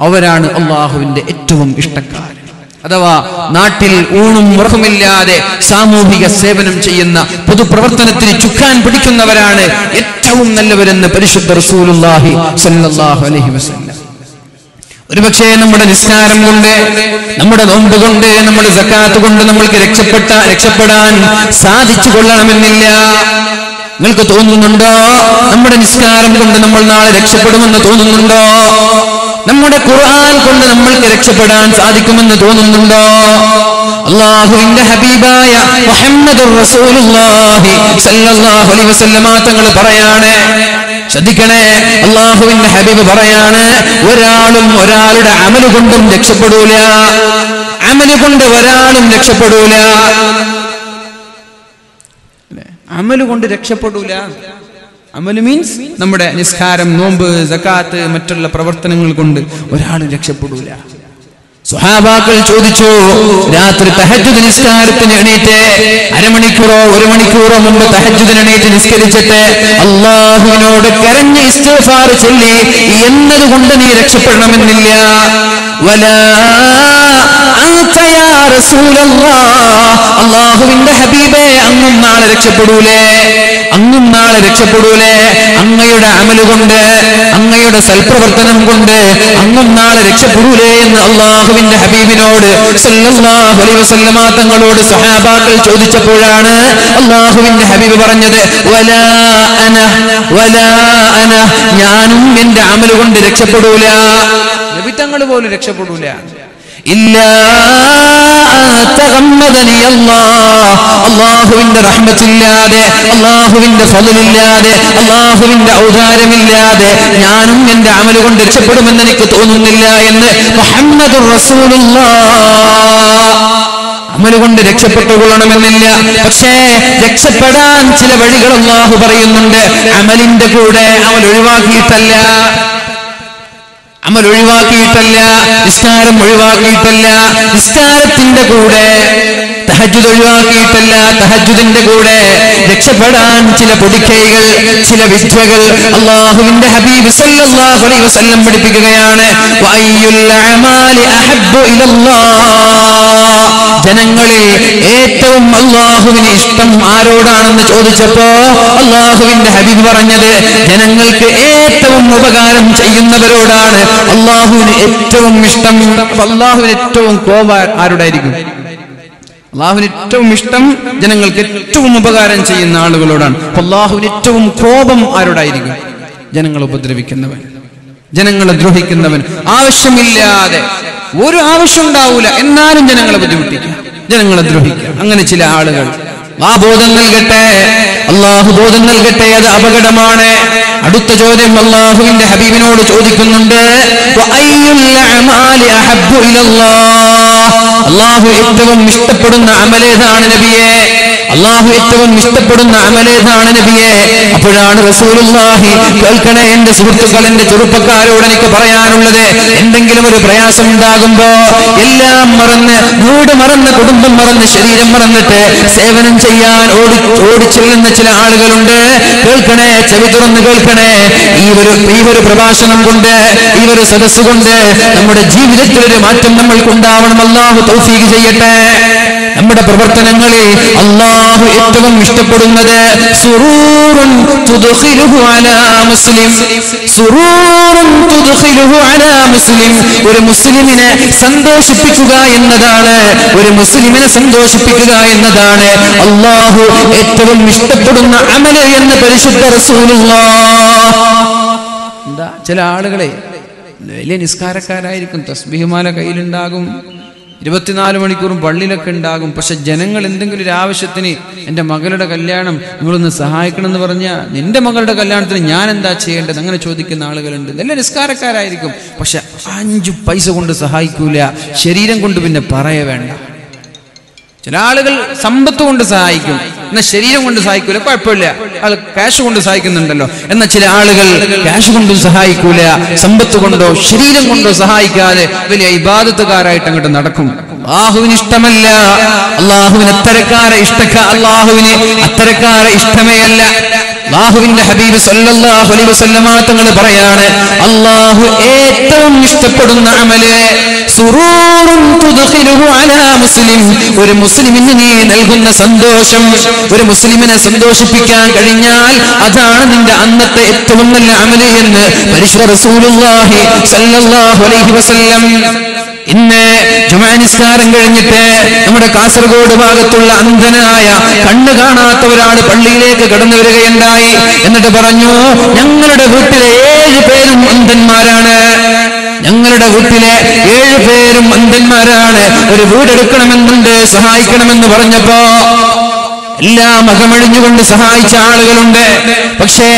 അവരാണ് അള്ളാഹുവിന്റെ ഏറ്റവും ഇഷ്ടക്കാരൻ. അഥവാ നാട്ടിൽ ഊണും ഉറക്കമില്ലാതെ സാമൂഹിക സേവനം ചെയ്യുന്ന പൊതുപ്രവർത്തനത്തിന് ചുക്കാൻ പിടിക്കുന്നവരാണ് ഏറ്റവും നല്ലവരെന്ന് പരിശുദ്ധ റസൂലുല്ലാഹി സല്ലല്ലാഹു അലൈഹി വസല്ലം. ഒരുപക്ഷേ നമ്മുടെ നിസ്കാരം കൊണ്ട് നമ്മുടെ നോമ്പ് കൊണ്ട് നമ്മുടെ സക്കാത്ത് കൊണ്ട് നമ്മൾക്ക് രക്ഷപ്പെട്ട രക്ഷപ്പെടാൻ സാധിച്ചു കൊള്ളണമെന്നില്ല നിങ്ങൾക്ക് തോന്നുന്നുണ്ടോ? നമ്മുടെ നിസ്കാരം കൊണ്ട് നമ്മൾ നാളെ രക്ഷപ്പെടുമെന്ന് തോന്നുന്നുണ്ടോ? നമ്മുടെ ഖുർആൻ കൊണ്ട് നമ്മൾക്ക് രക്ഷപ്പെടാൻ സാധിക്കുമെന്ന് തോന്നുന്നുണ്ടോ? അള്ളാഹുവിന്റെ ഹബീബായ മുഹമ്മദ് തങ്ങൾ പറയാണ്. ശ്രദ്ധിക്കണേ അള്ളാഹുവിന്റെ ഹബീബ് പറയാണ് ഒരാളും ഒരാളുടെ അമൽ കൊണ്ടും രക്ഷപ്പെടൂല. അമൽ കൊണ്ട് ഒരാളും രക്ഷപ്പെടൂല? അമൽ കൊണ്ട് രക്ഷപ്പെടൂല. അമൽ മീൻസ് നമ്മുടെ നിസ്കാരം നോമ്പ് സക്കാത്ത് മറ്റുള്ള പ്രവർത്തനങ്ങൾ കൊണ്ട് ഒരാളും രക്ഷപ്പെടൂല. സുഹാബാക്കൾ ചോദിച്ചു രാത്രി തഹജുദ് നിസ്കാരത്തിന് എണീറ്റ് അരമണിക്കൂറോ ഒരു മണിക്കൂറോ മുമ്പ് തഹജുദിന് എണീറ്റ് നിസ്കരിച്ചിട്ട് അള്ളാഹുവിനോട് കരഞ്ഞ് ഇസ്തിഗ്ഫാർ ചൊല്ലി എന്നതുകൊണ്ട് നീ രക്ഷപ്പെടണമെന്നില്ല. അള്ളാഹുവിന്റെ ഹബീബെ അങ്ങും നാളെ രക്ഷപ്പെടൂലേ. അങ്ങും നാളെ രക്ഷപ്പെടൂലേ അങ്ങയുടെ അമലുകൊണ്ട് അങ്ങയുടെ സൽപ്രവർത്തനം കൊണ്ട് അങ്ങും നാളെ രക്ഷപ്പെടൂലേ എന്ന് അള്ളാഹുവിന്റെ ഹബീബിനോട് തങ്ങളോട് സഹാബാക്കൾ ചോദിച്ചപ്പോഴാണ് അള്ളാഹുവിന്റെ ഹബീബ് പറഞ്ഞത് ഞാനും എന്റെ അമലുകൊണ്ട് രക്ഷപ്പെടൂല പോലും രക്ഷപ്പെടൂല. അള്ളാഹുവിന്റെ റഹ്മത്തില്ലാതെ അള്ളാഹുവിന്റെ ഫضലില്ലാതെ അള്ളാഹുവിന്റെ ഔദാരമില്ലാതെ ഞാനും എന്റെ അമൽ കൊണ്ട് രക്ഷപ്പെടുമെന്ന് എനിക്ക് തോന്നുന്നില്ല എന്ന് മുഹമ്മദ് അമൽ കൊണ്ട് രക്ഷപ്പെട്ടുകൊള്ളണമെന്നില്ല. പക്ഷേ രക്ഷപ്പെടാൻ ചില വഴികൾ അള്ളാഹു പറയുന്നുണ്ട്. അമലിന്റെ കൂടെ അവൻ ഒഴിവാക്കിയിട്ടല്ല. അമൽ ഒഴിവാക്കിയിട്ടല്ല നിസ്കാരം ഒഴിവാക്കിയിട്ടല്ല നിസ്കാരത്തിന്റെ കൂടെ തഹജുദ് ഒഴിവാക്കിയിട്ടല്ല തഹജുദിന്റെ കൂടെ രക്ഷപ്പെടാൻ ചില പൊടിക്കൈകൾ ചില വിദ്യകൾ അള്ളാഹുവിന്റെ ഹബീബ് സല്ലല്ലാഹു അലൈഹി വസല്ലം പഠിപ്പിക്കുകയാണ്. വഅയ്യുൽ അഅമാലി അഹബ്ബു ഇലല്ലാഹ്. ജനങ്ങളിൽ ഏറ്റവും അള്ളാഹുവിന് ഇഷ്ടം ആരോടാണെന്ന് ചോദിച്ചപ്പോ അള്ളാഹുവിന്റെ ഹബീബ് പറഞ്ഞത് ജനങ്ങൾക്ക് ഏറ്റവും ഉപകാരം ചെയ്യുന്നവരോടാണ് അള്ളാഹുവിന് ഏറ്റവും ഇഷ്ടം. അള്ളാഹുവിന് ഏറ്റവും കോപ ആരോടായിരിക്കും? അള്ളാഹുവിന് ഏറ്റവും ഇഷ്ടം ജനങ്ങൾക്ക് ഏറ്റവും ഉപകാരം ചെയ്യുന്ന ആളുകളോടാണ്. അള്ളാഹുവിന് ഏറ്റവും കോപം ആരോടായിരിക്കും? ജനങ്ങൾ ഉപദ്രവിക്കുന്നവൻ. ജനങ്ങളെ ദ്രോഹിക്കുന്നവൻ. ആവശ്യമില്ലാതെ ഒരു ആവശ്യം ഉണ്ടാവൂല. എന്നാലും ജനങ്ങളെ ബുദ്ധിമുട്ടിക്കുക ജനങ്ങളെ ദ്രോഹിക്കുക അങ്ങനെ ചില ആളുകൾ ആ ബോധം നൽകട്ടെ അള്ളാഹു ബോധം നൽകട്ടെ അത് അപകടമാണ്. അടുത്ത ചോദ്യം അള്ളാഹുവിന്റെ ഹബീബിനോട് ചോദിക്കുന്നുണ്ട് അള്ളാഹു ഏറ്റവും ഇഷ്ടപ്പെടുന്ന അമലേതാണ് നബിയെ. അള്ളാഹു ഏറ്റവും ഇഷ്ടപ്പെടുന്ന അമലേതാണ് നബിയെ. അപ്പോഴാണ് റസൂലുള്ളാഹി കേൾക്കണേ എന്റെ സുഹൃത്തുക്കൾ എന്റെ ചെറുപ്പക്കാരോട് എനിക്ക് പറയാനുള്ളത്. എന്തെങ്കിലും ഒരു പ്രയാസം ഉണ്ടാകുമ്പോ എല്ലാം മറന്ന് വീട് മറന്ന് കുടുംബം മറന്ന് ശരീരം മറന്നിട്ട് സേവനം ചെയ്യാൻ ഓടി ഓടിച്ചെല്ലുന്ന ചില ആളുകളുണ്ട്. കേൾക്കണേ ചെവി തുറന്ന് കേൾക്കണേ. ഈ ഒരു ഈ ഒരു പ്രഭാഷണം കൊണ്ട് ഈ ഒരു സദസ് കൊണ്ട് നമ്മുടെ ജീവിതത്തിൽ ഒരു മാറ്റം നമ്മൾക്കുണ്ടാവണം. അല്ലാഹു തൗഫീഖ് ചെയ്യട്ടെ. നമ്മുടെ പ്രവർത്തനങ്ങളെ അള്ളാഹു ഏറ്റവും ഇഷ്ടപ്പെടുന്നത് മുസ്ലിം. മുസ്ലിം. ഒരു മുസ്ലിമിനെ സന്തോഷിപ്പിക്കുക എന്നതാണ്. ഒരു മുസ്ലിമിനെ സന്തോഷിപ്പിക്കുക എന്നതാണ്. അള്ളാഹു ഏറ്റവും ഇഷ്ടപ്പെടുന്ന അമല എന്ന് പരിശുദ്ധ റസൂലുള്ള എന്താ? ചില ആളുകളെ വലിയ നിസ്കാരക്കാരായിരിക്കും. തസ്ബിഹുമാല കയ്യിലുണ്ടാകും. ഇരുപത്തിനാല് മണിക്കൂറും പള്ളിയിലൊക്കെ ഉണ്ടാകും. പക്ഷെ ജനങ്ങൾ എന്തെങ്കിലും ഒരു ആവശ്യത്തിന് എന്റെ മകളുടെ കല്യാണം നിങ്ങളൊന്ന് സഹായിക്കണം എന്ന് പറഞ്ഞാൽ നിന്റെ മകളുടെ കല്യാണത്തിന് ഞാൻ എന്താ ചെയ്യേണ്ടത്? അങ്ങനെ ചോദിക്കുന്ന ആളുകളുണ്ട്. നല്ല നിസ്കാരക്കാരായിരിക്കും. പക്ഷെ അഞ്ചു പൈസ കൊണ്ട് സഹായിക്കൂല. ശരീരം കൊണ്ട് പിന്നെ പറയ വേണ്ട. ചില ആളുകൾ സമ്പത്ത് കൊണ്ട് സഹായിക്കും. എന്നാൽ ശരീരം കൊണ്ട് സഹായിക്കൂല കുഴപ്പമില്ല. അത് ക്യാഷ് കൊണ്ട് സഹായിക്കുന്നുണ്ടല്ലോ. എന്നാൽ ചില ആളുകൾ ക്യാഷ് കൊണ്ടും സഹായിക്കൂല സമ്പത്ത് കൊണ്ടോ ശരീരം കൊണ്ടോ സഹായിക്കാതെ വലിയ ഇബാദത്തുകാരായിട്ട് അങ്ങോട്ട് നടക്കും. അള്ളാഹുവിന് ഇഷ്ടമല്ല. അള്ളാഹുവിന് അത്തരക്കാരെ ഇഷ്ടക്ക അള്ളാഹുവിന് അത്തരക്കാരെ ഇഷ്ടമേ അല്ല. അള്ളാഹുവിന്റെ ഹബീബ് സല്ലല്ലാഹു അലൈഹി വസല്ലമ തങ്ങൾ പറയാണ് അള്ളാഹു ഏറ്റവും ഇഷ്ടപ്പെടുന്ന അമൽ ഒരു മുസ്ലിമിന് നീ നൽകുന്ന സന്തോഷം ഒരു മുസ്ലിമിനെ സന്തോഷിപ്പിക്കാൻ കഴിഞ്ഞാൽ അതാണ് നിന്റെ അന്നത്തെ ഏറ്റവും നല്ല അമൽ എന്ന് പരിശുദ്ധ റസൂലുള്ളാഹി സല്ലല്ലാഹു അലൈഹി വസല്ലം ഇന്ന് ജുമാ കഴിഞ്ഞിട്ട് നമ്മുടെ കാസർഗോഡ് ഭാഗത്തുള്ള അന്ധനായ കണ്ണ് കാണാത്ത ഒരാൾ പള്ളിയിലേക്ക് കടന്നു വരികയുണ്ടായി. എന്നിട്ട് പറഞ്ഞു ഞങ്ങളുടെ വീട്ടിലെ ഏഴ് പേരും അന്ധന്മാരാണ്. ഞങ്ങളുടെ വീട്ടിലെ ഏഴ് പേരും അന്ധന്മാരാണ്. ഒരു വീടെടുക്കണമെന്നുണ്ട് സഹായിക്കണമെന്ന് പറഞ്ഞപ്പോ എല്ലാ മകമഴിഞ്ഞുകൊണ്ട് സഹായിച്ച ആളുകളുണ്ട്. പക്ഷേ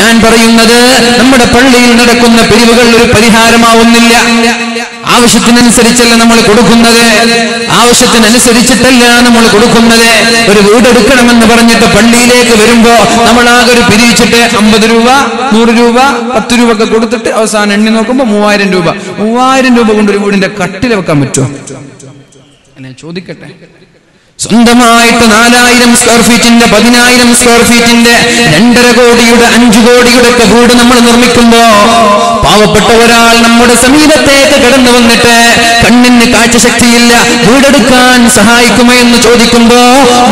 ഞാൻ പറയുന്നത് നമ്മുടെ പള്ളിയിൽ നടക്കുന്ന പിരിവുകൾ ഒരു പരിഹാരമാവുന്നില്ല. ആവശ്യത്തിനനുസരിച്ചല്ല നമ്മൾ കൊടുക്കുന്നത്? ആവശ്യത്തിനനുസരിച്ചിട്ടല്ല നമ്മൾ കൊടുക്കുന്നത്. ഒരു വീടെടുക്കണമെന്ന് പറഞ്ഞിട്ട് പള്ളിയിലേക്ക് വരുമ്പോ നമ്മൾ ആകെ ഒരു പിരിച്ചിട്ട് അമ്പത് രൂപ നൂറ് രൂപ പത്ത് രൂപ ഒക്കെ കൊടുത്തിട്ട് അവസാനം എണ്ണി നോക്കുമ്പോ മൂവായിരം രൂപ. മൂവായിരം രൂപ കൊണ്ട് ഒരു വീടിന്റെ കട്ടിൽ വെക്കാൻ പറ്റുമോ? ചോദിക്കട്ടെ. സ്വന്തമായിട്ട് നാലായിരം സ്ക്വയർ ഫീറ്റിന്റെ പതിനായിരം സ്ക്വയർ ഫീറ്റിന്റെ രണ്ടര കോടിയുടെ അഞ്ചു കോടിയുടെ ഒക്കെ വീട് നമ്മൾ നിർമ്മിക്കുമ്പോ പാവപ്പെട്ട ഒരാൾ നമ്മുടെ സമീപത്തേക്ക് കടന്നു വന്നിട്ട് കണ്ണിന് കാഴ്ചശക്തിയില്ല വീടെടുക്കാൻ സഹായിക്കുമോ എന്ന് ചോദിക്കുമ്പോ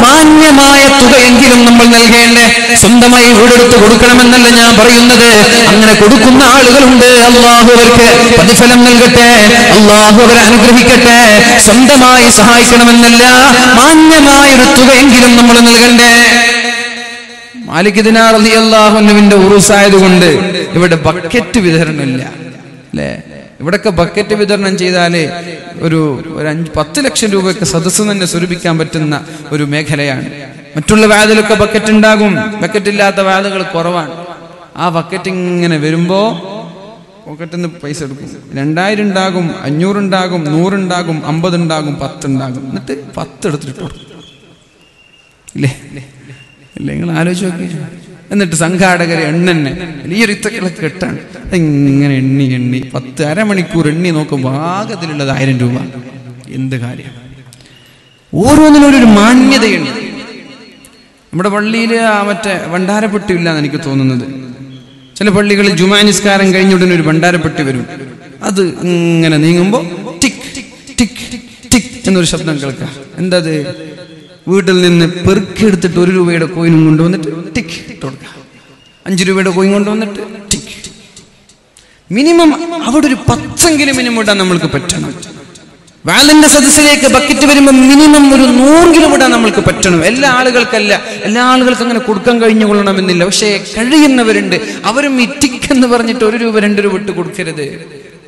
മാന്യമായ തുകയെങ്കിലും നമ്മൾ നൽകേണ്ടേ. സ്വന്തമായി വീടെടുത്ത് കൊടുക്കണമെന്നല്ല ഞാൻ പറയുന്നത്. അങ്ങനെ കൊടുക്കുന്ന ആളുകളുണ്ട്. അള്ളാഹു അവർക്ക് പ്രതിഫലം നൽകട്ടെ. അള്ളാഹു അവരെ അനുഗ്രഹിക്കട്ടെ. സ്വന്തമായി സഹായിക്കണമെന്നല്ല മാന്യമായ ഒരു തുകയെങ്കിലും നമ്മൾ നൽകണ്ടേ? മാലിക് ദിനാർ അലി അള്ളാഹുവിന്റെ ഉറുസായതുകൊണ്ട് ഇവിടെ ബക്കറ്റ് വിതരണമില്ല. അല്ലേ? ഇവിടൊക്കെ ബക്കറ്റ് വിതരണം ചെയ്താലേ ഒരു ഒരു അഞ്ച് പത്ത് ലക്ഷം രൂപയൊക്കെ സദസ്സ് തന്നെ സ്വരൂപിക്കാൻ പറ്റുന്ന ഒരു മേഖലയാണ്. മറ്റുള്ള വാതിലൊക്കെ ബക്കറ്റ് ഉണ്ടാകും. ബക്കറ്റ് ഇല്ലാത്ത വാതുകൾ കുറവാണ്. ആ ബക്കറ്റ് ഇങ്ങനെ വരുമ്പോ പോക്കറ്റിൽ നിന്ന് പൈസ എടുക്കും. രണ്ടായിരം ഉണ്ടാകും അഞ്ഞൂറുണ്ടാകും നൂറുണ്ടാകും അമ്പതുണ്ടാകും പത്തുണ്ടാകും. എന്നിട്ട് പത്ത് എടുത്തിട്ട് കൊടുക്കും. ഇല്ലേ? ഇല്ലേ? നിങ്ങൾ ആലോചിച്ച് നോക്കി. എന്നിട്ട് സംഘാടകരെ എണ്ണെന്നെ. ഈ ഒരു ഇത്തക്കളൊക്കെ കെട്ടാണ്. ഇങ്ങനെ എണ്ണി എണ്ണി പത്ത് അരമണിക്കൂർ എണ്ണി നോക്കുമ്പോൾ ആകത്തിലുള്ളത് ആയിരം രൂപ. എന്ത് കാര്യം? ഓരോന്നിനും ഒരു മാന്യതയുണ്ട്. നമ്മുടെ പള്ളിയിൽ മറ്റേ വണ്ടാരപ്പെട്ടില്ല എന്ന് എനിക്ക് തോന്നുന്നത്. ചില പള്ളികളിൽ ജുമാ നിസ്കാരം കഴിഞ്ഞ ഉടനെ ഒരു ഭണ്ഡാരപ്പെട്ടി വരും. അത് ഇങ്ങനെ നീങ്ങുമ്പോൾ ടിക് ടിക് ടിക് എന്നൊരു ശബ്ദം കേൾക്കാം. എന്താ അത് വീട്ടിൽ നിന്ന് പെറുക്കിയെടുത്തിട്ട് ഒരു രൂപയുടെ കോയിനും കൊണ്ടുവന്നിട്ട് ടിക് ഇട്ട് കൊടുക്കുക അഞ്ച് രൂപയുടെ കോയിൻ കൊണ്ടുവന്നിട്ട് ടിക്. മിനിമം അവിടെ ഒരു പത്തെങ്കിലും മിനിമം ഇടാൻ നമ്മൾക്ക് പറ്റണം. വാലിന്റെ സദസ്സിലേക്ക് ബക്കറ്റ് വരുമ്പോൾ മിനിമം ഒരു നൂറെങ്കിലും ഇടാൻ നമ്മൾക്ക് പറ്റണം. എല്ലാ ആളുകൾക്കല്ല. എല്ലാ ആളുകൾക്കും അങ്ങനെ കൊടുക്കാൻ കഴിഞ്ഞു കൊള്ളണമെന്നില്ല പക്ഷേ കഴിയുന്നവരുണ്ട്. അവരും ഇറ്റിക്കെന്ന് പറഞ്ഞിട്ട് ഒരു രൂപ രണ്ട് രൂപ ഇട്ട് കൊടുക്കരുത്.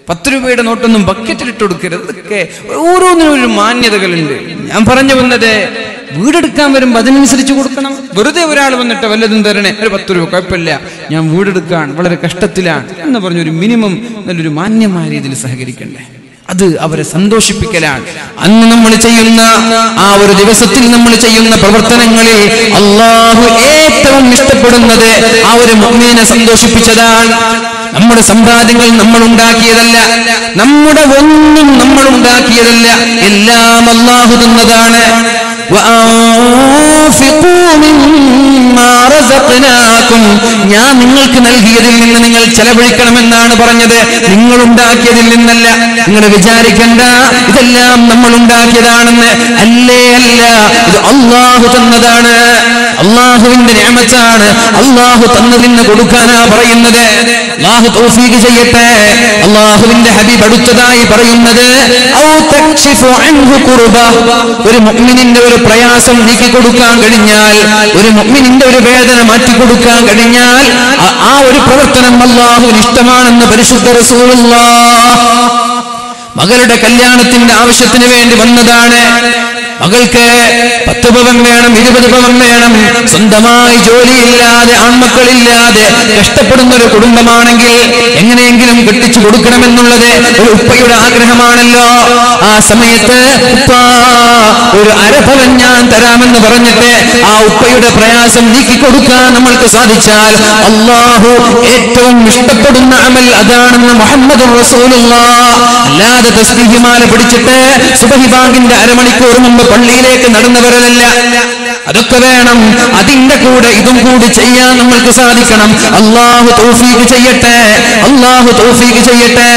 പത്ത് രൂപയുടെ നോട്ടൊന്നും ബക്കറ്റിൽ ഇട്ട് കൊടുക്കരുത്. ഇതൊക്കെ ഓരോന്നിനും ഒരു മാന്യതകളുണ്ട്. ഞാൻ പറഞ്ഞു വന്നത് വീടെടുക്കാൻ വരുമ്പോൾ അതിനനുസരിച്ച് കൊടുക്കണം. വെറുതെ ഒരാൾ വന്നിട്ട് വല്ലതും തരണേ. ഒരു പത്ത് രൂപ കുഴപ്പമില്ല. ഞാൻ വീടെടുക്കാൻ വളരെ കഷ്ടത്തിലാണ്. എന്ന് പറഞ്ഞ ഒരു മിനിമം നല്ലൊരു മാന്യമായ രീതിയിൽ സഹകരിക്കണ്ടേ? അത് അവരെ സന്തോഷിപ്പിക്കലാണ്. അന്ന് നമ്മൾ ചെയ്യുന്ന ആ ഒരു ദിവസത്തിൽ നമ്മൾ ചെയ്യുന്ന പ്രവർത്തനങ്ങളിൽ അള്ളാഹു ഏറ്റവും ഇഷ്ടപ്പെടുന്നത് ആ ഒരു മമ്മീനെ സന്തോഷിപ്പിച്ചതാണ്. നമ്മുടെ സമ്പാദ്യങ്ങൾ നമ്മൾ ഉണ്ടാക്കിയതല്ല നമ്മുടെ ഒന്നും നമ്മൾ ഉണ്ടാക്കിയതല്ല. എല്ലാം അള്ളാഹു തന്നതാണ്. ഞാൻ നിങ്ങൾക്ക് നൽകിയതിൽ നിന്ന് നിങ്ങൾ ചെലവഴിക്കണമെന്നാണ് പറഞ്ഞത്. നിങ്ങൾ ഉണ്ടാക്കിയതിൽ നിന്നല്ല. നിങ്ങൾ വിചാരിക്കണ്ട ഇതെല്ലാം നമ്മൾ ഉണ്ടാക്കിയതാണെന്ന്. അല്ലേ അല്ല ഇത് അള്ളാഹു തന്നതാണ്. അള്ളാഹുവിന്റെ നിയമത്താണ് അള്ളാഹു തന്നതിന് കൊടുക്കാനാ പറയുന്നത്. അള്ളാഹു തൗഫീഖ് ചെയ്യട്ടെ. അള്ളാഹുവിന്റെ ഹബീബ് അടുത്തതായി പറയുന്നത്. ഒരു മുഗ്മിനിന്റെ ഒരു പ്രയാസം നീക്കി കൊടുക്കാൻ കഴിഞ്ഞാൽ ഒരു മുഗ്മിനിന്റെ ഒരു വേദന മാറ്റി കൊടുക്കാൻ കഴിഞ്ഞാൽ ആ- ഒരു പ്രവർത്തനം അള്ളാഹുവിന് ഇഷ്ടമാണെന്ന് പരിശുദ്ധ റസൂലുള്ളാഹ് മകളുടെ കല്യാണത്തിന്റെ ആവശ്യത്തിന് വേണ്ടി വന്നതാണ്. മകൾക്ക് പത്ത് പവൻ വേണം ഇരുപത് പവൻ വേണം. സ്വന്തമായി ജോലിയില്ലാതെ ആൺമക്കളില്ലാതെ കഷ്ടപ്പെടുന്ന ഒരു കുടുംബമാണെങ്കിൽ എങ്ങനെയെങ്കിലും കെട്ടിച്ചു കൊടുക്കണമെന്നുള്ളത് ഒരു ഉപ്പയുടെ ആഗ്രഹമാണല്ലോ. ആ സമയത്ത് ഉപ്പ ഒരു അരഭവൻ ഞാൻ തരാമെന്ന് പറഞ്ഞിട്ട് ആ ഉപ്പയുടെ പ്രയാസം നീക്കി കൊടുക്കാൻ നമ്മൾക്ക് സാധിച്ചാൽ അള്ളാഹു ഏറ്റവും ഇഷ്ടപ്പെടുന്ന അമൽ അതാണെന്ന് മുഹമ്മദ് അല്ലാതെ തസ്തിഹിമാല പിടിച്ചിട്ട് സുബഹിബാഗിന്റെ അരമണിക്കൂർ മുമ്പ് പള്ളിയിലേക്ക് നടന്നവരല്ല. അതൊക്കെ വേണം. അതിന്റെ കൂടെ ഇതും കൂടി ചെയ്യാൻ നമ്മൾക്ക് സാധിക്കണം. അള്ളാഹു തൗഫീഖ് ചെയ്യട്ടെ. അള്ളാഹു തൗഫീഖ് ചെയ്യട്ടെ.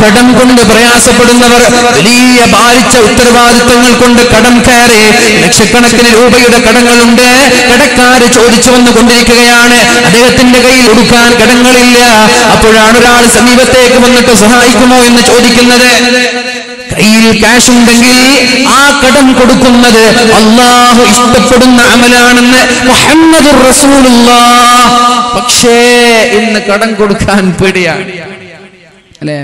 കടം കൊണ്ട് പ്രയാസപ്പെടുന്നവർ വലിയ ഭാരിച്ച ഉത്തരവാദിത്തങ്ങൾ കൊണ്ട് കടം കയറി ലക്ഷക്കണക്കിന് രൂപയുടെ കടങ്ങളുണ്ട്. കടക്കാര് ചോദിച്ചു വന്നു കൊണ്ടിരിക്കുകയാണ് അദ്ദേഹത്തിന്റെ കയ്യിൽ കൊടുക്കാൻ കടങ്ങളില്ല. അപ്പോഴാണ് ഒരാൾ സമീപത്തേക്ക് വന്നിട്ട് സഹായിക്കുമോ എന്ന് ചോദിക്കുന്നത്. കയ്യിൽ ക്യാഷ് ഉണ്ടെങ്കിൽ ആ കടം കൊടുക്കുന്നത് അള്ളാഹു ഇഷ്ടപ്പെടുന്ന അമലാണെന്ന് മുഹമ്മദ് പക്ഷേ ഇന്ന് കടം കൊടുക്കാൻ പേടിയാണ്. അല്ലേ?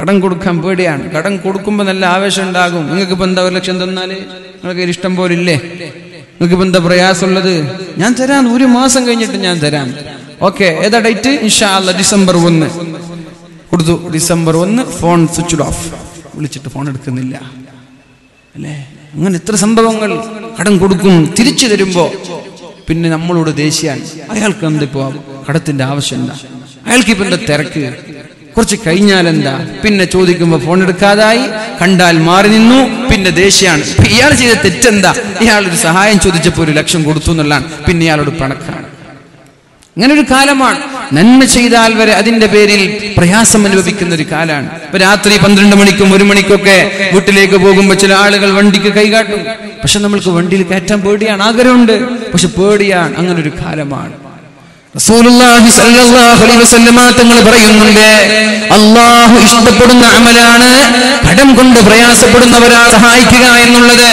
കടം കൊടുക്കാൻ പേടിയാണ്. കടം കൊടുക്കുമ്പോൾ നല്ല ആവേശം ഉണ്ടാകും. നിങ്ങൾക്ക് ഇപ്പൊ എന്താ ഒരു ലക്ഷം തന്നാൽ? നിങ്ങൾക്ക് ഇഷ്ടം പോലെ ഇല്ലേ നിങ്ങൾക്ക് ഇപ്പൊ എന്താ പ്രയാസമുള്ളത്? ഞാൻ തരാം. ഒരു മാസം കഴിഞ്ഞിട്ട് ഞാൻ തരാം. ഓക്കെ ഏതാ ഡേറ്റ് ഇൻഷാ അല്ല ഡിസംബർ ഒന്ന്. കൊടുത്തു. ഡിസംബർ ഒന്ന് ഫോൺ സ്വിച്ച് ഓഫ് വിളിച്ചിട്ട് ഫോൺ എടുക്കുന്നില്ല. അല്ലേ? അങ്ങനെ എത്ര സംഭവങ്ങൾ കടം കൊടുക്കും തിരിച്ചു തരുമ്പോ പിന്നെ നമ്മളോട് ദേഷ്യാൻ അയാൾക്ക് എന്തിപ്പോ കടത്തിന്റെ ആവശ്യമില്ല അയാൾക്ക് ഇപ്പൊ എന്താ തിരക്ക്? കുറച്ച് കഴിഞ്ഞാൽ എന്താ? പിന്നെ ചോദിക്കുമ്പോ ഫോൺ എടുക്കാതായി കണ്ടാൽ മാറി നിന്നു പിന്നെ ദേഷ്യാണ്. ഇയാൾ ചെയ്ത തെറ്റെന്താ? ഇയാൾ ഒരു സഹായം ചോദിച്ചപ്പോ ഒരു ലക്ഷം കൊടുത്തു എന്നുള്ളതാണ്. പിന്നെ ഇയാളോട് പണക്കാണ് അങ്ങനെ ഒരു കാലമാണ്. നന്മ ചെയ്താൽ വരെ അതിന്റെ പേരിൽ പ്രയാസം അനുഭവിക്കുന്ന ഒരു കാലാണ്. ഇപ്പൊ രാത്രി പന്ത്രണ്ട് മണിക്കും ഒരു മണിക്കൊക്കെ വീട്ടിലേക്ക് പോകുമ്പോൾ ചില ആളുകൾ വണ്ടിക്ക് കൈകാട്ടും പക്ഷെ നമ്മൾക്ക് വണ്ടിയിൽ കയറ്റാൻ പേടിയാണ് ആഗ്രഹമുണ്ട്. പക്ഷെ പേടിയാണ് അങ്ങനെ ഒരു കാലമാണ് റസൂലുള്ളാഹി സ്വല്ലല്ലാഹു അലൈഹി വസല്ലമ തങ്ങൾ പറയുന്നുണ്ട് അള്ളാഹു ഇഷ്ടപ്പെടുന്ന അമലാണ് കടം കൊണ്ട് പ്രയാസപ്പെടുന്നവരാ സഹായിക്കുക എന്നുള്ളത്.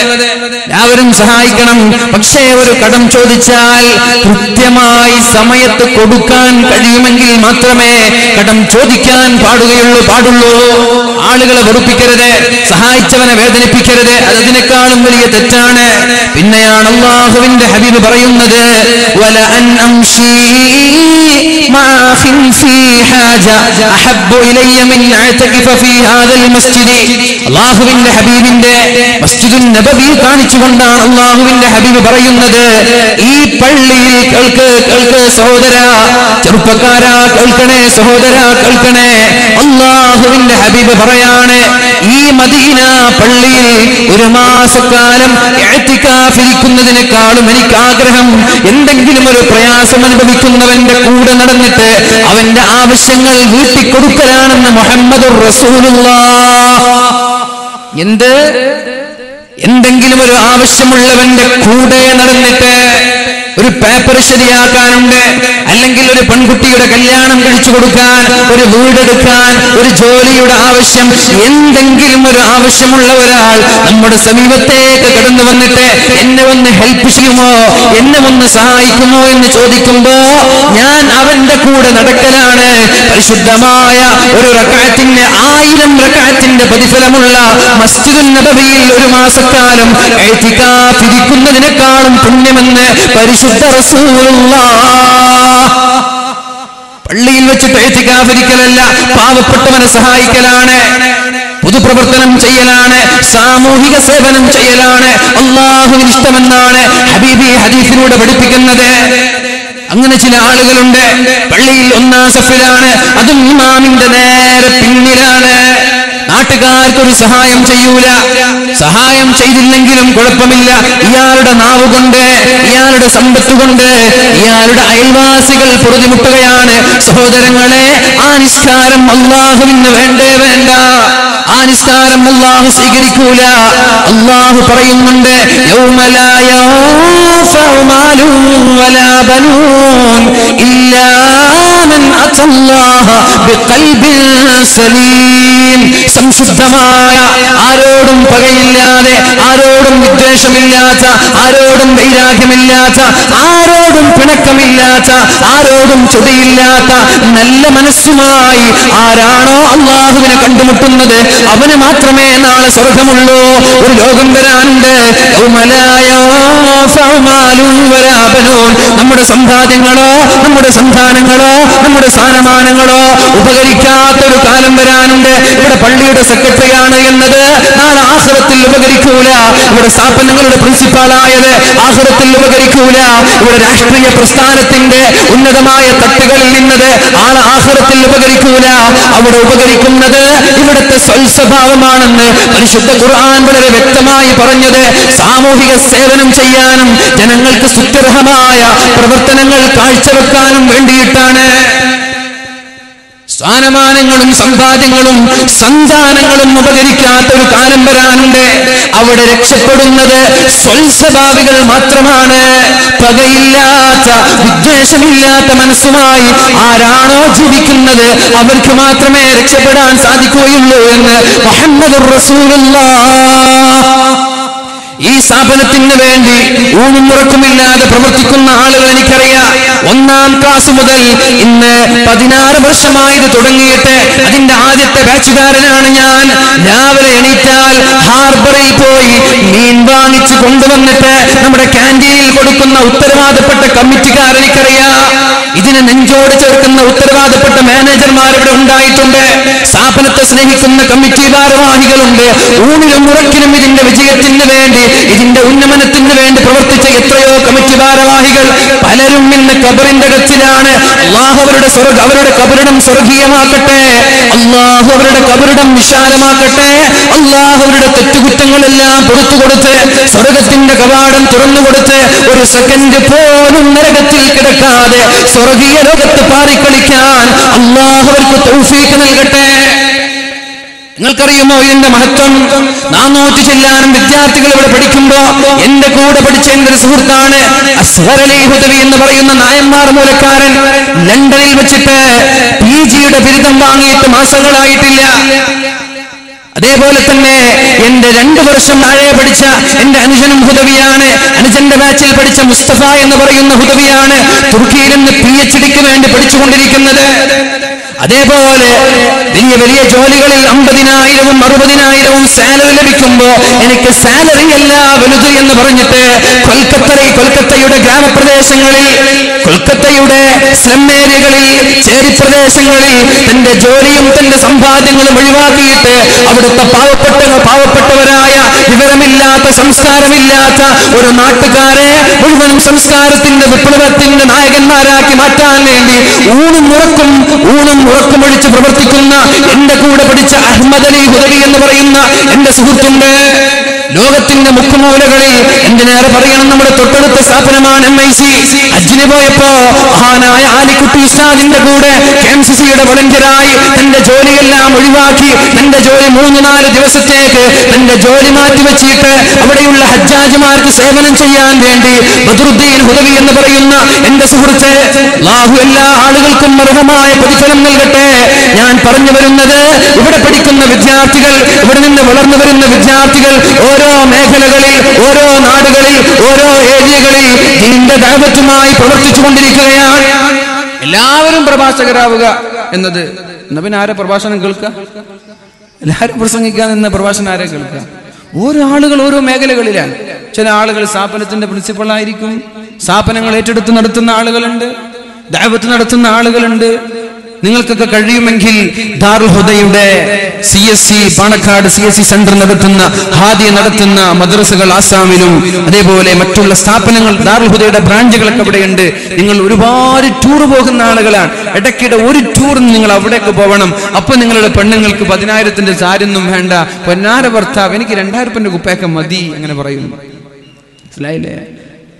എല്ലാവരും സഹായിക്കണം. പക്ഷേ ഒരു കടം ചോദിച്ചാൽ കൃത്യമായി സമയത്ത് കൊടുക്കാൻ കഴിയുമെങ്കിൽ മാത്രമേ കടം ചോദിക്കാൻ പാടുകയുള്ളൂ പാടുള്ളൂ. ആളുകളെ വെറുപ്പിക്കരുത് സഹായിച്ചവനെ വേദനിപ്പിക്കരുത്. അതിനേക്കാളും വലിയ തെറ്റാണ്. പിന്നെയാണ് അള്ളാഹുവിന്റെ ഹബീബ് പറയുന്നത് വല അൻ അംശീ അള്ളാഹുവിന്റെ ഹബീബിന്റെ മസ്ജിദുൻ നബവി കാണിച്ചുകൊണ്ടാണ് അള്ളാഹുവിന്റെ ഹബീബ് പറയുന്നത് ഈ പള്ളിയിൽ കേൾക്ക് കേൾക്ക് സഹോദര ചെറുപ്പക്കാരാ കേൾക്കണേ സഹോദരാ കേൾക്കണേ. അള്ളാഹുവിന്റെ ഹബീബ് പറയാണ് ഈ മദീന പള്ളിയിൽ ഒരു മാസക്കാലം എത്തിക്കാഫിരിക്കുന്നതിനേക്കാളും എനിക്ക് ആഗ്രഹം എന്തെങ്കിലും ഒരു പ്രയാസം അനുഭവിക്കുന്നവന്റെ കൂടെ നടന്നിട്ട് അവന്റെ ആവശ്യങ്ങൾ വീട്ടിക്കൊടുക്കലാണെന്ന് മുഹമ്മദ് റസൂലുള്ള എന്ത്? എന്തെങ്കിലും ഒരു ആവശ്യമുള്ളവന്റെ കൂടെ നടന്നിട്ട് ഒരു പേപ്പർ ശരിയാക്കാനുണ്ട്. അല്ലെങ്കിൽ ഒരു പെൺകുട്ടിയുടെ കല്യാണം കഴിച്ചു കൊടുക്കാൻ ഒരു വീടെടുക്കാൻ ഒരു ജോലിയുടെ ആവശ്യം എന്തെങ്കിലും ഒരു ആവശ്യമുള്ള ഒരാൾ നമ്മുടെ സമീപത്തേക്ക് കടന്നു വന്നിട്ട് എന്നെ ഒന്ന് ഹെൽപ്പ് ചെയ്യുമോ? എന്നെ ഒന്ന് സഹായിക്കുമോ എന്ന് ചോദിക്കുമ്പോ ഞാൻ അവന്റെ കൂടെ നടക്കലാണ്. പരിശുദ്ധമായ ഒരു റക്കാറ്റിന്റെ ആയിരം റക്കാറ്റിന്റെ പ്രതിഫലമുള്ള മസ്ജിദുൻ നബവിയിൽ ഒരു മാസക്കാലം എഴുതിക്കാതിരിക്കുന്നതിനെക്കാളും പുണ്യമെന്ന് പരിശുദ്ധ പള്ളിയിൽ വെച്ചിട്ട് എത്തിക്കാതിരിക്കലല്ല പാവപ്പെട്ടവനെ സഹായിക്കലാണ് പൊതുപ്രവർത്തനം ചെയ്യലാണ് സാമൂഹിക സേവനം ചെയ്യലാണ് അള്ളാഹുവിന് ഇഷ്ടമെന്നാണ് ഹബീബി ഹദീഫിലൂടെ പഠിപ്പിക്കുന്നത്. അങ്ങനെ ചില ആളുകളുണ്ട് പള്ളിയിൽ ഒന്നാം സഫിലാണ് അതും ഇമാമിന്റെ നേരെ പിന്നിലാണ്. നാട്ടുകാർക്കൊരു സഹായം ചെയ്യൂല. സഹായം ചെയ്തില്ലെങ്കിലും കുഴപ്പമില്ല. ഇയാളുടെ നാവ് കൊണ്ട് ഇയാളുടെ സമ്പത്ത് കൊണ്ട് ഇയാളുടെ അയൽവാസികൾ പൊറുതിമുട്ടുകയാണ്. സഹോദരങ്ങളെ ആ നിസ്കാരം അള്ളാഹുവിന് വേണ്ടേ വേണ്ട. ആ നിസ്കാരം അള്ളാഹു സ്വീകരിക്കൂല. അള്ളാഹു പറയുന്നുണ്ട് സംശുദ്ധമായ ആരോടും പകയില്ലാതെ ആരോടും വിദ്വേഷമില്ലാത്ത ആരോടും വൈരാഗ്യമില്ലാത്ത ആരോടും പിണക്കമില്ലാത്ത ആരോടും ചുതിയില്ലാത്ത നല്ല മനസ്സുമായി ആരാണോ അള്ളാഹുവിനെ കണ്ടുമുട്ടുന്നത്? അവന് മാത്രമേ നാളെ സ്വർഗമുള്ളൂ. ഒരു ലോകം വരാനുണ്ട്. നമ്മുടെ സമ്പാദ്യങ്ങളോ നമ്മുടെ സന്താനങ്ങളോ നമ്മുടെ സ്ഥാനമാനങ്ങളോ ഉപകരിക്കാത്ത ഒരു കാലം വരാനുണ്ട്. ഇവിടെ പള്ളിയുടെ സെക്രട്ടറിയാണ് എന്നത്. നാളെ ആഹ്റത്തിൽ ഉപകരിക്കൂല. ഇവിടെ സ്ഥാപനങ്ങളുടെ പ്രിൻസിപ്പാളായത് ആഹ്റത്തിൽ ഉപകരിക്കൂല. ഇവിടെ രാഷ്ട്രീയ പ്രസ്ഥാനത്തിന്റെ ഉന്നതമായ തട്ടുകളിൽ നിന്നത് ആളെ ആഹ്റത്തിൽ ഉപകരിക്കൂല. അവിടെ ഉപകരിക്കുന്നത് ഇവിടുത്തെ സ്വൽസ്വഭാവമാണെന്ന് പരിശുദ്ധ ഖുർആൻ വളരെ വ്യക്തമായി പറഞ്ഞത്. സാമൂഹിക സേവനം ചെയ്യാനും ജനങ്ങൾക്ക് സുത്യർഹമായ പ്രവർത്തനങ്ങൾ കാഴ്ചവെക്കാനും വേണ്ടിയിട്ടാണ്. സ്ഥാനമാനങ്ങളും സമ്പാദ്യങ്ങളും സന്താനങ്ങളും ഉപകരിക്കാത്ത ഒരു കാലം വരാനുണ്ട് അവിടെ രക്ഷപ്പെടുന്നത് സ്വൽസ്വഭാവികൾ മാത്രമാണ്. പകയില്ലാത്ത വിദ്വേഷമില്ലാത്ത മനസ്സുമായി ആരാണോ ജീവിക്കുന്നത് അവർക്ക് മാത്രമേ രക്ഷപ്പെടാൻ സാധിക്കുകയുള്ളൂ എന്ന് മുഹമ്മദ് റസൂലുള്ള. ഈ സ്ഥാപനത്തിന് വേണ്ടി ഊണും മുറക്കുമില്ലാതെ പ്രവർത്തിക്കുന്ന ആളുകൾ എനിക്കറിയാം. ഒന്നാം ക്ലാസ് മുതൽ ഇന്ന് പതിനാറ് വർഷമായി ഇത് തുടങ്ങിയിട്ട് അതിന്റെ ആദ്യത്തെ ബാച്ചുകാരനാണ് ഞാൻ. രാവിലെ എണീറ്റാൽ ഹാർബറിൽ പോയി മീൻ വാങ്ങിച്ചു കൊണ്ടുവന്നിട്ട് നമ്മുടെ ക്യാന്റീനിൽ കൊടുക്കുന്ന ഉത്തരവാദപ്പെട്ട കമ്മിറ്റിക്കാർ എനിക്കറിയാം ഇതിനെ നെഞ്ചോട് ചേർക്കുന്ന ഉത്തരവാദപ്പെട്ട മാനേജർമാർ ഇവിടെ ഉണ്ടായിട്ടുണ്ട്. സ്ഥാപനത്തെ സ്നേഹിക്കുന്ന കമ്മിറ്റി ഭാരവാഹികളുണ്ട്. ഊണിലും മുറക്കിലും ഇതിന്റെ വിജയത്തിന് വേണ്ടി ഇതിന്റെ ഉന്നമനത്തിന് വേണ്ടി പ്രവർത്തിച്ച എത്രയോ കമ്മിറ്റി ഭാരവാഹികൾ പലരും ഇന്ന് കബറിന്റെ കച്ചിലാണ് അള്ളാഹു അവരുടെ അവരുടെ കബറിടം സ്വർഗീയമാക്കട്ടെ. അള്ളാഹു അവരുടെ കബറിടം വിശാലമാക്കട്ടെ. അള്ളാഹു അവരുടെ തെറ്റുകുറ്റങ്ങളെല്ലാം പുറത്തു കൊടുത്ത് സ്വർഗത്തിന്റെ കവാടം തുറന്നു കൊടുത്ത് ഒരു സെക്കൻഡ് പോലും നരകത്തിൽ കിടക്കാതെ സ്വർഗീയ ലോകത്ത് പാറിക്കളിക്കാൻ അള്ളാഹു അവർക്ക് തൗഫീക്ക് നൽകട്ടെ. നിങ്ങൾക്കറിയുമോ ഇതിന്റെ മഹത്വം? നാനൂറ്റി ചെല്ലാനും വിദ്യാർത്ഥികൾ ഇവിടെ പഠിക്കുമ്പോ എന്റെ കൂടെ പഠിച്ച എന്റെ ഒരു സുഹൃത്താണ് എന്ന് പറയുന്ന നായന്മാർ മൂലക്കാരൻ ലണ്ടനിൽ വെച്ചിട്ട് പി ജിയുടെ ബിരുദം വാങ്ങിയിട്ട് മാസങ്ങളായിട്ടില്ല. അതേപോലെ തന്നെ എന്റെ രണ്ടു വർഷം താഴെ പഠിച്ച എന്റെ അനുജനും ഹുദവിയാണ്. അനുജന്റെ ബാച്ചിൽ പഠിച്ച മുസ്തഫ എന്ന് പറയുന്ന ഹുദവിയാണ്. തുർക്കിയിൽ നിന്ന് പി എച്ച് ഡിക്ക് വേണ്ടി പഠിച്ചുകൊണ്ടിരിക്കുന്നത്. അതേപോലെ വലിയ വലിയ ജോലികളിൽ അമ്പതിനായിരവും അറുപതിനായിരവും സാലറി ലഭിക്കുമ്പോ എനിക്ക് സാലറി അല്ല വലുത് എന്ന് പറഞ്ഞിട്ട് കൊൽക്കത്ത കൊൽക്കത്തയുടെ ഗ്രാമപ്രദേശങ്ങളിൽ കൊൽക്കത്തയുടെ സ്ലം ചേരി പ്രദേശങ്ങളിൽ തന്റെ ജോലിയും തന്റെ സമ്പാദ്യങ്ങളും ഒഴിവാക്കിയിട്ട് അവിടുത്തെ പാവപ്പെട്ട പാവപ്പെട്ടവരായ വിവരമില്ലാത്ത സംസ്കാരമില്ലാത്ത ഒരു നാട്ടുകാരെ മുഴുവൻ സംസ്കാരത്തിന്റെ വിപ്ലവത്തിന്റെ നായകന്മാരാക്കി മാറ്റാൻ വേണ്ടി ഊണും ഉറക്കും ഊണും ഉറക്കുമൊഴിച്ച് പ്രവർത്തിക്കുന്ന എന്റെ കൂടെ പഠിച്ച അഹമ്മദ് അലി ഹുദരി എന്ന് പറയുന്ന എന്റെ സുഹൃത്തുണ്ട്. ലോകത്തിന്റെ മുക്കുമൂലകളിൽ എന്തിനേറെ പറയണം നമ്മുടെ തൊട്ടടുത്ത സ്ഥാപനമാണ് എം ഐ സി അജിന് പോയപ്പോ മഹാനായ ആലിക്കുട്ടി ഉസ്താദിന്റെ കൂടെ കെ എം സി സിയുടെ വളണ്ടിയറായി തന്റെ ജോലിയെല്ലാം ഒഴിവാക്കി തന്റെ ജോലി മൂന്ന് നാല് ദിവസത്തേക്ക് തന്റെ ജോലി മാറ്റിവെച്ചിട്ട് അവിടെയുള്ള ഹജ്ജാജിമാർക്ക് സേവനം ചെയ്യാൻ വേണ്ടി ബദറുദ്ദീൻ ഹുദവി എന്ന് പറയുന്ന എന്റെ സുഹൃത്ത് ലാഹു എല്ലാ ആളുകൾക്കും അർഹമായ പ്രതിഫലം നൽകട്ടെ. ഞാൻ പറഞ്ഞു വരുന്നത് ഇവിടെ പഠിക്കുന്ന വിദ്യാർത്ഥികൾ ഇവിടെ നിന്ന് വളർന്നു വരുന്ന വിദ്യാർത്ഥികൾ ഓരോ മേഖലകളിൽ ഓരോ നാടുകളിൽ ഓരോ ഏരിയകളിൽ ഇതിന്റെ ദൈവത്വമായി പ്രവർത്തിച്ചു കൊണ്ടിരിക്കുകയാണ്. എല്ലാവരും പ്രഭാഷകരാവുക എന്നത്. എന്നാ പിന്നെ ആരെ പ്രഭാഷണം കേൾക്കുക? എല്ലാവരും പ്രസംഗിക്കാൻ എന്ന പ്രഭാഷണം ആരെ കേൾക്കുക? ഓരോ ആളുകൾ ഓരോ മേഖലകളിലാണ്. ചില ആളുകൾ സ്ഥാപനത്തിന്റെ പ്രിൻസിപ്പളായിരിക്കും സ്ഥാപനങ്ങൾ ഏറ്റെടുത്ത് നടത്തുന്ന ആളുകളുണ്ട്. ദൈവത്ത് നടത്തുന്ന ആളുകളുണ്ട്. നിങ്ങൾക്കൊക്കെ കഴിയുമെങ്കിൽ ദാറുൽ ഹുദയുടെ C S C Panakkad C S C centre നടത്തുന്ന ഹാദിയ നടത്തുന്ന മദ്രസകൾ ആസാമിലും അതേപോലെ മറ്റുള്ള സ്ഥാപനങ്ങൾ ദാറുൽ ഹുദയുടെ ബ്രാഞ്ചുകളൊക്കെ അവിടെയുണ്ട്. നിങ്ങൾ ഒരുപാട് ടൂർ പോകുന്ന ആളുകളാണ്. ഇടയ്ക്കിടെ ഒരു ടൂർ നിങ്ങൾ അവിടേക്ക് പോകണം അപ്പൊ നിങ്ങളുടെ പെണ്ണുങ്ങൾക്ക് പതിനായിരത്തിന്റെ ചാരൊന്നും വേണ്ട. പൊന്നാര ഭർത്താവ് എനിക്ക് രണ്ടായിരത്തിന്റെ കുപ്പയൊക്കെ മതി അങ്ങനെ പറയുന്നു. മനസ്സിലായില്ലേ?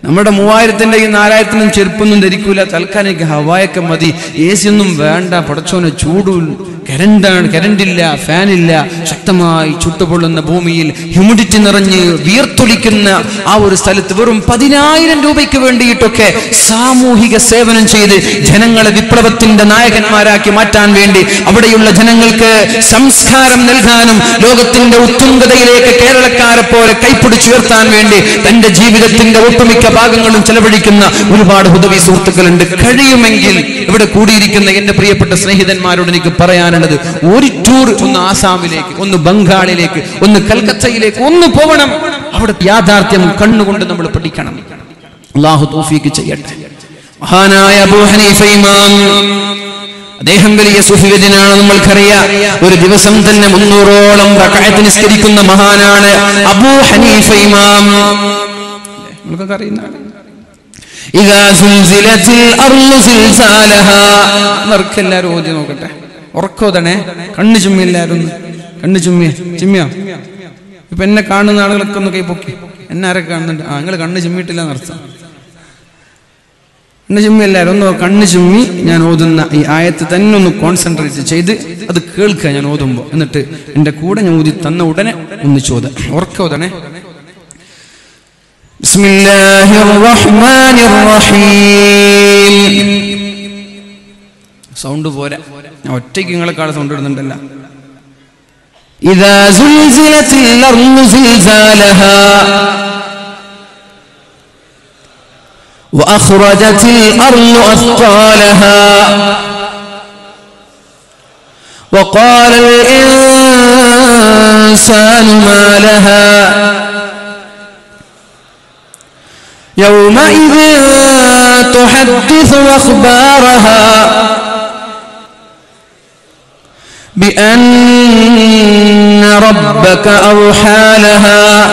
നമ്മുടെ മൂവായിരത്തിന്റെയും നാലായിരത്തിനും ചെരുപ്പൊന്നും ധരിക്കൂല. തൽക്കാലം ഹവായൊക്കെ മതി. എ സി ഒന്നും വേണ്ട. പടച്ചോനെ ചൂടും കരണ്ടാണ് കരണ്ടില്ല ഫാനില്ല. ശക്തമായി ചുട്ടുപൊള്ളുന്ന ഭൂമിയിൽ ഹ്യൂമിഡിറ്റി നിറഞ്ഞ് വിയർത്തൊലിക്കുന്ന ആ ഒരു സ്ഥലത്ത് വെറും പതിനായിരം രൂപയ്ക്ക് വേണ്ടിയിട്ടൊക്കെ സാമൂഹിക സേവനം ചെയ്ത് ജനങ്ങളെ വിപ്ലവത്തിന്റെ നായകന്മാരാക്കി മാറ്റാൻ വേണ്ടി അവിടെയുള്ള ജനങ്ങൾക്ക് സംസ്കാരം നൽകാനും ലോകത്തിന്റെ ഉത്തുംഗതയിലേക്ക് കേരളക്കാരെ പോലെ കൈപ്പിടിച്ചുയർത്താൻ വേണ്ടി തന്റെ ജീവിതത്തിന്റെ ഒട്ടുമിക്ക ഭാഗങ്ങളും ചെലവഴിക്കുന്ന ഒരുപാട് ഹുദവി സുഹൃത്തുക്കളുണ്ട്. കഴിയുമെങ്കിൽ ഇവിടെ കൂടിയിരിക്കുന്ന എന്റെ പ്രിയപ്പെട്ട സ്നേഹിതന്മാരോട് എനിക്ക് പറയാനുള്ളത് ഒരു ടൂർ ഒന്ന് ആസാമിലേക്ക് ഒന്ന് ബംഗാളിലേക്ക് ഒന്ന് കൽക്കത്തയിലേക്ക് ഒന്ന് പോകണം അവിടെ യാഥാർത്ഥ്യം കണ്ണുകൊണ്ട് നമ്മൾ പഠിക്കണം. അള്ളാഹു തോഫിക്ക് ചെയ്യട്ടെ. മഹാനായ അബൂ ഹനീഫ ഇമാം. അദ്ദേഹം വലിയ സുഫിവര്യനാണ് നമ്മൾക്കറിയാം. ഒരു ദിവസം തന്നെ മുന്നൂറോളം റക്അത്ത് നിസ്കരിക്കുന്ന മഹാനാണ് അബൂ ഹനീഫ ഇമാം. നിങ്ങൾക്കൊക്കെ അറിയുന്നതാണ് എല്ലാവരും ഓതി നോക്കട്ടെ. ഉറക്കോതണേ കണ്ണു ചുമ്മി എല്ലാവരും കണ്ണു ചുമ്മിയ? ചുമ്മിയോ? ഇപ്പൊ എന്നെ കാണുന്ന ആളുകളൊക്കെ ഒന്ന് കൈ പൊക്കി. എന്നെ ആരൊക്കെ കാണുന്നുണ്ട്? ആ നിങ്ങൾ കണ്ണ് ചുമ്മിട്ടില്ല എന്നർത്ഥം കണ്ണ് ചുമ്മി എല്ലാവരും ഒന്ന് കണ്ണ് ചുമ്മി ഞാൻ ഓതുന്ന ഈ ആയത്ത് തന്നെ ഒന്ന് കോൺസെൻട്രേറ്റ് ചെയ്ത് അത് കേൾക്കുക ഞാൻ ഓതുമ്പോ. എന്നിട്ട് എന്റെ കൂടെ ഞാൻ ഊതി തന്ന ഉടനെ ഒന്ന് ചോദ. ഉറക്കോതണേ بسم الله الرحمن الرحيم സൗണ്ട് പോരാ ഞാൻ ഒറ്റയ്ക്ക് നിങ്ങളെക്കാൾ സൗണ്ട് ഇടുന്നുണ്ടല്ല إذا زلزلت الأرض زلزالها وأخرجت الأرض أثقالها وقال الإنسان ما لها يومئذ تحدث أخبارها بأن ربك أوحى لها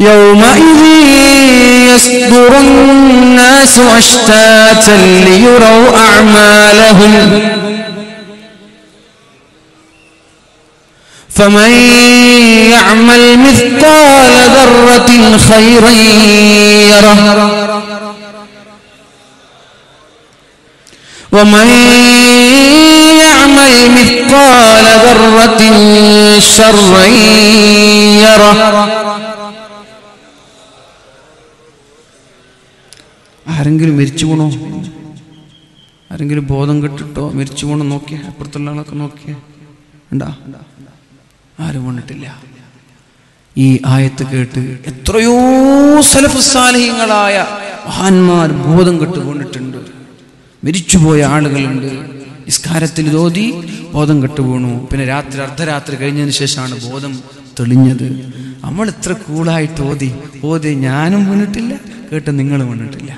يومئذ يصدر الناس أشتاتا ليروا أعمالهم فمن يعمل مثقال ذرة خيرا يره ومن يعمل مثقال ذرة شرا يره ആരെങ്കിലും മരിച്ചു പോണോ ആരെങ്കിലും ബോധം കെട്ടിട്ടോ മരിച്ചു പോണോ നോക്കിയ അപ്പുറത്തുള്ള ആളൊക്കെ നോക്കിയ ഉണ്ടാ ആരും വന്നിട്ടില്ല ഈ ആയത്ത് കേട്ട് എത്രയോ സലഫുസാലഹ്യങ്ങളായ മഹാന്മാർ ബോധം കെട്ട് കൊണ്ടിട്ടുണ്ട് മരിച്ചുപോയ ആളുകളുണ്ട്. നിസ്കാരത്തിൽ തോതി ബോധം കെട്ട് വീണു പിന്നെ രാത്രി അർദ്ധരാത്രി കഴിഞ്ഞതിന് ശേഷമാണ് ബോധം തെളിഞ്ഞത്. നമ്മൾ ഇത്ര കൂളായിട്ട് ഓതി ഓതി ഞാനും വീണിട്ടില്ല കേട്ട് നിങ്ങൾ വീണിട്ടില്ല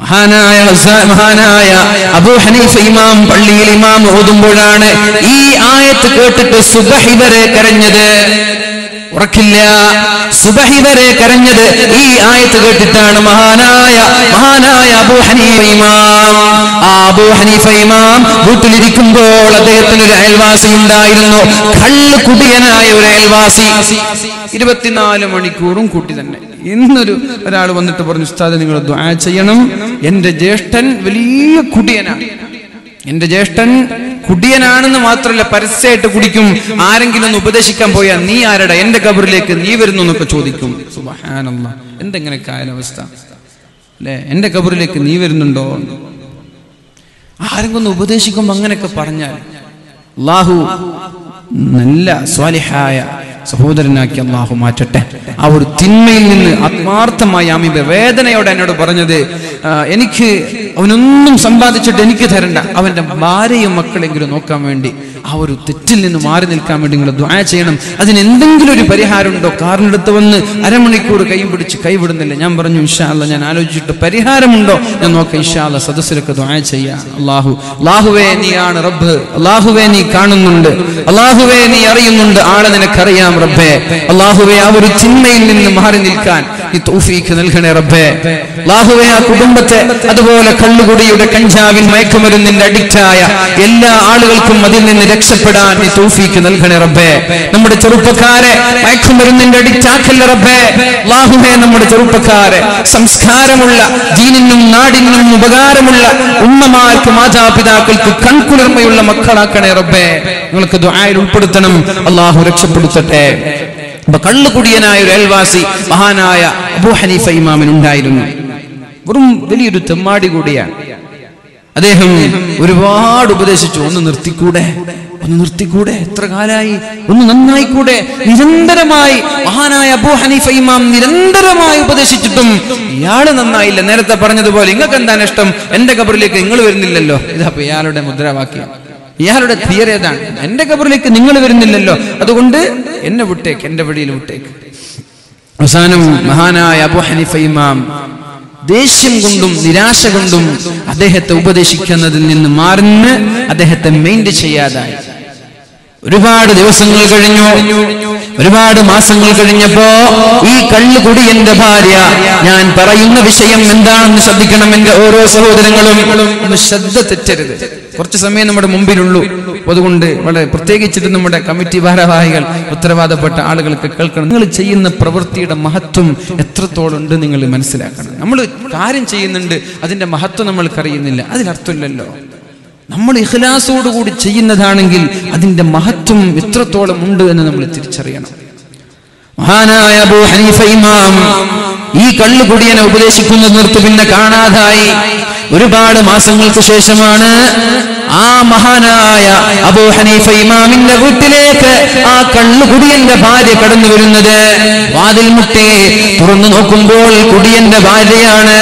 മഹാനായ മഹാനായ അബൂ ഹനീഫ ഇമാം പള്ളിയിൽ ഇമാം ഓതുമ്പോഴാണ് ഈ ആയത്ത് കേട്ടിട്ട് സുബഹി വരെ കരഞ്ഞത്. ഉറക്കില്ല. സുബഹി വരെ കരഞ്ഞത് ഈ ആയത്ത് കേട്ടിട്ടാണ് മഹാനായ മഹാനായ അബൂ ഹനീഫ ഇമാം. ആ അബൂ ഹനീഫ ഇമാം വീട്ടിലിരിക്കുമ്പോൾ അദ്ദേഹത്തിന് ഒരു അയൽവാസി ഉണ്ടായിരുന്നു. കള്ള് കുടിയനായ ഒരു അയൽവാസി. ഇരുപത്തിനാല് മണിക്കൂറും കൂട്ടി തന്നെ. ഇന്നൊരു ഒരാൾ വന്നിട്ട് പറഞ്ഞു ഉസ്താദ് നിങ്ങൾ ദ്വാ ചെയ്യണം. എന്റെ ജ്യേഷ്ഠൻ വലിയ കുടിയനാണ് എന്റെ ജ്യേഷ്ഠൻ കുടിയനാണെന്ന് മാത്രമല്ല പരസ്യമായിട്ട് കുടിക്കും. ആരെങ്കിലും ഒന്ന് ഉപദേശിക്കാൻ പോയാൽ നീ ആരടാ? എന്റെ കബറിലേക്ക് നീ വരുന്നു എന്നൊക്കെ ചോദിക്കും. എന്തെങ്ങനെ കാലാവസ്ഥ അല്ലെ? എന്റെ കബറിലേക്ക് നീ വരുന്നുണ്ടോ? ആരെങ്കിലും ഒന്ന് ഉപദേശിക്കുമ്പോ അങ്ങനെയൊക്കെ പറഞ്ഞാൽ അള്ളാഹു നല്ല സ്വാലിഹായ സഹോദരനാക്കി അള്ളാഹു മാറ്റട്ടെ. ആ ഒരു തിന്മയിൽ നിന്ന് ആത്മാർത്ഥമായി ആമീബ വേദനയോടെ എന്നോട് പറഞ്ഞത് എനിക്ക് അവനൊന്നും സമ്പാദിച്ചിട്ട് എനിക്ക് തരണ്ട. അവന്റെ ഭാര്യയും മക്കളെങ്കിലും നോക്കാൻ വേണ്ടി ആ ഒരു തെറ്റിൽ നിന്ന് മാറി നിൽക്കാൻ വേണ്ടി നിങ്ങൾ ദ്വാ ചെയ്യണം. അതിന് എന്തെങ്കിലും ഒരു പരിഹാരമുണ്ടോ കാറിനടുത്ത് വന്ന് അരമണിക്കൂർ കൈ പിടിച്ച് കൈവിടുന്നില്ല ഞാൻ പറഞ്ഞു ഇൻഷാല്ല ഞാൻ ആലോചിച്ചിട്ട് പരിഹാരമുണ്ടോ? ഞാൻ നോക്കാം ഇൻഷാല്ല സദസ്സിലൊക്കെ ദ്വാ ചെയ്യാം. അള്ളാഹു അള്ളാഹുവേ നീയാണ് റബ്ബ്. അള്ളാഹുവേ നീ കാണുന്നുണ്ട്. അള്ളാഹുവേ നീ അറിയുന്നുണ്ട്. ആളെ നിനക്കറിയാം. റബ്ബേ. അള്ളാഹുവെ ആ ഒരു ചിന്മയിൽ നിന്ന് മാറി നിൽക്കാൻ നീ തൗഫീക്ക് നൽകണേ റബ്ബേ. അല്ലാഹുവേ ആ കുടുംബത്തെ അതുപോലെ കള്ളുകുടിയുടെ കഞ്ചാവിൻ മയക്കുമരുന്നിന്റെ അഡിക്റ്റായ എല്ലാ ആളുകൾക്കും അതിൽ നിന്ന് രക്ഷപ്പെടാൻ നീ തൗഫീക്ക് നൽകണേ റബ്ബേ. നമ്മുടെ ചെറുപ്പക്കാരെ മയക്കുമരുന്നിന്റെ അഡിക്റ്റ് ആക്കല്ല റബ്ബേ. അല്ലാഹുവേ നമ്മുടെ ചെറുപ്പക്കാരെ സംസ്കാരമുള്ള ദീനിനും നാടിനും ഉപകാരമുള്ള ഉമ്മമാർക്ക് മാതാപിതാക്കൾക്ക് കൺകുളിർമയുള്ള മക്കളാക്കണേ റബ്ബേ. നിങ്ങൾക്ക് ദുആയിൽ ഉൾപ്പെടുത്തണം. അള്ളാഹു രക്ഷപ്പെടുത്തട്ടെ. അപ്പൊ കള്ളുകുടിയനായ ഒരു അയൽവാസി മഹാനായ അബൂ ഹനീഫ ഇമാമിൻ ഉണ്ടായിരുന്നു. വെറും വലിയൊരു തെമ്മാടി കൂടിയാണ്. അദ്ദേഹം ഒരുപാട് ഉപദേശിച്ചു ഒന്ന് നിർത്തിക്കൂടെ? ഒന്ന് നിർത്തിക്കൂടെ? എത്ര കാലായി? ഒന്ന് നന്നായിക്കൂടെ? നിരന്തരമായി മഹാനായ അബൂ ഹനീഫ ഇമാം നിരന്തരമായി ഉപദേശിച്ചിട്ടും ഇയാൾ നന്നായില്ല. നേരത്തെ പറഞ്ഞതുപോലെ നിങ്ങൾക്ക് എന്താണ് ഇഷ്ടം? എന്റെ കബറിലേക്ക് നിങ്ങൾ വരുന്നില്ലല്ലോ. ഇതാ ഇയാളുടെ മുദ്രാവാക്യം. ഇയാളുടെ തിയറി ഏതാണ്? എന്റെ കബറിലേക്ക് നിങ്ങൾ വരുന്നില്ലല്ലോ. അതുകൊണ്ട് എന്നെ വിട്ടേക്ക് എന്റെ വഴിയിൽ വിട്ടേക്ക്. അവസാനം മഹാനായ അബു ഹനീഫ ഇമാം ദേഷ്യം കൊണ്ടും നിരാശ കൊണ്ടും അദ്ദേഹത്തെ ഉപദേശിക്കുന്നതിൽ നിന്ന് മാറിന്ന് അദ്ദേഹത്തെ മെയിന്റ് ചെയ്യാതായി. ഒരുപാട് ദിവസങ്ങൾ കഴിഞ്ഞു. ഒരുപാട് മാസങ്ങൾ കഴിഞ്ഞപ്പോ ഈ കള്ളുകുടി എന്റെ ഭാര്യ ഞാൻ പറയുന്ന വിഷയം എന്താണെന്ന് ശ്രദ്ധിക്കണം എന്റെ ഓരോ സഹോദരങ്ങളും. ഒന്ന് ശ്രദ്ധ തെറ്റരുത്. കുറച്ച് സമയം നമ്മുടെ മുമ്പിലുള്ളൂ. അതുകൊണ്ട് വളരെ പ്രത്യേകിച്ചിട്ട് നമ്മുടെ കമ്മിറ്റി ഭാരവാഹികൾ ഉത്തരവാദപ്പെട്ട ആളുകൾക്ക് കേൾക്കണം. നിങ്ങൾ ചെയ്യുന്ന പ്രവൃത്തിയുടെ മഹത്വം എത്രത്തോളം ഉണ്ട് നിങ്ങൾ മനസ്സിലാക്കണം. നമ്മൾ കാര്യം ചെയ്യുന്നുണ്ട് അതിന്റെ മഹത്വം നമ്മൾക്കറിയുന്നില്ല അതിനർത്ഥമില്ലല്ലോ നമ്മൾ ഇഖ്ലാസോടുകൂടി ചെയ്യുന്നതാണെങ്കിൽ അതിന്റെ മഹത്വം എത്രത്തോളം ഉണ്ട് എന്ന് നമ്മൾ തിരിച്ചറിയണം. മഹാനായ അബൂ ഹനീഫ ഇമാം ഈ കള്ളുകുടിയനെ ഉപദേശിക്കുന്നത് നിർത്ത് പിന്നെ കാണാതായി. ഒരുപാട് മാസങ്ങൾക്ക് ശേഷമാണ് ആ മഹാനായ അബൂ ഹനീഫ ഇമാമിന്റെ വീട്ടിലേക്ക് ആ കള്ളുകുടിയന്റെ ഭാര്യ കടന്നു വരുന്നത്. വാതിൽ മുട്ടി തുറന്നു നോക്കുമ്പോൾ കുടിയന്റെ ഭാര്യയാണ്.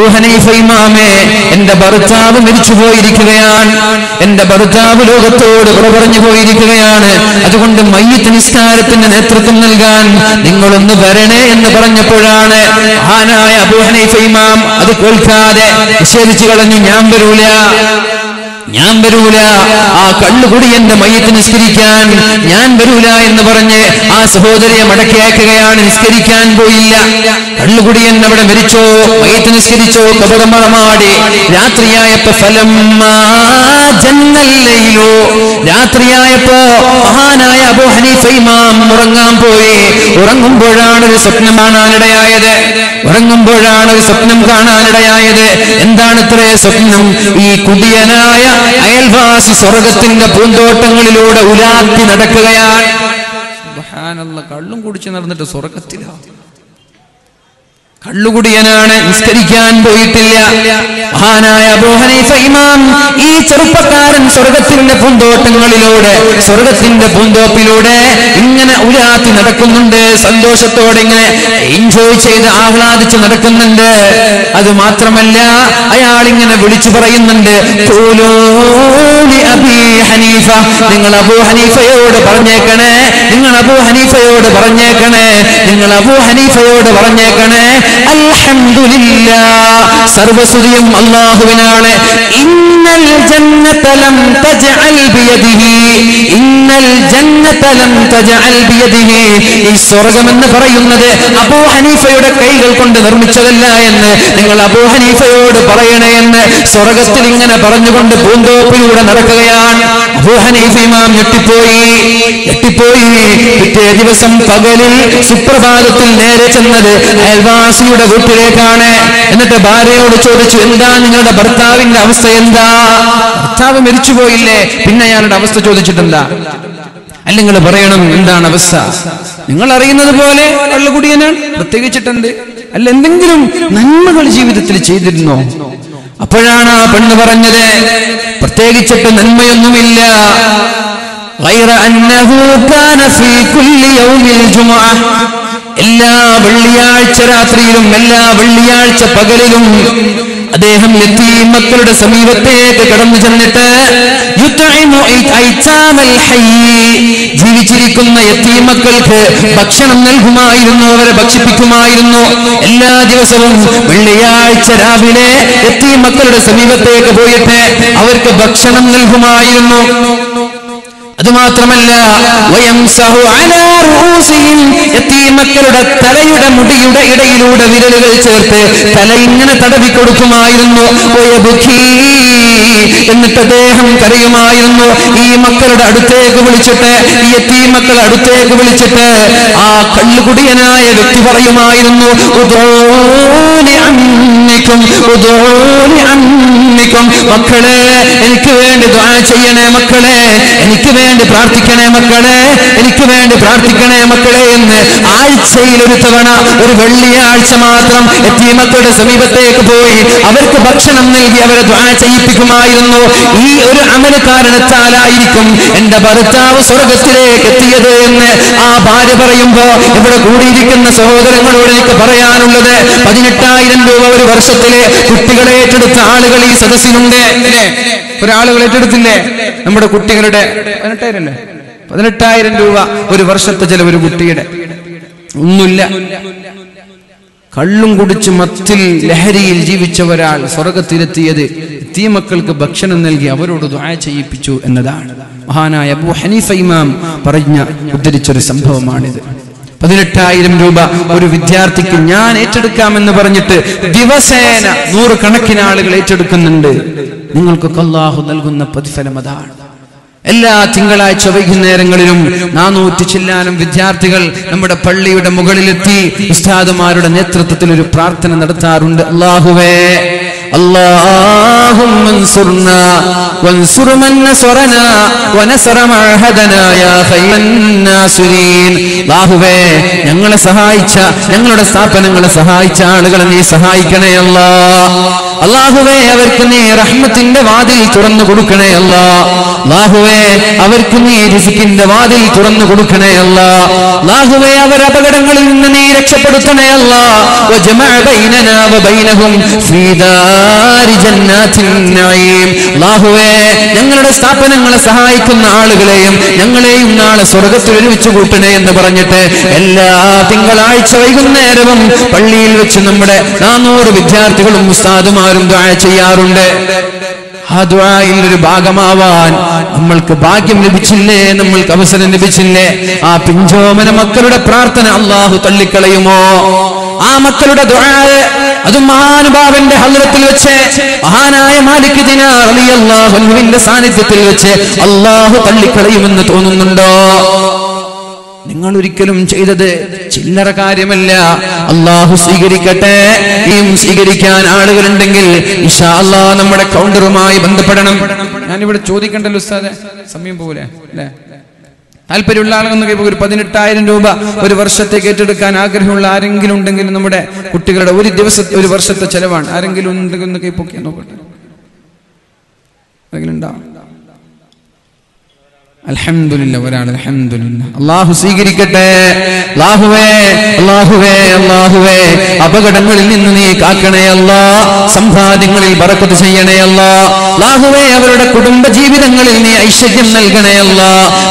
ഇമാമേ എന്റെ ഭർത്താവ് മരിച്ചു പോയിരിക്കുകയാണ്. എന്റെ ഭർത്താവ് ലോകത്തോട് കുറ പറഞ്ഞു പോയിരിക്കുകയാണ്. അതുകൊണ്ട് മയ്യത്ത് നിസ്കാരത്തിന്റെ നേതൃത്വം നൽകാൻ നിങ്ങളൊന്ന് വരണേ എന്ന് പറഞ്ഞപ്പോഴാണ് മഹാനായ അബൂ ഹനീഫ ഇമാം അത് കേൾക്കാതെ നിഷേധിച്ചു കളഞ്ഞു. ഞാൻ വരൂല. ഞാൻ വരൂല. ആ കള്ളുകുടി എന്റെ മയ്യത്ത് നിസ്കരിക്കാൻ. ഞാൻ വരൂല എന്ന് പറഞ്ഞ് ആ സഹോദരിയെ മടക്കിയാക്കുകയാണ് നിസ്കരിക്കാൻ പോയില്ല. കള്ളുകുടി അവിടെ മരിച്ചോ? മയ്യത്ത് നിസ്കരിച്ചോ? കപടമറമാടി രാത്രിയായപ്പോ ഫലം ജന്നല്ലയിലോ? രാത്രിയായപ്പോ മഹാനായ അബൂ ഹനീഫ ഇമാം ഉറങ്ങാൻ പോയി. ഉറങ്ങുമ്പോഴാണ് ഒരു സ്വപ്നം കാണാനിടയായത്. ഉറങ്ങുമ്പോഴാണ് ഒരു സ്വപ്നം കാണാനിടയായത്. എന്താണ് ഇത്രേ സ്വപ്നം? ഈ കുടിയനായ അയൽവാസി സ്വർഗത്തിന്റെ പൂന്തോട്ടങ്ങളിലൂടെ ഉലാത്തി നടക്കുകയാണ്. കള്ളും കുടിച്ച് നടന്നിട്ട് സ്വർഗത്തിലാണ് കള്ളുകുടിയനാണ് നിസ്കരിക്കാൻ പോയിട്ടില്ല. മഹാനായ അബൂ ഹനീഫ ഇമാം ഈ ചെറുപ്പക്കാരൻ സ്വർഗത്തിന്റെ പൂന്തോട്ടങ്ങളിലൂടെ സ്വർഗത്തിന്റെ പൂന്തോപ്പിലൂടെ ഇങ്ങനെ ഉരാത്തി നടക്കുന്നുണ്ട് സന്തോഷത്തോടെ ഇങ്ങനെ എൻജോയ് ചെയ്ത് ആഹ്ലാദിച്ച് നടക്കുന്നുണ്ട്. അത് മാത്രമല്ല അയാൾ ഇങ്ങനെ വിളിച്ചു പറയുന്നുണ്ട് "ഖൂലൂ ലി ഹനീഫ. നിങ്ങൾ അബൂ ഹനീഫയോട് പറഞ്ഞേക്കണേ നിങ്ങൾ അബൂ ഹനീഫയോട് പറഞ്ഞേക്കണേ നിങ്ങൾ അബൂ ഹനീഫയോട് പറഞ്ഞേക്കണേ അൽഹംദുലില്ലാ സർവസ്തുതിയും അല്ലാഹുവിനാണ്. ഇന്നൽ ജന്നതലം തജ്അൽ ബിയദിഹി. ഇന്നൽ ജന്നതലം തജ്അൽ ബിയദിഹി. ഈ സ്വർഗം എന്ന് പറയുന്നത് അബൂ ഹനീഫയുടെ കൈകൾ കൊണ്ട് നിർമ്മിച്ചതല്ല എന്ന് നിങ്ങൾ അബൂ ഹനീഫയോട് പറയണേ എന്ന് സ്വർഗത്തിൽ ഇങ്ങനെ പറഞ്ഞുകൊണ്ട് പൂന്തോപ്പിലൂടെ നടക്കുകയാണ്. അബൂ ഹനീഫ ഇമാം ഞെട്ടിപ്പോയി. ഞെട്ടിപ്പോയി. പിറ്റേ ദിവസം പകലിൽ സുപ്രഭാതത്തിൽ നേരെ ചെന്നത് അയൽവാസിയുടെ വീട്ടിലേക്കാണ് എന്നിട്ട് ഭാര്യയോട് ചോദിച്ചു എന്താ നിങ്ങളുടെ ഭർത്താവിന്റെ അവസ്ഥ എന്താ ഭർത്താവ് മരിച്ചുപോയില്ലേ പിന്നെ അയാളുടെ അവസ്ഥ ചോദിച്ചിട്ടെന്താ അല്ല നിങ്ങൾ പറയണം എന്താണ് അവസ്ഥ നിങ്ങൾ അറിയുന്നത് പോലെ കള്ളുകുടിയനാണ് പ്രത്യേകിച്ചിട്ടുണ്ട് അല്ല എന്തെങ്കിലും നന്മകൾ ജീവിതത്തിൽ ചെയ്തിരുന്നോ അപ്പോഴാണ് ആ പെണ്ണ് പറഞ്ഞത് പ്രത്യേകിച്ചിട്ട് നന്മയൊന്നുമില്ല غير أنه كان في كل يوم الجمعة എല്ലാ വെള്ളിയാഴ്ച രാത്രിയിലും എല്ലാ വെള്ളിയാഴ്ച പകലിലും അദ്ദേഹം യത്തീം മക്കളുടെ സമീപത്തേക്ക് കടന്നു ചെന്നിട്ട് ജീവിച്ചിരിക്കുന്ന യത്തീം മക്കൾക്ക് ഭക്ഷണം നൽകുമായിരുന്നു അവരെ ഭക്ഷിപ്പിക്കുമായിരുന്നു. എല്ലാ ദിവസവും വെള്ളിയാഴ്ച രാവിലെ യത്തീം മക്കളുടെ സമീപത്തേക്ക് പോയിട്ട് അവർക്ക് ഭക്ഷണം നൽകുമായിരുന്നു. അത് മാത്രമല്ല വയംസഹു അലാ റൂസിഹിം യതീമക്കളുടെ തലയുടെ മുടിയുടെ ഇടയിലൂടെ വിരലുകൾ ചേർത്ത് തല ഇങ്ങനെ തടവി കൊടുക്കുമായിരുന്നു. എന്നിട്ട് അദ്ദേഹം കരയുമായിരുന്നു. ഈ മക്കളുടെ അടുത്തേക്ക് വിളിച്ചിട്ട് ഈ എത്തി മക്കൾ അടുത്തേക്ക് വിളിച്ചിട്ട് ആ കള്ളുകുടിയനായ വ്യക്തി പറയുമായിരുന്നു മക്കളെ എനിക്ക് വേണ്ടി ദ്വാ ചെയ്യണേ മക്കളെ എനിക്ക് വേണ്ടി പ്രാർത്ഥിക്കണേ മക്കളെ എനിക്ക് വേണ്ടി പ്രാർത്ഥിക്കണേ മക്കളെ എന്ന് ആഴ്ചയിൽ ഒരു തവണ ഒരു വെള്ളിയാഴ്ച മാത്രം എത്തിയമക്കളുടെ സമീപത്തേക്ക് പോയി അവർക്ക് ഭക്ഷണം നൽകി അവരെ ചെയ്യിപ്പിക്കുമായിരുന്നു ഈ ഒരു അമല കാരണത്താലായിരിക്കും എന്റെ ഭർത്താവ് സ്വർഗത്തിലേക്ക് എത്തിയത് എന്ന് ആ ഭാര്യ പറയുമ്പോ ഇവിടെ കൂടിയിരിക്കുന്ന സഹോദരങ്ങളോട് എനിക്ക് പറയാനുള്ളത് പതിനെട്ടായിരം രൂപ ഒരു വർഷത്തിലെ കുട്ടികളെ ഏറ്റെടുത്ത ആളുകൾ ഈ സദസ്സിനുണ്ട്? ഒരാളുകൾ ഏറ്റെടുത്തില്ലേ? നമ്മുടെ കുട്ടികളുടെ പതിനെട്ടായിരം പതിനെട്ടായിരം രൂപ ഒരു വർഷത്തെ ചില ഒരു കുട്ടിയുടെ. ഒന്നുമില്ല. കള്ളും കുടിച്ച് മത്തിൽ ലഹരിയിൽ ജീവിച്ച ഒരാൾ സ്വർഗത്തിലെത്തിയത്. തീമക്കൾക്ക് ഭക്ഷണം നൽകി അവരോട് ദുആ ചെയ്യിപ്പിച്ചു എന്നതാണ്. മഹാനായ അബു ഹനീഫ ഇമാം പറഞ്ഞ ഉദ്ധരിച്ചൊരു സംഭവമാണിത്. പതിനെട്ടായിരം രൂപ ഒരു വിദ്യാർത്ഥിക്ക് ഞാൻ ഏറ്റെടുക്കാമെന്ന് പറഞ്ഞിട്ട് ദിവസേന നൂറുകണക്കിന് ആളുകൾ ഏറ്റെടുക്കുന്നുണ്ട്. നിങ്ങൾക്കൊക്കെ അള്ളാഹു നൽകുന്ന പ്രതിഫലം അതാണ് എല്ലാ തിങ്കളാഴ്ച വൈകുന്നേരങ്ങളിലും നാനൂറ്റി ചില്ലാനും വിദ്യാർത്ഥികൾ നമ്മുടെ പള്ളിയുടെ മുകളിലെത്തി ഉസ്താദുമാരുടെ നേതൃത്വത്തിൽ ഒരു പ്രാർത്ഥന നടത്താറുണ്ട് അള്ളാഹുവേ اللهم انصرنا وانصر من نصرنا ونصر معهدنا يا خير الناصرين അല്ലാഹുവേ ഞങ്ങളെ സഹായിച്ച ഞങ്ങളുടെ സ്ഥാപനങ്ങളെ സഹായിച്ച ആളുകളെ നീ സഹായിക്കണേ അല്ലാ അള്ളാഹുവേ അവർക്ക് നീ റഹ്മത്തിന്റെ വാതിൽ തുറന്നു കൊടുക്കണേ അല്ലാഹുവെ അവർക്ക് നീ രുസിക്കിന്റെ വാതിൽ തുറന്നു കൊടുക്കണേ ലാഹുവേ അവർ അപകടങ്ങളിൽ നിന്ന് നീ രക്ഷപ്പെടുത്തണേയല്ല ഞങ്ങളുടെ സ്ഥാപനങ്ങളെ സഹായിക്കുന്ന ആളുകളെയും ഞങ്ങളെയും നാളെ സ്വർഗത്തിൽ ഒരുമിച്ച് കൂട്ടണേ എന്ന് പറഞ്ഞിട്ട് എല്ലാ തിങ്കളാഴ്ച വൈകുന്നേരവും പള്ളിയിൽ വെച്ച് നമ്മുടെ നാനൂറ് വിദ്യാർത്ഥികളും ഉസ്താദുമാരും ദാഴ ചെയ്യാറുണ്ട്. ആ ദ്വായിൽ ഒരു ഭാഗമാവാൻ നമ്മൾക്ക് ഭാഗ്യം ലഭിച്ചില്ലേ? നമ്മൾക്ക് അവസരം ലഭിച്ചില്ലേ? ആ പിഞ്ചോമന മക്കളുടെ പ്രാർത്ഥന അള്ളാഹു തള്ളിക്കളയുമോ? ആ മക്കളുടെ ദ്വാര് അതും മഹാനുഭാവന്റെ ഹലത്തിൽ വെച്ച് മഹാനായ മാലിക് ദിനാർ റളിയല്ലാഹു അൻഹുവിന്റെ സാന്നിധ്യത്തിൽ വെച്ച് അള്ളാഹു തള്ളിക്കളയുമെന്ന് തോന്നുന്നുണ്ടോ? നിങ്ങൾ ഒരിക്കലും ചെയ്തത് ചില്ലറ കാര്യമല്ല. അള്ളാഹു സ്വീകരിക്കട്ടെ. ഇനിയും സ്വീകരിക്കാൻ ആളുകളുണ്ടെങ്കിൽ നമ്മുടെ കൗണ്ടറുമായി ബന്ധപ്പെടണം. ഞാനിവിടെ ചോദിക്കണ്ടല്ലോ ഉസ്താദെ? സമയം പോലെ അല്ലേ? താല്പര്യമുള്ള ആളുകളൊക്കെ ഒരു പതിനെട്ടായിരം രൂപ ഒരു വർഷത്തേക്ക് ഏറ്റെടുക്കാൻ ആഗ്രഹമുള്ള ആരെങ്കിലും ഉണ്ടെങ്കിൽ നമ്മുടെ കുട്ടികളുടെ ഒരു ദിവസത്തെ ഒരു വർഷത്തെ ചെലവാണ്. ആരെങ്കിലും ഉണ്ടെങ്കിൽ നോക്കട്ടെ. എന്തെങ്കിലും ഉണ്ടാവും അള്ളാഹു സ്വീകരിക്കട്ടെ. അല്ലാഹുവേ അല്ലാഹുവേ അല്ലാഹുവേ. അപകടങ്ങളിൽ നിന്ന് നീ കാക്കണേ അല്ലാ. സമ്പാദ്യങ്ങളിൽ ബറക്കത്ത് ചെയ്യണേ അല്ലാ. അല്ലാഹുവേ അവരുടെ കുടുംബ ജീവിതങ്ങളിൽ നീ ഐശ്വര്യം നൽകണേ അല്ലാ.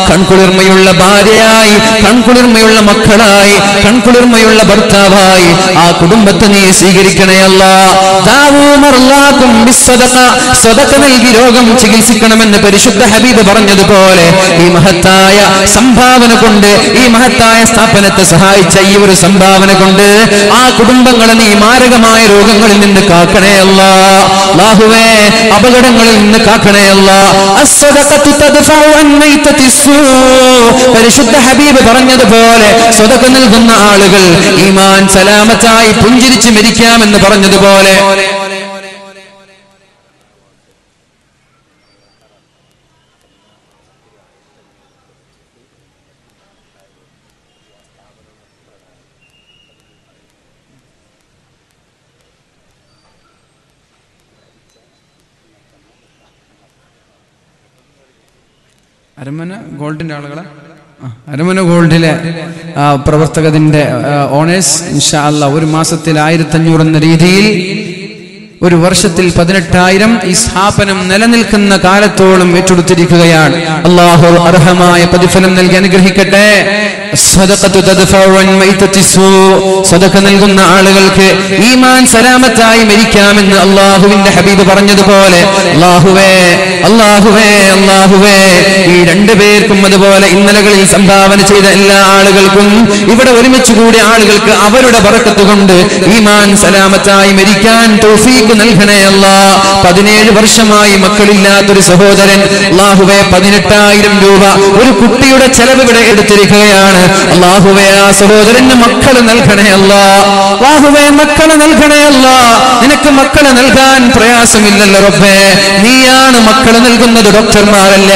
കൺകുളിർമയുള്ള ഭാര്യയായി കൺകുളിർമയുള്ള മക്കളായി കൺകുളിർമയുള്ള ഭർത്താവായി ആ കുടുംബത്തെ നീ സ്വീകരിക്കണേ സ്വതക്ക നൽകി രോഗം ചികിത്സിക്കണമെന്ന് പരിശുദ്ധ ഹബീബ് പറഞ്ഞതുപോലെ ഈ മഹത്തായ സംഭാവന കൊണ്ട് ഈ മഹത്തായ സ്ഥാപനത്തെ സഹായിച്ച ഈ ഒരു സംഭാവന കൊണ്ട് ആ കുടുംബങ്ങളെ നീ മാരകമായ രോഗങ്ങളിൽ നിന്ന് കാക്കണേയല്ല ലാഹുവേ അപകടങ്ങളിൽ നിന്ന് കാക്കണേയല്ല. പരിശുദ്ധ ഹബീബ് പറഞ്ഞതുപോലെ സ്വതക്ക് നൽകുന്ന ആളുകൾ ഈമാൻ സലാമത്തായി പുഞ്ചിരിച്ച് മരിക്കാമെന്ന് പറഞ്ഞതുപോലെ അരമന ഗോൾഡിന്റെ ആളുകളെ? അരമന ഗോൾഡിലെ പ്രവർത്തകത്തിന്റെ ഓണേഴ്സ് ഇൻഷാ ഒരു മാസത്തിൽ ആയിരത്തി അഞ്ഞൂറ് എന്ന രീതിയിൽ ഒരു വർഷത്തിൽ പതിനെട്ടായിരം ഈ സ്ഥാപനം നിലനിൽക്കുന്ന കാലത്തോളം ഏറ്റെടുത്തിരിക്കുകയാണ്. അള്ളാഹു അർഹമായ പ്രതിഫലം നൽകി അനുഗ്രഹിക്കട്ടെ. സദഖ നൽകുന്ന ആളുകൾക്ക് ഈമാൻ സലാമത്തായി മരിക്കാമെന്ന് അള്ളാഹുവിന്റെ ഹബീബ് പറഞ്ഞതുപോലെ അള്ളാഹുവേ അള്ളാഹുവേ അള്ളാഹുവേ. ഈ രണ്ടു പേർക്കും അതുപോലെ ഇന്നലകളിൽ സംഭാവന ചെയ്ത എല്ലാ ആളുകൾക്കും ഇവിടെ ഒരുമിച്ച് കൂടിയ ആളുകൾക്ക് അവരുടെ പറക്കത്തുകൊണ്ട് ഈമാൻ സലാമത്തായി മരിക്കാൻ തോഫീക്ക് നൽകണേ അല്ല പതിനേഴ് വർഷമായി മക്കളില്ലാത്തൊരു സഹോദരൻ അള്ളാഹുവെ പതിനെട്ടായിരം രൂപ ഒരു കുട്ടിയുടെ ചെലവ് ഇവിടെ എടുത്തിരിക്കുകയാണ്. അള്ളാഹുവെ ആ സഹോദരന് മക്കൾ നൽകണേ അല്ല. അള്ളാഹുവെ മക്കളെ നൽകണേ അല്ല. നിനക്ക് മക്കളെ നൽകാൻ പ്രയാസമില്ലല്ലോ റബ്ബേ. നീയാണ് മക്കളെ നൽകുന്നത് ഡോക്ടർമാരല്ല.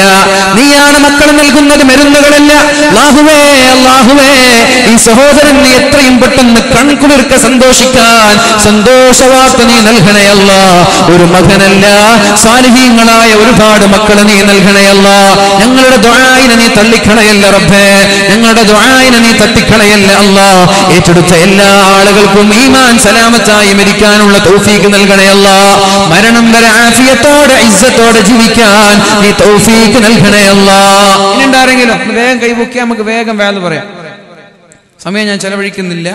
നീയാണ് മക്കളെ നൽകുന്നത് മരുന്നുകളല്ല. അള്ളാഹുവേ അള്ളാഹുവേ ഈ സഹോദരൻ നീ എത്രയും പെട്ടെന്ന് കൺകുളിർക്ക സന്തോഷിക്കാൻ സന്തോഷവാർത്ത നീ നൽകണേ അല്ല. ഒരു മകനല്ല സാലിഹീങ്ങളായ ഒരുപാട് മക്കളെ നീ നൽകണേ അല്ല. ഞങ്ങളുടെ ദ്വായിനെ നീ തള്ളിക്കണയല്ല റബ്ബേ. ഞങ്ങളുടെ ദ്വായിനെ നീ തട്ടിക്കളയല്ല അല്ലാ? ഏറ്റെടുത്ത എല്ലാ ആളുകൾക്കും ഈമാൻ സലാമത്തായി മരിക്കാനുള്ള തൗഫീക്ക് നൽകണേ അല്ലാ. മരണം വരെ ആഫിയത്തോടെ ഇസ്സത്തോടെ ജീവിക്കാൻ നീ തൗഫീക്ക് നൽകണേ അല്ലാ. ഇനിണ്ടാരെങ്കിലും വേഗം കൈപൊക്കി നമുക്ക് വേഗം വേല പറയാം. സമയം ഞാൻ ചെലവഴിക്കുന്നില്ല.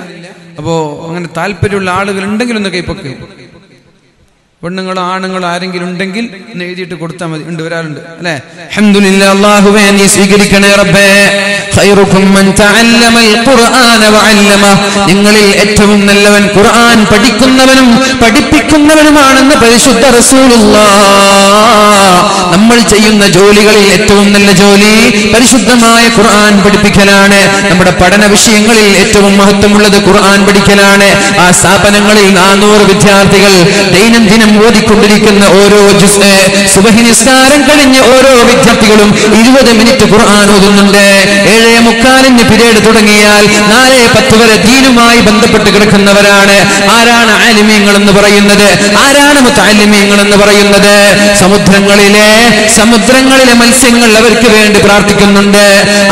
അപ്പോ അങ്ങനെ താല്പര്യമുള്ള ആളുകൾ ഉണ്ടെങ്കിലും ഒന്ന് കൈപ്പൊക്കെ പെണ്ണുങ്ങളോ ആണുങ്ങളോ ആരെങ്കിലും ഉണ്ടെങ്കിൽ എഴുതിയിട്ട് കൊടുത്താൽ മതി. ഉണ്ട് ഒരാളുണ്ട്. അല്ലെ? അൽഹംദുലില്ലാ അല്ലാഹുവേ നീ സ്വീകരിക്കണേ റബ്ബേ. ഖൈറുക്കും മൻ തഅല്ലമൽ ഖുർആന വഅല്ലമ നിങ്ങളിൽ ഏറ്റവും നല്ലവൻ ഖുർആൻ പഠിക്കുന്നവനും പഠിപ്പിക്കുന്നവനുമാണെന്ന് പരിശുദ്ധ റസൂലുള്ളാഹ്. നമ്മൾ ചെയ്യുന്ന ജോലികളിൽ ഏറ്റവും നല്ല ജോലി പരിശുദ്ധമായ ഖുർആൻ പഠിപ്പിക്കലാണ്. നമ്മുടെ പഠന വിഷയങ്ങളിൽ ഏറ്റവും മഹത്വമുള്ളത് ഖുർആൻ പഠിക്കലാണ്. ആ സ്ഥാപനങ്ങളിൽ നാനൂറ് വിദ്യാർത്ഥികൾ ദൈനംദിനം ഓതിക്കൊണ്ടിരിക്കുന്ന ഓരോ സുബഹി നിസ്കാരം കഴിഞ്ഞ് ഓരോ വിദ്യാർത്ഥികളും ഇരുപത് മിനിറ്റ് ഖുർആൻ ഓതുന്നുണ്ട്. ഏഴേ മുക്കാലിന് പിരീഡ് തുടങ്ങിയാൽ നാല് പത്ത് വരെ ദീനുമായി ബന്ധപ്പെട്ട് കിടക്കുന്നവരാണ്. ആരാണ് ആലിമ്യങ്ങൾ എന്ന് പറയുന്നത്? ആരാണ് മുത്താലിമ്യങ്ങൾ എന്ന് പറയുന്നത്? സമുദ്രങ്ങളിലെ സമുദ്രങ്ങളിലെ മത്സ്യങ്ങൾ അവർക്ക് വേണ്ടി പ്രാർത്ഥിക്കുന്നുണ്ട്.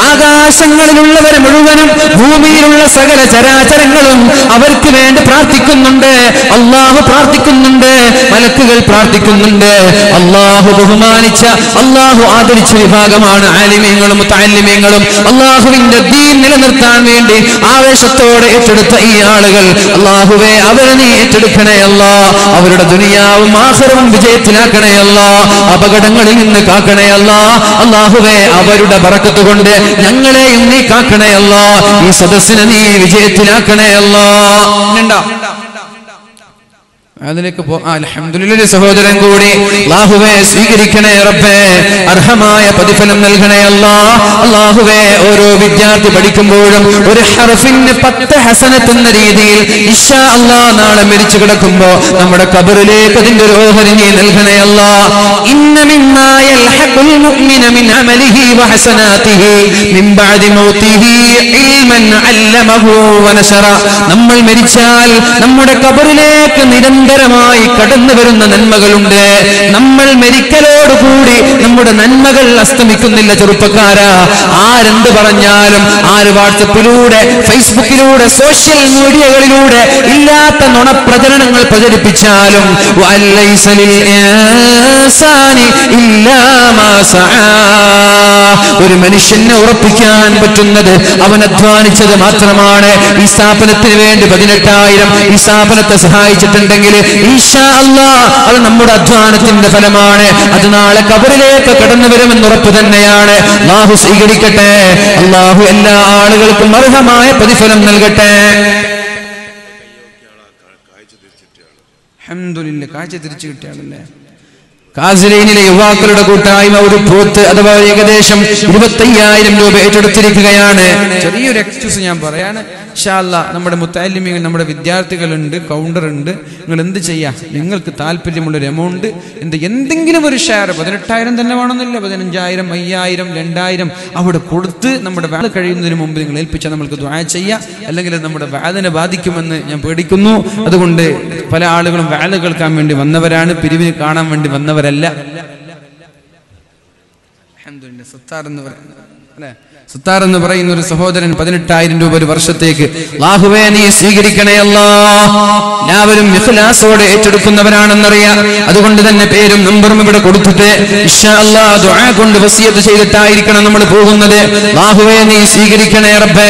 ആകാശങ്ങളിലുള്ളവർ മുഴുവനും ഭൂമിയിലുള്ള സകല ചരാചരങ്ങളും അവർക്ക് വേണ്ടി പ്രാർത്ഥിക്കുന്നുണ്ട്. അള്ളാഹു പ്രാർത്ഥിക്കുന്നുണ്ട്. മലക്കുകൾ പ്രാർത്ഥിക്കുന്നുണ്ട്. അള്ളാഹു ബഹുമാനിച്ച അള്ളാഹു ആദരിച്ച വിഭാഗമാണ് ആലിമ്യങ്ങളും താലിമ്യങ്ങളും അള്ളാഹുവിന്റെ ദീൻ നിലനിർത്താൻ വേണ്ടി ആവേശത്തോടെ ഏറ്റെടുത്ത ഈ ആളുകൾ. അള്ളാഹുവെ അവരെ നീ ഏറ്റെടുക്കണേ അല്ല. അവരുടെ ദുനിയാവും ആഹ്റവും വിജയത്തിലാക്കണേ അല്ല. അപകടങ്ങളിൽ നിന്ന് കാക്കണേ അല്ല. അള്ളാഹുവെ അവരുടെ പറക്കത്ത് കൊണ്ട് ഞങ്ങളെയും നീ കാക്കണേ അല്ല. ഈ സദസ്സിനെ നീ വിജയത്തിലാക്കണേ അല്ല. ഉണ്ടോ? അതിലേക്ക് പോ സഹോദരൻ കൂടി. അള്ളാഹുവെ സ്വീകരിക്കണേ റബ്ബേ. അർഹമായ പ്രതിഫലം നൽകണേ അല്ലാ. അള്ളാഹുവെ ഓരോ വിദ്യാർത്ഥി പഠിക്കുമ്പോഴും ഒരു ഹർഫിന് പത്ത് ഹസനത്ത് എന്ന രീതിയിൽ ഇഷാ അല്ലാ നാളെ മരിച്ചു കിടക്കുമ്പോ നമ്മുടെ കബറിലേക്ക് അതിന്റെ ഒരു ഓഹരി നൽകണേ അല്ലാ. ഇന്ന യൽഹഖുൽ മുഅ്മിന മിൻ വഹസനാതിഹി മിൻ ബഅദി മൗതിഹി ഇൽമൻ അല്ലമഹു വനശറ നമ്മൾ മരിച്ചാൽ നമ്മുടെ കബറിലേക്ക് നിരന്തരമായി കടന്നു വരുന്ന നന്മകളുണ്ട്. നമ്മൾ മരിക്കലോടുകൂടി നമ്മുടെ നന്മകൾ അസ്തമിക്കുന്നില്ല ചെറുപ്പക്കാരാ. ആരെന്ത് പറഞ്ഞാലും ആര് വാട്സപ്പിലൂടെ ഫേസ്ബുക്കിലൂടെ സോഷ്യൽ മീഡിയകളിലൂടെ ഇല്ലാത്ത നുണപ്രചരണങ്ങൾ പ്രചരിപ്പിച്ചാലും. ഒരു മനുഷ്യനെ ഉറപ്പിക്കാൻ പറ്റുന്നത് അവൻ അധ്വാനിച്ചത് മാത്രമാണ്. ഈ സ്ഥാപനത്തിന് വേണ്ടി പതിനെട്ടായിരം ഈ സ്ഥാപനത്തെ സഹായിച്ചിട്ടുണ്ടെങ്കിൽ അത് നമ്മുടെ അധ്വാനത്തിന്റെ ഫലമാണ്. അത് നാളെ കബറിലേക്ക് കടന്നു വരുമെന്ന് ഉറപ്പ് തന്നെയാണ്. അള്ളാഹു സ്വീകരിക്കട്ടെ. അള്ളാഹു എല്ലാ ആളുകൾക്കും അർഹമായ പ്രതിഫലം നൽകട്ടെ. അൽഹംദുലില്ലാ, കാഴ്ച തിരിച്ചു കിട്ടിയാണല്ലേ? കാസിലൈനിലെ യുവാക്കളുടെ കൂട്ടായ്മ ഒരു പോത്ത് അഥവാ ഏകദേശം ഇരുപത്തയ്യായിരം രൂപ ഏറ്റെടുത്തിരിക്കുകയാണ്. ചെറിയൊരു എക്സ്ക്യൂസ് ഞാൻ പറയാണ്. ഷാല്ല നമ്മുടെ മുത്താലിമികൾ നമ്മുടെ വിദ്യാർത്ഥികളുണ്ട് കൗണ്ടർ ഉണ്ട് നിങ്ങൾ എന്ത് ചെയ്യാം? നിങ്ങൾക്ക് താല്പര്യമുള്ളൊരു എമൗണ്ട് എന്ത് എന്തെങ്കിലും ഒരു ഷെയർ പതിനെട്ടായിരം തന്നെ വേണമെന്നില്ല. പതിനഞ്ചായിരം അയ്യായിരം രണ്ടായിരം അവിടെ കൊടുത്ത് നമ്മുടെ വാത് കഴിയുന്നതിന് മുമ്പ് നിങ്ങൾ ഏൽപ്പിച്ചാൽ നമ്മൾക്ക് ദ്വാ ചെയ്യാം. അല്ലെങ്കിൽ നമ്മുടെ വേദന ബാധിക്കുമെന്ന് ഞാൻ പേടിക്കുന്നു. അതുകൊണ്ട് പല ആളുകളും വാൽ കേൾക്കാൻ വേണ്ടി വന്നവരാണ്. പിരിവിന് കാണാൻ വേണ്ടി വന്നവരല്ല. അൽഹംദുലില്ലാ, സത്താർ എന്ന് പറയുന്നത്. അല്ലേ? സത്താർ എന്ന് പറയുന്ന ഒരു സഹോദരൻ പതിനെട്ടായിരം രൂപ ഒരു വർഷത്തേക്ക് ലാഹുവേ നീ സ്വീകരിക്കണേ എല്ലാവരും ഇഖ്ലാസോടെ ഏറ്റെടുക്കുന്നവരാണെന്നറിയാം. അതുകൊണ്ട് തന്നെ പേരും നമ്പറും ഇവിടെ കൊടുത്തിട്ട് കൊണ്ട് വസിയത്ത് ചെയ്തിട്ടായിരിക്കണം നമ്മൾ പോകുന്നത്. ലാഹുവേ നീ സ്വീകരിക്കണേ റബ്ബേ.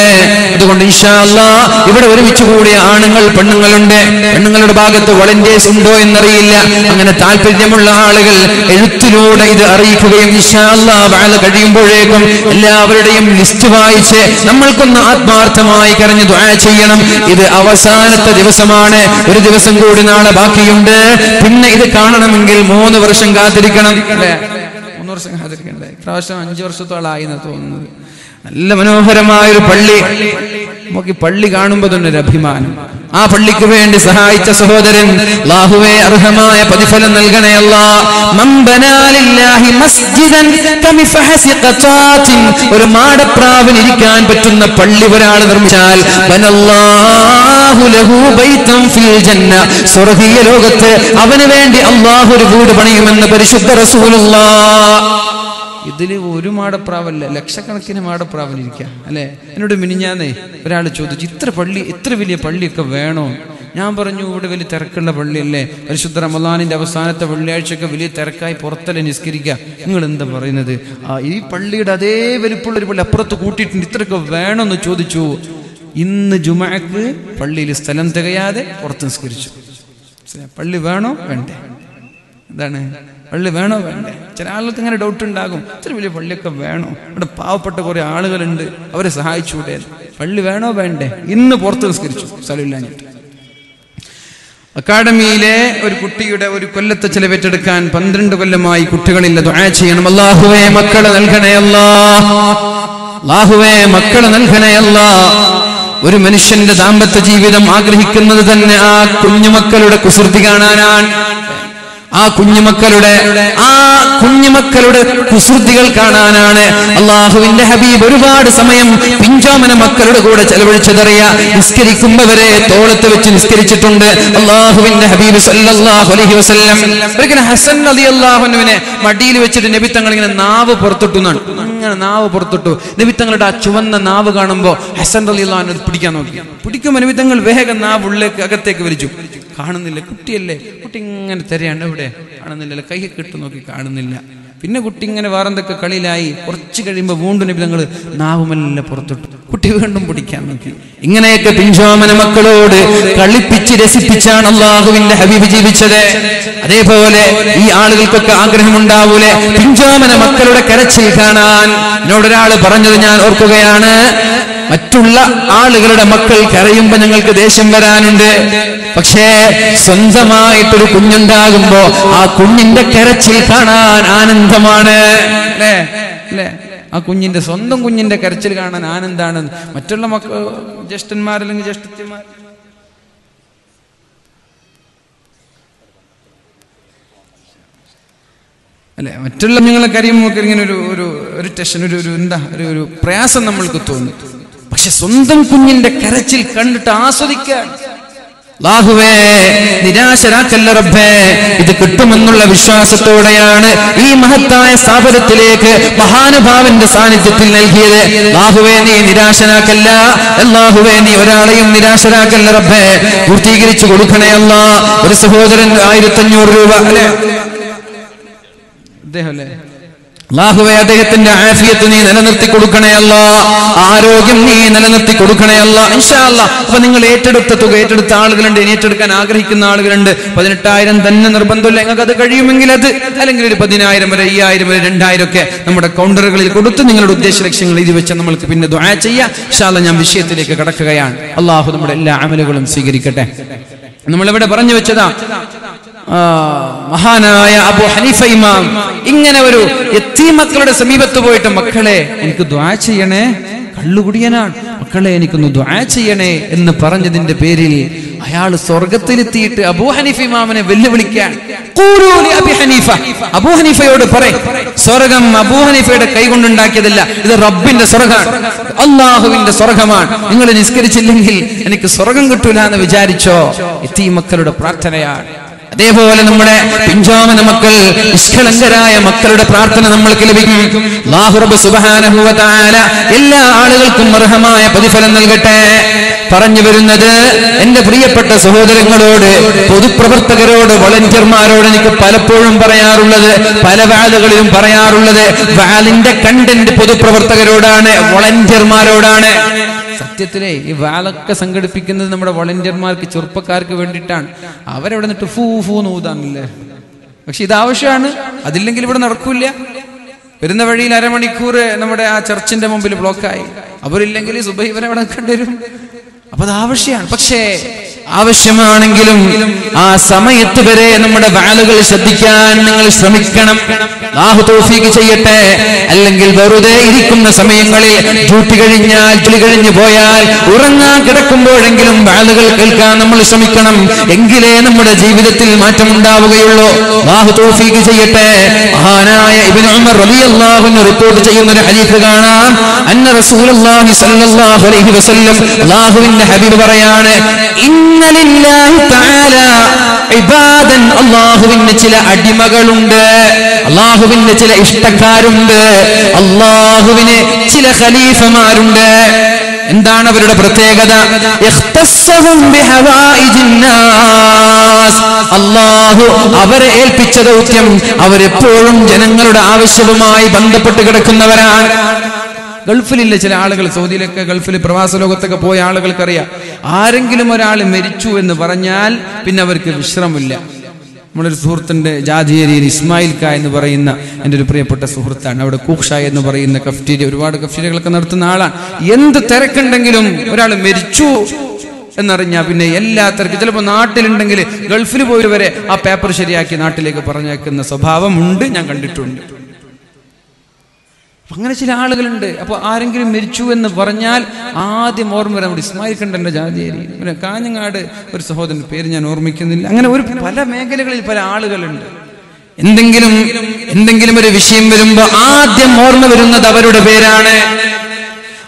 അതുകൊണ്ട് ഇൻഷാ അല്ലാ ഇവിടെ ഒരുമിച്ച് കൂടിയ ആണുങ്ങൾ പെണ്ണുങ്ങളുണ്ട്. പെണ്ണുങ്ങളുടെ ഭാഗത്ത് വളണ്ടിയേഴ്സ് ഉണ്ടോ എന്നറിയില്ല. അങ്ങനെ താല്പര്യമുള്ള ആളുകൾ എഴുത്തിലൂടെ ഇത് അറിയിക്കുകയും ഇൻഷാ അല്ലാ കഴിയുമ്പോഴേക്കും എല്ലാവരുടെയും ലിസ്റ്റ് വായിച്ച് നമ്മൾക്കൊന്ന് ആത്മാർത്ഥമായി കരഞ്ഞ് ദുആ ചെയ്യണം. ഇത് അവസാനത്തെ ദിവസമാണ്. ഒരു ദിവസം കൂടി നാളെ ബാക്കിയുണ്ട്. പിന്നെ ഇത് കാണണമെങ്കിൽ മൂന്ന് വർഷം കാത്തിരിക്കണം. അല്ലേ? മൂന്ന് വർഷം കാത്തിരിക്കണ്ടേ? ഇപ്രാവശ്യം അഞ്ചു വർഷത്തോളായി തോന്നുന്നത്. നല്ല മനോഹരമായ ഒരു പള്ളി. നമുക്ക് പള്ളി കാണുമ്പോൾ തന്നെ ഒരു അഭിമാനം. ആ പള്ളിക്ക് വേണ്ടി സഹായിച്ച സഹോദരൻ ലാഹുവേ അർഹമായ പ്രതിഫലം നൽകണേ ഒരു മാടപ്രാവിന് ഇരിക്കാൻ പറ്റുന്ന പള്ളി ഒരാൾ നിർമ്മിച്ചാൽ സ്വർഗീയ ലോകത്ത് അവന് വേണ്ടി അള്ളാഹു ഒരു വീട് പണിയുമെന്ന് പരിശുദ്ധ റസൂലുള്ളാഹ് ഇതിൽ ഒരു മാടപ്രാവല്ല ലക്ഷക്കണക്കിന് മാടപ്രാവലിരിക്കുക അല്ലേ? എന്നോട് മിനിഞ്ഞാന്നേ ഒരാൾ ചോദിച്ചു ഇത്ര പള്ളി ഇത്ര വലിയ പള്ളിയൊക്കെ വേണോ? ഞാൻ പറഞ്ഞു ഇവിടെ വലിയ തിരക്കുള്ള പള്ളിയല്ലേ. പരിശുദ്ധ റമദാനിന്റെ അവസാനത്തെ വെള്ളിയാഴ്ചയൊക്കെ വലിയ തിരക്കായി പുറത്തല്ലേ നിസ്കരിക്കുക നിങ്ങൾ എന്താ പറയുന്നത്? ആ ഈ പള്ളിയുടെ അതേ വലിപ്പുള്ള ഒരു പള്ളി അപ്പുറത്ത് കൂട്ടിയിട്ടുണ്ട് ഇത്രയൊക്കെ വേണമെന്ന് ചോദിച്ചു. ഇന്ന് ജുമാക്ക് പള്ളിയിൽ സ്ഥലം തികയാതെ പുറത്ത് നിസ്കരിച്ചു. പള്ളി വേണോ? വേണ്ടേ. എന്താണ്? പള്ളി വേണോ? വേണ്ടേ. ചില ആളുകൾക്ക് ഇങ്ങനെ ഡൗട്ട് ഉണ്ടാകും. ഇത്ര വലിയ പള്ളിയൊക്കെ വേണോ? ഇവിടെ പാവപ്പെട്ട കുറെ ആളുകളുണ്ട്. അവരെ സഹായിച്ചുകൂടെ? പള്ളി വേണോ? വേണ്ടേ. ഇന്ന് പുറത്ത് നിസ്കരിച്ചു. സ്ഥലമില്ലാഞ്ഞിട്ട് അക്കാഡമിയിലെ ഒരു കുട്ടിയുടെ ഒരു കൊല്ലത്തെ ചെലവേറ്റെടുക്കാൻ പന്ത്രണ്ട് കൊല്ലമായി കുട്ടികളില്ല ദുആ ചെയ്യണം. അല്ലാഹുവേ മക്കളെ നൽകണേ അല്ലാ. അല്ലാഹുവേ മക്കളെ നൽകണേ അല്ലാ. ഒരു മനുഷ്യന്റെ ദാമ്പത്യ ജീവിതം ആഗ്രഹിക്കുന്നത് തന്നെ ആ കുഞ്ഞുമക്കളുടെ കുസൃതി കാണാനാണ്. ആ കുഞ്ഞുമക്കളുടെ ആ കുഞ്ഞുമക്കളുടെ കുസൃതികൾ കാണാനാണ് അള്ളാഹുവിന്റെ ഹബീബ് ഒരുപാട് സമയം പിഞ്ചോമന മക്കളുടെ കൂടെ ചെലവഴിച്ചതറിയ നിസ്കരിക്കുമ്പവരെ തോളത്ത് വെച്ച് നിസ്കരിച്ചിട്ടുണ്ട് അള്ളാഹുവിന്റെ ഹബീബ് ഒരിക്കലും ഹസൻ അലി മടിയിൽ വെച്ചിട്ട് നബി തങ്ങൾ ഇങ്ങനെ നാവ് പുറത്തിട്ടു ഇങ്ങനെ നാവ് പുറത്തിട്ടു. നബി തങ്ങളുടെ ആ ചുവന്ന നാവ് കാണുമ്പോൾ ഹസൻ അലി അള്ളാഹുവിനെ പിടിക്കാൻ നോക്കി. പിടിക്കുമ്പോൾ നബി തങ്ങൾ വേഗം നാവ് ഉള്ളിലേക്ക് അകത്തേക്ക് വലിച്ചു. കാണുന്നില്ല. കുട്ടിയല്ലേ? കുട്ടി ഇങ്ങനെ തരയാണ് ഇവിടെ കാണുന്നില്ല കൈ കിട്ടു നോക്കി കാണുന്നില്ല. പിന്നെ കുട്ടി ഇങ്ങനെ വേറെന്തൊക്കെ കളിയിലായി? കുറച്ച് കഴിയുമ്പോൾ വീണ്ടും നബി നാവുമല്ല പുറത്തിട്ടു. കുട്ടി വീണ്ടും പിടിക്കാൻ നോക്കി. ഇങ്ങനെയൊക്കെ പിഞ്ചോമന മക്കളോട് കളിപ്പിച്ച് രസിപ്പിച്ചാണ് അള്ളാഹുവിന്റെ ഹബീബ് ജീവിച്ചത്. അതേപോലെ ഈ ആളുകൾക്കൊക്കെ ആഗ്രഹമുണ്ടാവൂലെ? പിഞ്ചോമന മക്കളുടെ കരച്ചിൽ കാണാൻ. എന്നോടൊരാൾ പറഞ്ഞത് ഞാൻ ഓർക്കുകയാണ്. മറ്റുള്ള ആളുകളുടെ മക്കൾ കരയുമ്പോ ഞങ്ങൾക്ക് ദേഷ്യം വരാനുണ്ട്. പക്ഷേ സ്വന്തമായിട്ടൊരു കുഞ്ഞുണ്ടാകുമ്പോ ആ കുഞ്ഞിന്റെ കരച്ചിൽ കാണാൻ ആനന്ദമാണ്. അല്ലേ? ആ കുഞ്ഞിന്റെ സ്വന്തം കുഞ്ഞിന്റെ കരച്ചിൽ കാണാൻ ആനന്ദാണ്. മറ്റുള്ള മക്കൾ ജ്യേഷ്ഠന്മാർ അല്ലെങ്കിൽ ജ്യേഷ്ഠത്തിമാർ. അല്ലെ? മറ്റുള്ള ഞങ്ങളെ കരയുമ്പോൾ ഇങ്ങനെ ഒരു ഒരു ഒരു ടെൻഷൻ ഒരു ഒരു എന്താ? ഒരു ഒരു പ്രയാസം നമ്മൾക്ക് തോന്നും. പക്ഷെ സ്വന്തം കുഞ്ഞിന്റെ കരച്ചിൽ കണ്ടിട്ട് ആസ്വദിക്കാൻ. ലാഹുവേ നിരാശരാക്കല്ല റബ്ബേ ഇത് കിട്ടുമെന്നുള്ള വിശ്വാസത്തോടെയാണ് ഈ മഹത്തായ സ്ഥാപനത്തിലേക്ക് മഹാനുഭാവന്റെ സാന്നിധ്യത്തിൽ നൽകിയത്. ലാഹുവേ നീ നിരാശനാക്കല്ല അല്ലാഹുവേ നീ ഒരാളെയും നിരാശരാക്കല്ല റബ്ബേ. പൂർത്തീകരിച്ചു കൊടുക്കണേ അല്ല. ഒരു സഹോദരൻ ആയിരത്തി അഞ്ഞൂറ് രൂപ അല്ലേ? അദ്ദേഹം അല്ലേ? അള്ളാഹുവെ അദ്ദേഹത്തിന്റെ ആഫിയത്ത് നീ നിലനിർത്തി കൊടുക്കണേ അല്ല. ആരോഗ്യം നീ നിലനിർത്തി കൊടുക്കണേ അല്ല. ഇൻഷാല്ല അപ്പൊ നിങ്ങൾ ഏറ്റെടുത്ത തുക ഏറ്റെടുത്ത ആളുകളുണ്ട് ഇനി ഏറ്റെടുക്കാൻ ആഗ്രഹിക്കുന്ന ആളുകളുണ്ട്. പതിനെട്ടായിരം തന്നെ നിർബന്ധമില്ല. നിങ്ങൾക്ക് അത് കഴിയുമെങ്കിൽ അത്. അല്ലെങ്കിൽ ഒരു പതിനായിരം വരെ അയ്യായിരം വരെ രണ്ടായിരം ഒക്കെ നമ്മുടെ കൗണ്ടറുകളിൽ കൊടുത്ത് നിങ്ങളുടെ ഉദ്ദേശ ലക്ഷ്യങ്ങൾ ഇത് വെച്ച് നമ്മൾക്ക് പിന്നെ ദ്വാ ചെയ്യാം. ഇൻഷാല്ല ഞാൻ വിഷയത്തിലേക്ക് കടക്കുകയാണ്. അള്ളാഹു നമ്മുടെ എല്ലാ അമലുകളും സ്വീകരിക്കട്ടെ. നമ്മളിവിടെ പറഞ്ഞു വെച്ചതാ? മഹാനായ അബു ഹനീഫ ഇമാം. ഇങ്ങനെ ഒരു എത്തി മക്കളുടെ സമീപത്ത് പോയിട്ട് മക്കളെ എനിക്ക് ദ്വാ ചെയ്യണേ. കള്ളുകുടിയനാണ് മക്കളെ എനിക്കൊന്ന് ദ്വാ ചെയ്യണേ. എന്ന് പറഞ്ഞതിന്റെ പേരിൽ അയാൾ സ്വർഗത്തിലെത്തിയിട്ട് അബൂ ഹനീഫ ഇമാമിനെ വെല്ലുവിളിക്കാണ് അബൂ ഹനീഫയോട് സ്വർഗം അബൂ ഹനീഫയുടെ കൈ കൊണ്ടുണ്ടാക്കിയതല്ല ഇത് റബ്ബിന്റെ സ്വർഗമാണ്. അള്ളാഹുവിന്റെ സ്വർഗമാണ്. നിങ്ങൾ നിസ്കരിച്ചില്ലെങ്കിൽ എനിക്ക് സ്വർഗം കിട്ടൂല എന്ന് വിചാരിച്ചോ? എത്തി മക്കളുടെ പ്രാർത്ഥനയാണ്. അതേപോലെ നമ്മുടെ പിഞ്ചോമന മക്കൾ നിഷ്കളങ്കരായ മക്കളുടെ പ്രാർത്ഥന നമ്മൾക്ക് ലഭിക്കും. അല്ലാഹു റബ്ബ് സുബ്ഹാനഹു വ എല്ലാ ആളുകൾക്കും അർഹമായ പ്രതിഫലം നൽകട്ടെ. പറഞ്ഞു വരുന്നത് എന്റെ പ്രിയപ്പെട്ട സഹോദരങ്ങളോട് പൊതുപ്രവർത്തകരോട് വളണ്ടിയർമാരോട് എനിക്ക് പലപ്പോഴും പറയാറുള്ളത് പല വാലുകളിലും പറയാറുള്ളത് വാലിന്റെ കണ്ടന്റ് പൊതുപ്രവർത്തകരോടാണ് വളണ്ടിയർമാരോടാണ്. സത്യത്തിലെ ഈ വാലൊക്കെ സംഘടിപ്പിക്കുന്നത് നമ്മുടെ വളണ്ടിയർമാർക്ക് ചെറുപ്പക്കാർക്ക് വേണ്ടിയിട്ടാണ്. അവരവിടെ നിന്നിട്ട് ഫൂ ഫൂ നൂതാന്നില്ലേ പക്ഷെ ഇത് ആവശ്യമാണ് അതില്ലെങ്കിൽ ഇവിടെ നടക്കൂല വരുന്ന വഴിയിൽ അരമണിക്കൂർ നമ്മുടെ ആ ചർച്ചിന്റെ മുമ്പിൽ ബ്ലോക്കായി അവരില്ലെങ്കിൽ സുബൈ ഇവരെ അവിടെ കണ്ടുവരും അപ്പൊ അത് ആവശ്യമാണ്. പക്ഷേ ആവശ്യമാണെങ്കിലും ആ സമയത്ത് വരെ നമ്മുടെ വാലുകൾ ശ്രദ്ധിക്കാൻ നിങ്ങൾ ശ്രമിക്കണം. തൗഫീഖ് ചെയ്യട്ടെ. അല്ലെങ്കിൽ വെറുതെ ഇരിക്കുന്ന സമയങ്ങളിൽ ഡ്യൂട്ടി കഴിഞ്ഞാൽ ജോലി കഴിഞ്ഞു പോയാൽ ഉറങ്ങാൻ കിടക്കുമ്പോഴെങ്കിലും വാലുകൾ കേൾക്കാൻ നമ്മൾ ശ്രമിക്കണം. എങ്കിലേ നമ്മുടെ ജീവിതത്തിൽ മാറ്റം ഉണ്ടാവുകയുള്ളൂ. അല്ലാഹു തൗഫീഖ് ചെയ്യട്ടെ. മഹാനായ ഇബ്നു ഉമർ റളിയല്ലാഹു അൻഹു റിപ്പോർട്ട് ചെയ്യുന്ന ഒരു ഹദീസ് കാണാം. അന്ന റസൂലുള്ളാഹി സ്വല്ലല്ലാഹു അലൈഹി വസല്ലം അല്ലാഹുവിന്റെ ഹബീബ് പറയാണ് ഇന്ന അല്ലാഹുവിന് ചില അടിമകളുണ്ട്. അള്ളാഹുവിന് ചില ഇഷ്ടക്കാരുണ്ട്. അള്ളാഹുവിന് ചില ഖലീഫമാരുണ്ട്. എന്താണ് അവരുടെ പ്രത്യേകത? അള്ളാഹു അവരെ ഏൽപ്പിച്ച ദൗത്യം അവരെപ്പോഴും ജനങ്ങളുടെ ആവശ്യവുമായി ബന്ധപ്പെട്ട് കിടക്കുന്നവരാണ്. ഗൾഫിലില്ല ചില ആളുകൾ സൗദിയിലൊക്കെ ഗൾഫിൽ പ്രവാസ ലോകത്തൊക്കെ പോയ ആളുകൾക്കറിയാം. ആരെങ്കിലും ഒരാൾ മരിച്ചു എന്ന് പറഞ്ഞാൽ പിന്നെ അവർക്ക് വിശ്രമില്ല നമ്മളൊരു സുഹൃത്തിന്റെ ജാതിയേരിയിൽ ഇസ്മായിൽ ക എന്ന് പറയുന്ന എന്റെ ഒരു പ്രിയപ്പെട്ട സുഹൃത്താണ്. അവിടെ കൂക്ഷ എന്ന് പറയുന്ന കഫ്റ്റീരിയ ഒരുപാട് കഫ്റ്റീരിയകളൊക്കെ നടത്തുന്ന ആളാണ്. എന്ത് തിരക്കുണ്ടെങ്കിലും ഒരാൾ മരിച്ചു എന്നറിഞ്ഞാൽ പിന്നെ എല്ലാ തിരക്കും. ചിലപ്പോൾ നാട്ടിലുണ്ടെങ്കിൽ ഗൾഫിൽ പോയി വരെ ആ പേപ്പർ ശരിയാക്കി നാട്ടിലേക്ക് പറഞ്ഞേക്കുന്ന സ്വഭാവമുണ്ട് ഞാൻ കണ്ടിട്ടുണ്ട്. അങ്ങനെ ചില ആളുകളുണ്ട്. അപ്പോൾ ആരെങ്കിലും മരിച്ചു എന്ന് പറഞ്ഞാൽ ആദ്യം ഓർമ്മ വരാൻ വേണ്ടി ഇസ്മായിൽ കണ്ടന്റെ ജാതിയേരി. പിന്നെ കാഞ്ഞങ്ങാട് ഒരു സഹോദരന്റെ പേര് ഞാൻ ഓർമ്മിക്കുന്നില്ല. അങ്ങനെ ഒരു പല മേഖലകളിൽ പല ആളുകളുണ്ട്. എന്തെങ്കിലും എന്തെങ്കിലും ഒരു വിഷയം വരുമ്പോൾ ആദ്യം ഓർമ്മ വരുന്നത് അവരുടെ പേരാണ്.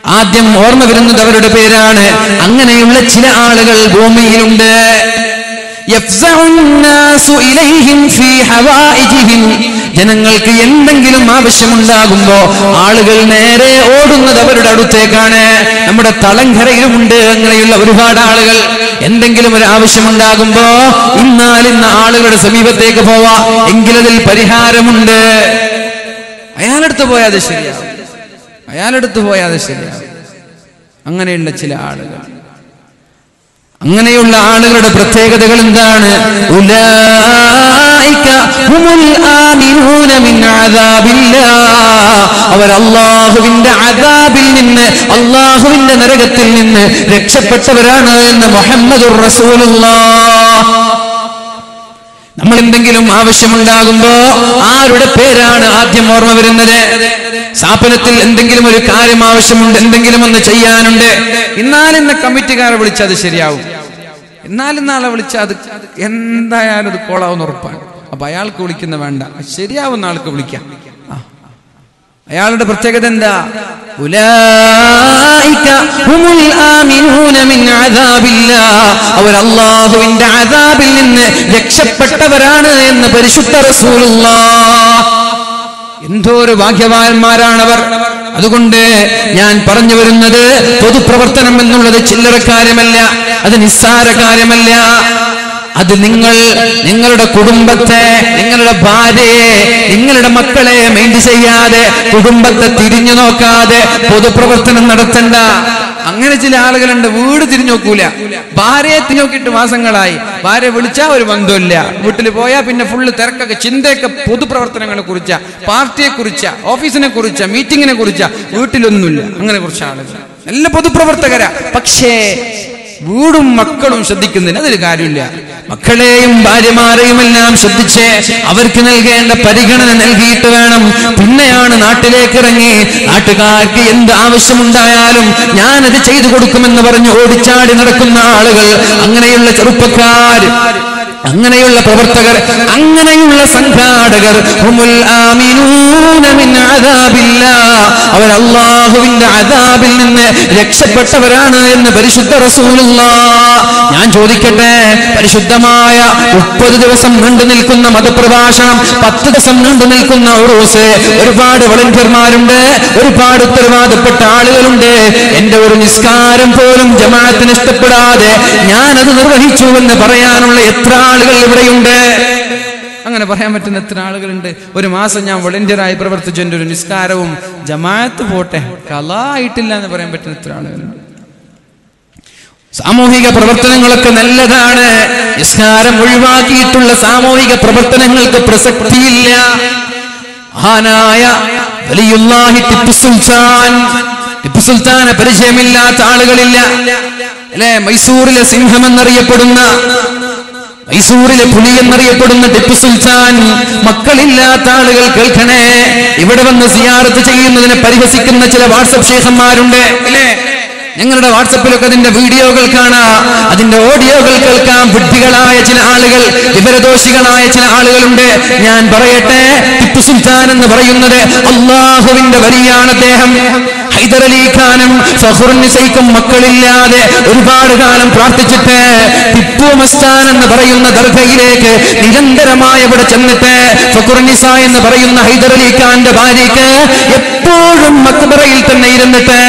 ആദ്യം ഓർമ്മ വരുന്നത് അവരുടെ പേരാണ്. അങ്ങനെയുള്ള ചില ആളുകൾ ഭൂമിയിലുണ്ട്. ജനങ്ങൾക്ക് എന്തെങ്കിലും ആവശ്യമുണ്ടാകുമ്പോ ആളുകൾ നേരെ ഓടുന്നത് അവരുടെ അടുത്തേക്കാണ്. നമ്മുടെ തളങ്കരയിലുമുണ്ട് അങ്ങനെയുള്ള ഒരുപാട് ആളുകൾ. എന്തെങ്കിലും ഒരു ആവശ്യമുണ്ടാകുമ്പോ ഇന്നാലിന്ന ആളുകളുടെ സമീപത്തേക്ക് പോവാ. എങ്കിലതിൽ പരിഹാരമുണ്ട്. അയാളെടുത്ത് പോയാതെ ശരിയാ അയാളെടുത്ത് പോയാതെ ശരിയാ അങ്ങനെയുള്ള ചില ആളുകൾ. അങ്ങനെയുള്ള ആളുകളുടെ പ്രത്യേകതകൾ എന്താണ്. അവർ അള്ളാഹുവിന്റെ അദാബിൽ നിന്ന് അള്ളാഹുവിന്റെ നരകത്തിൽ നിന്ന് രക്ഷപ്പെട്ടവരാണ് എന്ന് മുഹമ്മദ് നമ്മൾ എന്തെങ്കിലും ആവശ്യമുണ്ടാകുമ്പോ ആരുടെ പേരാണ് ആദ്യം ഓർമ്മ വരുന്നത്? സ്ഥാപനത്തിൽ എന്തെങ്കിലും ഒരു കാര്യം ആവശ്യമുണ്ട് എന്തെങ്കിലും ഒന്ന് ചെയ്യാനുണ്ട്. ഇന്നാലിന്ന് കമ്മിറ്റിക്കാരെ വിളിച്ചത് ശരിയാവും. എന്നാലും നാളെ വിളിച്ചാൽ അത് എന്തായാലും അത് കോളാവുന്ന ഉറപ്പാണ്. അപ്പൊ അയാൾക്ക് വിളിക്കുന്ന വേണ്ട. ശരിയാവുന്ന ആൾക്ക് വിളിക്കാം. അയാളുടെ പ്രത്യേകത എന്താ. അവർ അള്ളാഹുവിന്റെ അദാബിൽ നിന്ന് രക്ഷപ്പെട്ടവരാണ് എന്ന് പരിശുദ്ധ റസൂലുള്ള എന്തോ ഒരു ഭാഗ്യവാന്മാരാണവർ. അതുകൊണ്ട് ഞാൻ പറഞ്ഞു വരുന്നത് പൊതുപ്രവർത്തനം എന്നുള്ളത് ചില്ലറ കാര്യമല്ല അത് നിസ്സാര കാര്യമല്ല. അത് നിങ്ങൾ നിങ്ങളുടെ കുടുംബത്തെ നിങ്ങളുടെ ഭാര്യയെ നിങ്ങളുടെ മക്കളെ മെയിൻഡ് ചെയ്യാതെ കുടുംബത്തെ തിരിഞ്ഞു നോക്കാതെ പൊതുപ്രവർത്തനം നടത്തണ്ട. അങ്ങനെ ചില ആളുകളുണ്ട് വീട് തിരിഞ്ഞു നോക്കൂല. ഭാര്യയെ തിരിഞ്ഞോക്കിട്ട് മാസങ്ങളായി. ഭാര്യ വിളിച്ചാൽ ഒരു ബന്ധമില്ല വീട്ടിൽ പോയാൽ പിന്നെ ഫുള്ള് തിരക്കൊക്കെ ചിന്തയൊക്കെ പൊതുപ്രവർത്തനങ്ങളെ കുറിച്ച പാർട്ടിയെ കുറിച്ച ഓഫീസിനെ കുറിച്ച മീറ്റിങ്ങിനെ കുറിച്ച വീട്ടിലൊന്നുമില്ല. അങ്ങനെ കുറച്ച് ആളുകൾ. നല്ല പൊതുപ്രവർത്തകരാ. പക്ഷേ വീടും മക്കളും ശ്രദ്ധിക്കുന്നില്ല അതൊരു കാര്യമില്ല മക്കളെയും ഭാര്യമാരെയും എല്ലാം ശ്രദ്ധിച്ച് അവർക്ക് നൽകേണ്ട പരിഗണന നൽകിയിട്ട് വേണം പിന്നെയാണ് നാട്ടിലേക്ക് ഇറങ്ങി നാട്ടുകാർക്ക് എന്ത് ആവശ്യമുണ്ടായാലും ഞാനത് ചെയ്തു കൊടുക്കുമെന്ന് പറഞ്ഞ് ഓടിച്ചാടി നടക്കുന്ന ആളുകൾ അങ്ങനെയുള്ള ചെറുപ്പക്കാർ അങ്ങനെയുള്ള പ്രവർത്തകർ അങ്ങനെയുള്ള സംഘാടകർ ഹുമുൽ അദാബില്ലാഹ്. അവർ അള്ളാഹുവിന്റെ അദാബിൽ നിന്ന് രക്ഷപ്പെട്ടവരാണ് എന്ന് പരിശുദ്ധ റസൂലുള്ള ഞാൻ ചോദിക്കട്ടെ പരിശുദ്ധമായ മുപ്പത് ദിവസം നീണ്ടു നിൽക്കുന്ന മതപ്രഭാഷണം പത്ത് ദിവസം നീണ്ടു നിൽക്കുന്ന ഉറൂസ് ഒരുപാട് വളണ്ടിയർമാരുണ്ട് ഒരുപാട് ഉത്തരവാദപ്പെട്ട ആളുകളുണ്ട്. എന്റെ ഒരു നിസ്കാരം പോലും ജമാഅത്തിന് ഇഷ്ടപ്പെടാതെ ഞാനത് നിർവഹിച്ചു എന്ന് പറയാനുള്ള എത്ര ആളുകൾ ഇവിടെയുണ്ട്? അങ്ങനെ പറയാൻ പറ്റുന്ന എത്ര ആളുകളുണ്ട്. ഒരു മാസം ഞാൻ വളണ്ടിയറായി പ്രവർത്തിച്ചു. എന്റെ ഒരു നിസ്കാരവും ജമാഅത്ത് പോട്ടെ കലായിട്ടില്ല എന്ന് പറയാൻ പറ്റുന്ന എത്ര ആളുകളുണ്ട്. സാമൂഹിക പ്രവർത്തനങ്ങളൊക്കെ നല്ലതാണ്. നിസ്കാരം ഒഴിവാക്കിയിട്ടുള്ള സാമൂഹിക പ്രവർത്തനങ്ങൾക്ക് പ്രസക്തിയില്ല. മഹാനായ വലിയുല്ലാഹി ടിപ്പു സുൽത്താൻ ടിപ്പു പരിചയമില്ലാത്ത ആളുകളില്ല. അല്ലെ? മൈസൂരിലെ സിംഹം എന്നറിയപ്പെടുന്ന മൈസൂരിലെ പുലി എന്നറിയപ്പെടുന്ന ടിപ്പു സുൽത്താൻ മക്കളില്ലാത്ത ആളുകൾ കേൾക്കണേ. ഇവിടെ വന്ന് സിയാറത്ത് ചെയ്യുന്നതിനെ പരിഹസിക്കുന്ന ചില വാട്സപ്പ് ശേഖന്മാരുണ്ട്. അല്ലേ? ഞങ്ങളുടെ വാട്സപ്പിലൊക്കെ അതിന്റെ വീഡിയോകൾ കാണാം. അതിന്റെ ഓഡിയോകൾ കേൾക്കാം. വിഡ്ഢികളായ ചില ആളുകൾ വിവരദോഷികളായ ചില ആളുകളുണ്ട്. ഞാൻ പറയട്ടെ ടിപ്പു സുൽത്താൻ എന്ന് പറയുന്നത് അള്ളാഹുവിന്റെ വരിയാണ് അദ്ദേഹം. ഹൈദരലി ഖാനും ഫഹുർനിസൈക്കും മക്കളില്ലാതെ ഒരുപാട് കാലം പ്രാർത്ഥിച്ചിട്ട് ടിപ്പു മസ്താൻ എന്ന് പറയുന്ന ദർഗയിലേക്ക് നിരന്തരമായി അവിടെ ചെന്നിട്ട് ഫഖുർനിസ എന്ന് പറയുന്ന ഹൈദരലി ഖാന്റെ ഭാര്യയ്ക്ക് എപ്പോഴും മക്ബറയിൽ തന്നെ ഇരുന്നിട്ട്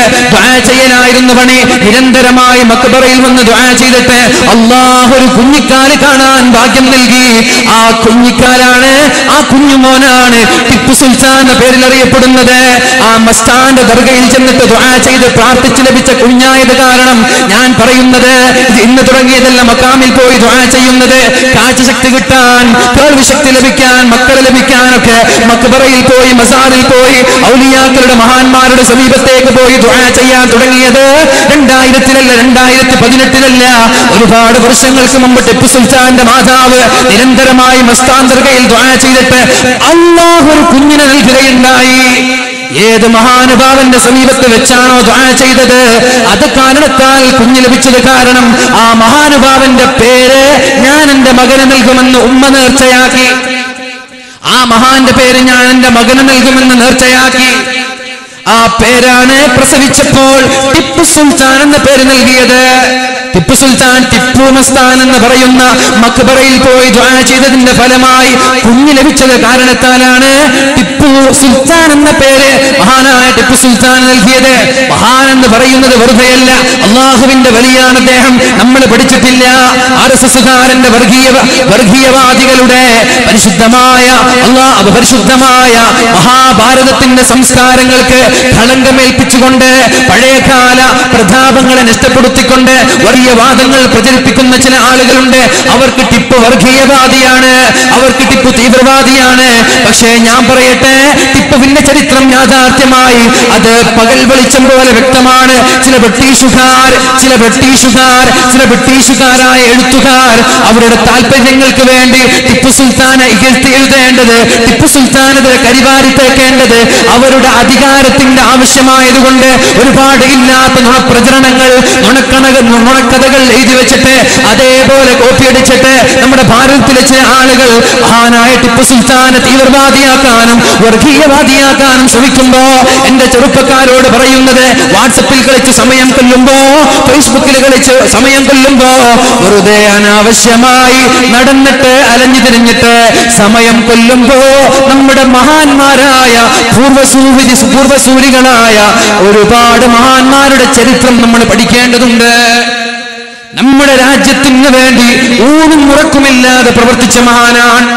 ചെയ്യലായിരുന്നു പണി. നിരന്തരമായി മക്ബറയിൽ വന്ന് ദ്വാ ചെയ്തിട്ട് അള്ളാഹ് ഒരു കുഞ്ഞിക്കാൽ കാണാൻ ഭാഗ്യം നൽകി. ആ കുഞ്ഞിക്കാലാണ് ആ കുഞ്ഞുമോനാണ് ടിപ്പു സുൽത്താൻ എന്ന പേരിൽ അറിയപ്പെടുന്നത്. ആ മസ്താന്റെ ദർഗയിൽ ചെന്നിട്ട് ദുആ ചെയ്ത് പ്രാർത്ഥിച്ച് ലഭിച്ച കുഞ്ഞായത് കാരണം ഞാൻ പറയുന്നത് ഇന്ന് തുടങ്ങിയതല്ല മക്കാമിൽ പോയി ദ്വാ ചെയ്യുന്നത്. കാഴ്ചശക്തി കിട്ടാൻ കേൾവി ശക്തി ലഭിക്കാൻ മക്കളെ ലഭിക്കാനൊക്കെ മക്ബറയിൽ പോയി മസാറിൽ പോയി ഔലിയാക്കളുടെ മഹാന്മാരുടെ സമീപത്തേക്ക് പോയി ദുആ ചെയ്യാൻ തുടങ്ങിയത് രണ്ടായിരത്തിലല്ല രണ്ടായിരത്തി പതിനെട്ടിലല്ല ഒരുപാട് വർഷങ്ങൾക്ക് മുമ്പ് ടിപ്പു സുൽത്താന്റെ മാതാവ് നിരന്തരമായി മസ്താന്തർകയിൽ ദ്വാ ചെയ്തിട്ട് അള്ളാഹു ഒരു കുഞ്ഞിനെ നൽകുകയുണ്ടായി. ഏത് മഹാനുഭാവന്റെ സമീപത്ത് വെച്ചാണോ ദ്വാ ചെയ്തത്? അത് കാരണത്താൽ കുഞ്ഞ് ലഭിച്ചത് കാരണം ആ മഹാനുഭാവന്റെ പേര് ഞാൻ എന്റെ മകന് നൽകുമെന്ന് ഉമ്മ നേർച്ചയാക്കി. ആ മഹാന്റെ പേര് ഞാൻ എന്റെ മകന് നൽകുമെന്ന് നേർച്ചയാക്കി. ആ പേരാണ് പ്രസവിച്ചപ്പോൾ ടിപ്പു സുൽത്താൻ എന്ന പേര് നൽകിയത്. ടിപ്പു സുൽത്താൻ ടിപ്പു മസ്താൻ എന്ന് പറയുന്ന മക്ബറയിൽ പോയി ദ്വാ ചെയ്തതിന്റെ ഫലമായി കുഞ്ഞ് ലഭിച്ചത് കാരണത്താലാണ് ടിപ്പു സുൽത്താൻ എന്ന പേര് മഹാനായ ടിപ്പു സുൽത്താൻ നൽകിയത്. മഹാൻ എന്ന് പറയുന്നത് വെറുതെയല്ല അള്ളാഹുവിന്റെ വലിയാണ് അദ്ദേഹം. നമ്മൾ പഠിച്ചിട്ടില്ല ആർ എസ് എസ്സുകാരന്റെ വർഗീയ വർഗീയവാദികളുടെ പരിശുദ്ധമായ അള്ളാ പരിശുദ്ധമായ മഹാഭാരതത്തിന്റെ സംസ്കാരങ്ങൾക്ക് കളങ്കമേൽപ്പിച്ചുകൊണ്ട് പഴയകാല പ്രതാപങ്ങളെ നഷ്ടപ്പെടുത്തിക്കൊണ്ട് വർഗീയവാദങ്ങൾ പ്രചരിപ്പിക്കുന്ന ചില ആളുകളുണ്ട്. അവർക്ക് ടിപ്പ് വർഗീയവാദിയാണ്. അവർക്ക് ടിപ്പ് തീവ്രവാദിയാണ്. പക്ഷേ ഞാൻ പറയട്ടെ ടിപ്പുവിന്റെ ചരിത്രം യാഥാർത്ഥ്യമായി. അത് പകൽ വെളിച്ചം പോലെ വ്യക്തമാണ്. ചില ബ്രിട്ടീഷുകാർ ചില ബ്രിട്ടീഷുകാർ ചില ബ്രിട്ടീഷുകാരായ എഴുത്തുകാർ അവരുടെ താല്പര്യങ്ങൾക്ക് വേണ്ടി ടിപ്പു സുൽത്താനെ ഇകഴ്ത്തി എഴുതേണ്ടത് ടിപ്പു സുൽത്താനതിരെ കരിവാരി തേക്കേണ്ടത് അവരുടെ അധികാരത്തിന്റെ ആവശ്യമായതുകൊണ്ട് ഒരുപാട് ഇല്ലാത്ത നുണപ്രചരണങ്ങൾ നുണക്കണക നുണക്കഥകൾ എഴുതി വെച്ചിട്ട് അതേപോലെ കോപ്പി അടിച്ചിട്ട് നമ്മുടെ ഭാരതത്തിലെ ചില ആളുകൾ മഹാനായ ടിപ്പു സുൽത്താനെ തീവ്രവാദിയാക്കാനും വർഗീയവാദിയാക്കാനും ശ്രമിക്കുമ്പോ എന്റെ ചെറുപ്പക്കാരോട് പറയുന്നത് വാട്സപ്പിൽ കളിച്ച് സമയം കൊല്ലുമ്പോ ഫേസ്ബുക്കിൽ കളിച്ച് സമയം കൊല്ലുമ്പോ വെറുതെ അനാവശ്യമായി നടന്നിട്ട് അലഞ്ഞു തിരിഞ്ഞിട്ട് സമയം കൊല്ലുമ്പോ നമ്മുടെ മഹാന്മാരായ പൂർവസൂരി പൂർവസൂരികളായ ഒരുപാട് മഹാന്മാരുടെ ചരിത്രം നമ്മൾ പഠിക്കേണ്ടതുണ്ട്. നമ്മുടെ രാജ്യത്തിന് വേണ്ടി ഊണും ഉറക്കുമില്ലാതെ പ്രവർത്തിച്ച മഹാനാണ്.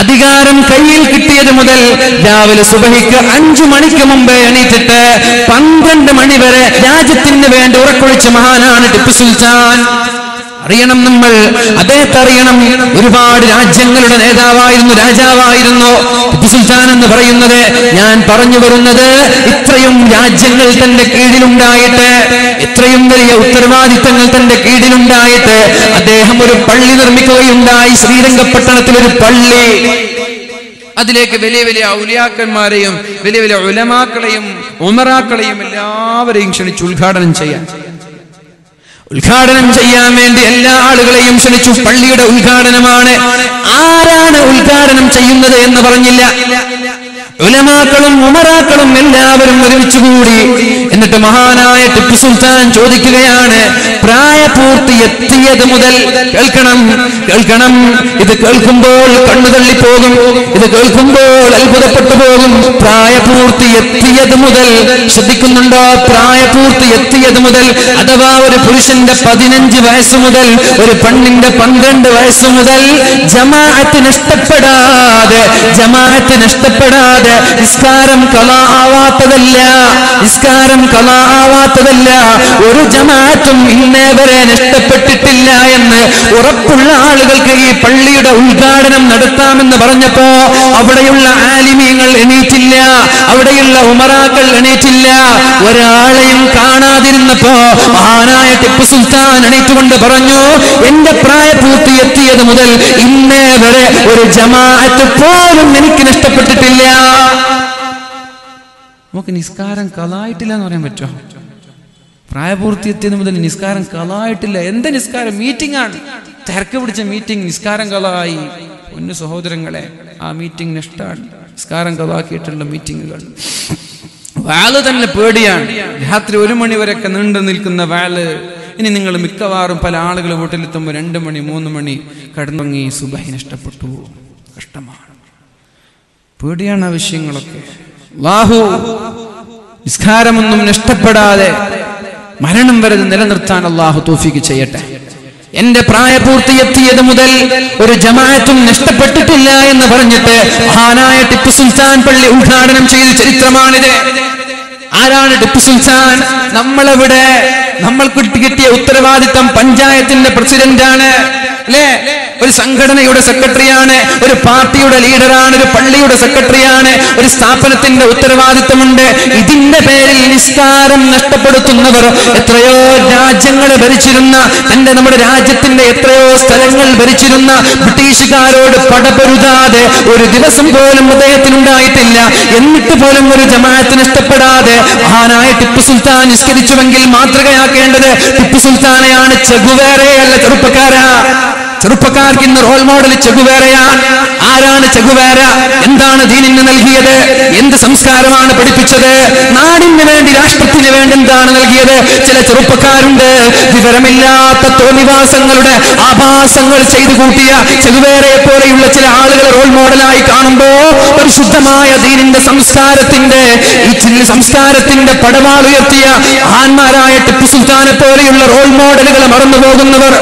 അധികാരം കയ്യിൽ കിട്ടിയത് മുതൽ രാവിലെ സുബഹിക്ക് അഞ്ചു മണിക്ക് മുമ്പേ എണീറ്റിട്ട് പന്ത്രണ്ട് മണി വരെ രാജ്യത്തിന് വേണ്ടി ഉറക്കൊഴിച്ച മഹാനാണ് ടിപ്പു സുൽത്താൻ. അറിയണം നമ്മൾ. അദ്ദേഹത്തെ അറിയണം ഒരുപാട് രാജ്യങ്ങളുടെ നേതാവായിരുന്നു രാജാവായിരുന്നു. സുൽത്താൻ എന്ന് പറയുന്നത് ഞാൻ പറഞ്ഞു വരുന്നത് ഇത്രയും രാജ്യങ്ങൾ തന്റെ കീഴിലുണ്ടായിട്ട് ഇത്രയും വലിയ ഉത്തരവാദിത്തങ്ങൾ തന്റെ കീഴിലുണ്ടായിട്ട് അദ്ദേഹം ഒരു പള്ളി നിർമ്മിക്കുകയുണ്ടായി. ശ്രീരംഗപട്ടണത്തിൽ ഒരു പള്ളി. അതിലേക്ക് വലിയ വലിയ ഔലിയാക്കന്മാരെയും വലിയ വലിയ ഉലമാക്കളെയും ഉമറാക്കളെയും എല്ലാവരെയും ക്ഷണിച്ച് ഉദ്ഘാടനം ചെയ്യാൻ. ഉദ്ഘാടനം ചെയ്യാൻ വേണ്ടി എല്ലാ ആളുകളെയും ക്ഷണിച്ചു. പള്ളിയുടെ ഉദ്ഘാടനമാണ്. ആരാണ് ഉദ്ഘാടനം ചെയ്യുന്നത് എന്ന് പറഞ്ഞില്ല. ഉലമാക്കളും ഉമറാക്കളും എല്ലാവരും ഒരുമിച്ച് കൂടി എന്നിട്ട് മഹാനായ ടിപ്പു സുൽത്താൻ ചോദിക്കുകയാണ് പ്രായപൂർത്തി എത്തിയത് മുതൽ കേൾക്കണം കേൾക്കണം. ഇത് കേൾക്കുമ്പോൾ കണ്ണു തള്ളിപ്പോകും ഇത് കേൾക്കുമ്പോൾ അത്ഭുതപ്പെട്ടു പോകും. പ്രായപൂർത്തി എത്തിയത് മുതൽ ശ്രദ്ധിക്കുന്നുണ്ടോ? പ്രായപൂർത്തി എത്തിയത് മുതൽ അഥവാ ഒരു പുരുഷന്റെ പതിനഞ്ച് വയസ്സ് മുതൽ ഒരു പെണ്ണിന്റെ പന്ത്രണ്ട് വയസ്സ് മുതൽ ജമാഅത്ത് നഷ്ടപ്പെടാതെ ജമാഅത്ത് നഷ്ടപ്പെടാതെ നിസ്കാരം കലാ ആവാത്തതല്ല നിസ്കാരം കലാ ആവാത്തതല്ല ഒരു ജമാറ്റും ഇന്നേ വരെ നഷ്ടപ്പെട്ടിട്ടില്ല എന്ന് ഉറപ്പുള്ള ആളുകൾക്ക് ഈ പള്ളിയുടെ ഉദ്ഘാടനം നടത്താമെന്ന് പറഞ്ഞപ്പോ അവിടെയുള്ള ആലിമീങ്ങൾ എണീറ്റില്ല. അവിടെയുള്ള ഉമറാക്കൾ എണീറ്റില്ല. ഒരാളെയും കാണാതിരുന്നപ്പോ മഹാനായ ടിപ്പു സുൽത്താൻ എണീറ്റുകൊണ്ട് പറഞ്ഞു എന്റെ പ്രായപൂർത്തി എത്തിയത് മുതൽ ഇന്നേ വരെ ഒരു ജമാഅത്ത് പോലും എനിക്ക് നഷ്ടപ്പെട്ടിട്ടില്ല. നമുക്ക് നിസ്കാരം കലായിട്ടില്ല എന്ന് പറയാൻ പറ്റുമോ? പ്രായപൂർത്തി എത്തിയത് മുതൽ നിസ്കാരം കലായിട്ടില്ല. എന്താ നിസ്കാരം? മീറ്റിംഗ് ആണ്. തിരക്ക് പിടിച്ച മീറ്റിംഗ് നിസ്കാരം കലായി. ഒന്ന് സഹോദരങ്ങളെ ആ മീറ്റിംഗ് ഇഷ്ടമാണ് നിസ്കാരം കലാക്കിയിട്ടുള്ള മീറ്റിങ്ങുകൾ വാൽ തന്നെ പേടിയാണ്. രാത്രി ഒരു മണി വരെയൊക്കെ നീണ്ടു നിൽക്കുന്ന വാൽ. ഇനി നിങ്ങൾ മിക്കവാറും പല ആളുകൾ വീട്ടിലെത്തുമ്പോൾ രണ്ട് മണി മൂന്ന് മണി കടന്നുങ്ങി സുബഹി നഷ്ടപ്പെട്ടു. കഷ്ടമാണ്. പേടിയാണ് ആ വിഷയങ്ങളൊക്കെ. വാഹു നിസ്കാരമൊന്നും നഷ്ടപ്പെടാതെ മരണം വരെ നിലനിർത്താൻ അള്ളാഹു തോഫിക്ക് ചെയ്യട്ടെ. എന്റെ പ്രായപൂർത്തി എത്തിയത് മുതൽ ഒരു ജമാഅത്തും നഷ്ടപ്പെട്ടിട്ടില്ല എന്ന് പറഞ്ഞിട്ട് മഹാനായ ടിപ്പു സുൽത്താൻ പള്ളി ഉദ്ഘാടനം ചെയ്ത ചരിത്രമാണിത്. ആരാണ് ടിപ്പു സുൽത്താൻ? നമ്മളെവിടെ നമ്മൾക്ക് കിട്ടിയ ഉത്തരവാദിത്തം പഞ്ചായത്തിന്റെ പ്രസിഡന്റാണ്. അല്ലേ? ഒരു സംഘടനയുടെ സെക്രട്ടറിയാണ് ഒരു പാർട്ടിയുടെ ലീഡറാണ് ഒരു പള്ളിയുടെ സെക്രട്ടറിയാണ് ഒരു സ്ഥാപനത്തിന്റെ ഉത്തരവാദിത്തമുണ്ട് ഇതിന്റെ പേരിൽ നിസ്കാരം നഷ്ടപ്പെടുത്തുന്നവർ എത്രയോ രാജ്യങ്ങൾ ഭരിച്ചിരുന്ന തന്റെ നമ്മുടെ രാജ്യത്തിന്റെ എത്രയോ സ്ഥലങ്ങൾ ഭരിച്ചിരുന്ന ബ്രിട്ടീഷുകാരോട് പടപൊരുതാതെ ഒരു ദിവസം പോലും ഹൃദയത്തിനുണ്ടായിട്ടില്ല എന്നിട്ട് പോലും ഒരു ജമാഅത്ത് നഷ്ടപ്പെടാതെ മഹാനായ ടിപ്പു സുൽത്താൻ നിസ്കരിച്ചുവെങ്കിൽ മാതൃകയാക്കേണ്ടത് ടിപ്പു സുൽത്താനെയാണ്. ചെഗുവേറെയല്ല ചെറുപ്പക്കാരാ. ചെറുപ്പക്കാർക്ക് ഇന്ന് റോൾ മോഡൽ ചെഗുവേരയാണ് ആരാണ് ചെഗുവേര എന്താണ് ദീനിന് നൽകിയത്? എന്ത് സംസ്കാരമാണ് പഠിപ്പിച്ചത്? നാടിന് വേണ്ടി രാഷ്ട്രത്തിന് വേണ്ടി എന്താണ് നൽകിയത്? ചില ചെറുപ്പക്കാരുണ്ട്. വിവരമില്ലാത്ത തോന്നിവാസങ്ങളുടെ ആഭാസങ്ങൾ ചെയ്തു കൂട്ടിയ ചെഗുവേരയെ പോലെയുള്ള ചില ആളുകൾ റോൾ മോഡലായി കാണുമ്പോ പരിശുദ്ധമായ ദീനിന്റെ സംസ്കാരത്തിന്റെ ഈ സംസ്കാരത്തിന്റെ പടവാൾ ഉയർത്തിയ ആന്മാരായ ടിപ്പു സുൽത്താനെ പോലെയുള്ള റോൾ മോഡലുകൾ മറന്നു പോകുന്നവർ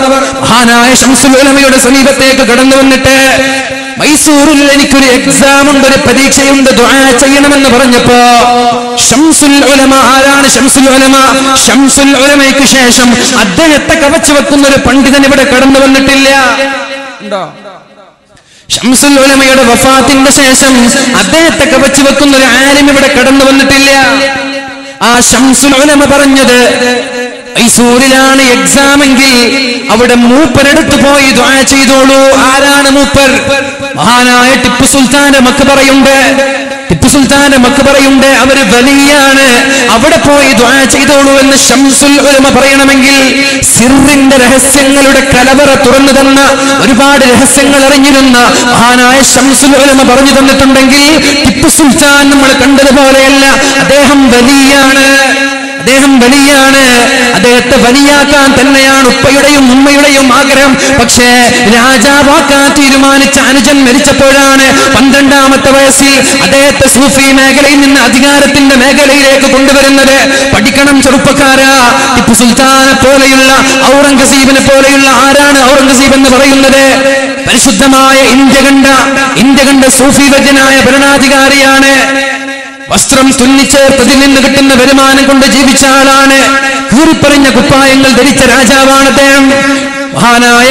മഹാനായ ഷംസുൽ ഉലമയുടെ സമീപത്തേക്ക് കടന്നു വന്നിട്ട് മൈസൂരിൽ എനിക്കൊരു എക്സാം ഉണ്ട് ഒരു പരീക്ഷയുണ്ട് ദുആ ചെയ്യണമെന്ന് പറഞ്ഞപ്പോ ഷംസുൽ ഉലമ ആരാണ് ഷംസുൽ ഉലമ? ഷംസുൽ ഉലമയ്ക്ക് ശേഷം അദ്ദേഹത്തെ കവച്ചു വെക്കുന്ന ഒരു പണ്ഡിതൻ ഇവിടെ കടന്നു വന്നിട്ടില്ല. ഉണ്ടോ? ഷംസുൽ ഉലമയുടെ വഫാത്തിന്റെ ശേഷം അദ്ദേഹത്തെ കവച്ചു വെക്കുന്ന ഒരു ആരും ഇവിടെ കടന്നു വന്നിട്ടില്ല. ആ ഷംസുൽ ഉലമ പറഞ്ഞത് മൈസൂരിലാണ് എക്സാം എങ്കിൽ അവിടെ മൂപ്പരെടുത്ത് പോയി ദ്വാ ചെയ്തോളൂ. ആരാണ് മൂപ്പർ? മഹാനായ ടിപ്പു സുൽത്താന്റെ മക്കബറയുണ്ട് ടിപ്പു സുൽത്താന്റെ മക്കബറയുണ്ട് അവർ വലിയാണ്. അവിടെ പോയി ദ്വാ ചെയ്തോളൂ എന്ന് ഷംസുൽ ഉലമ പറയണമെങ്കിൽ സിറിന്റെ രഹസ്യങ്ങളുടെ കലവറ തുറന്നു തന്ന ഒരുപാട് രഹസ്യങ്ങൾ അറിഞ്ഞിരുന്ന മഹാനായ ഷംസുൽ ഉലമ പറഞ്ഞു തന്നിട്ടുണ്ടെങ്കിൽ ടിപ്പു സുൽത്താൻ നമ്മൾ കണ്ടതുപോലെയല്ല അദ്ദേഹം വലിയാണ്. അദ്ദേഹം വലിയാണ് അദ്ദേഹത്തെ വലിയാക്കാൻ തന്നെയാണ് ഉപ്പയുടെയും ഉമ്മയുടെയും ആഗ്രഹം. പക്ഷേ രാജാവാക്കാൻ തീരുമാനിച്ച അനുജൻ മരിച്ചപ്പോഴാണ് പന്ത്രണ്ടാമത്തെ വയസ്സിൽ അദ്ദേഹത്തെ സൂഫി മേഖലയിൽ നിന്ന് അധികാരത്തിന്റെ മേഖലയിലേക്ക് കൊണ്ടുവരുന്നത്. പഠിക്കണം ചെറുപ്പക്കാരാ. ടിപ്പു സുൽത്താനെ പോലെയുള്ള ഔറംഗസീബിനെ പോലെയുള്ള ആരാണ് ഔറംഗസീബ് എന്ന് പറയുന്നത്? പരിശുദ്ധമായ ഇന്ത്യ കണ്ട ഇന്ത്യ കണ്ട സൂഫി വര്യനായ ഭരണാധികാരിയാണ്. വസ്ത്രം തുന്നിച്ചേർത്തതിൽ നിന്ന് കിട്ടുന്ന വരുമാനം കൊണ്ട് ജീവിച്ച ആളാണ്. കീറിപ്പറഞ്ഞ കുപ്പായങ്ങൾ ധരിച്ച രാജാവാണ് അദ്ദേഹം. മഹാനായ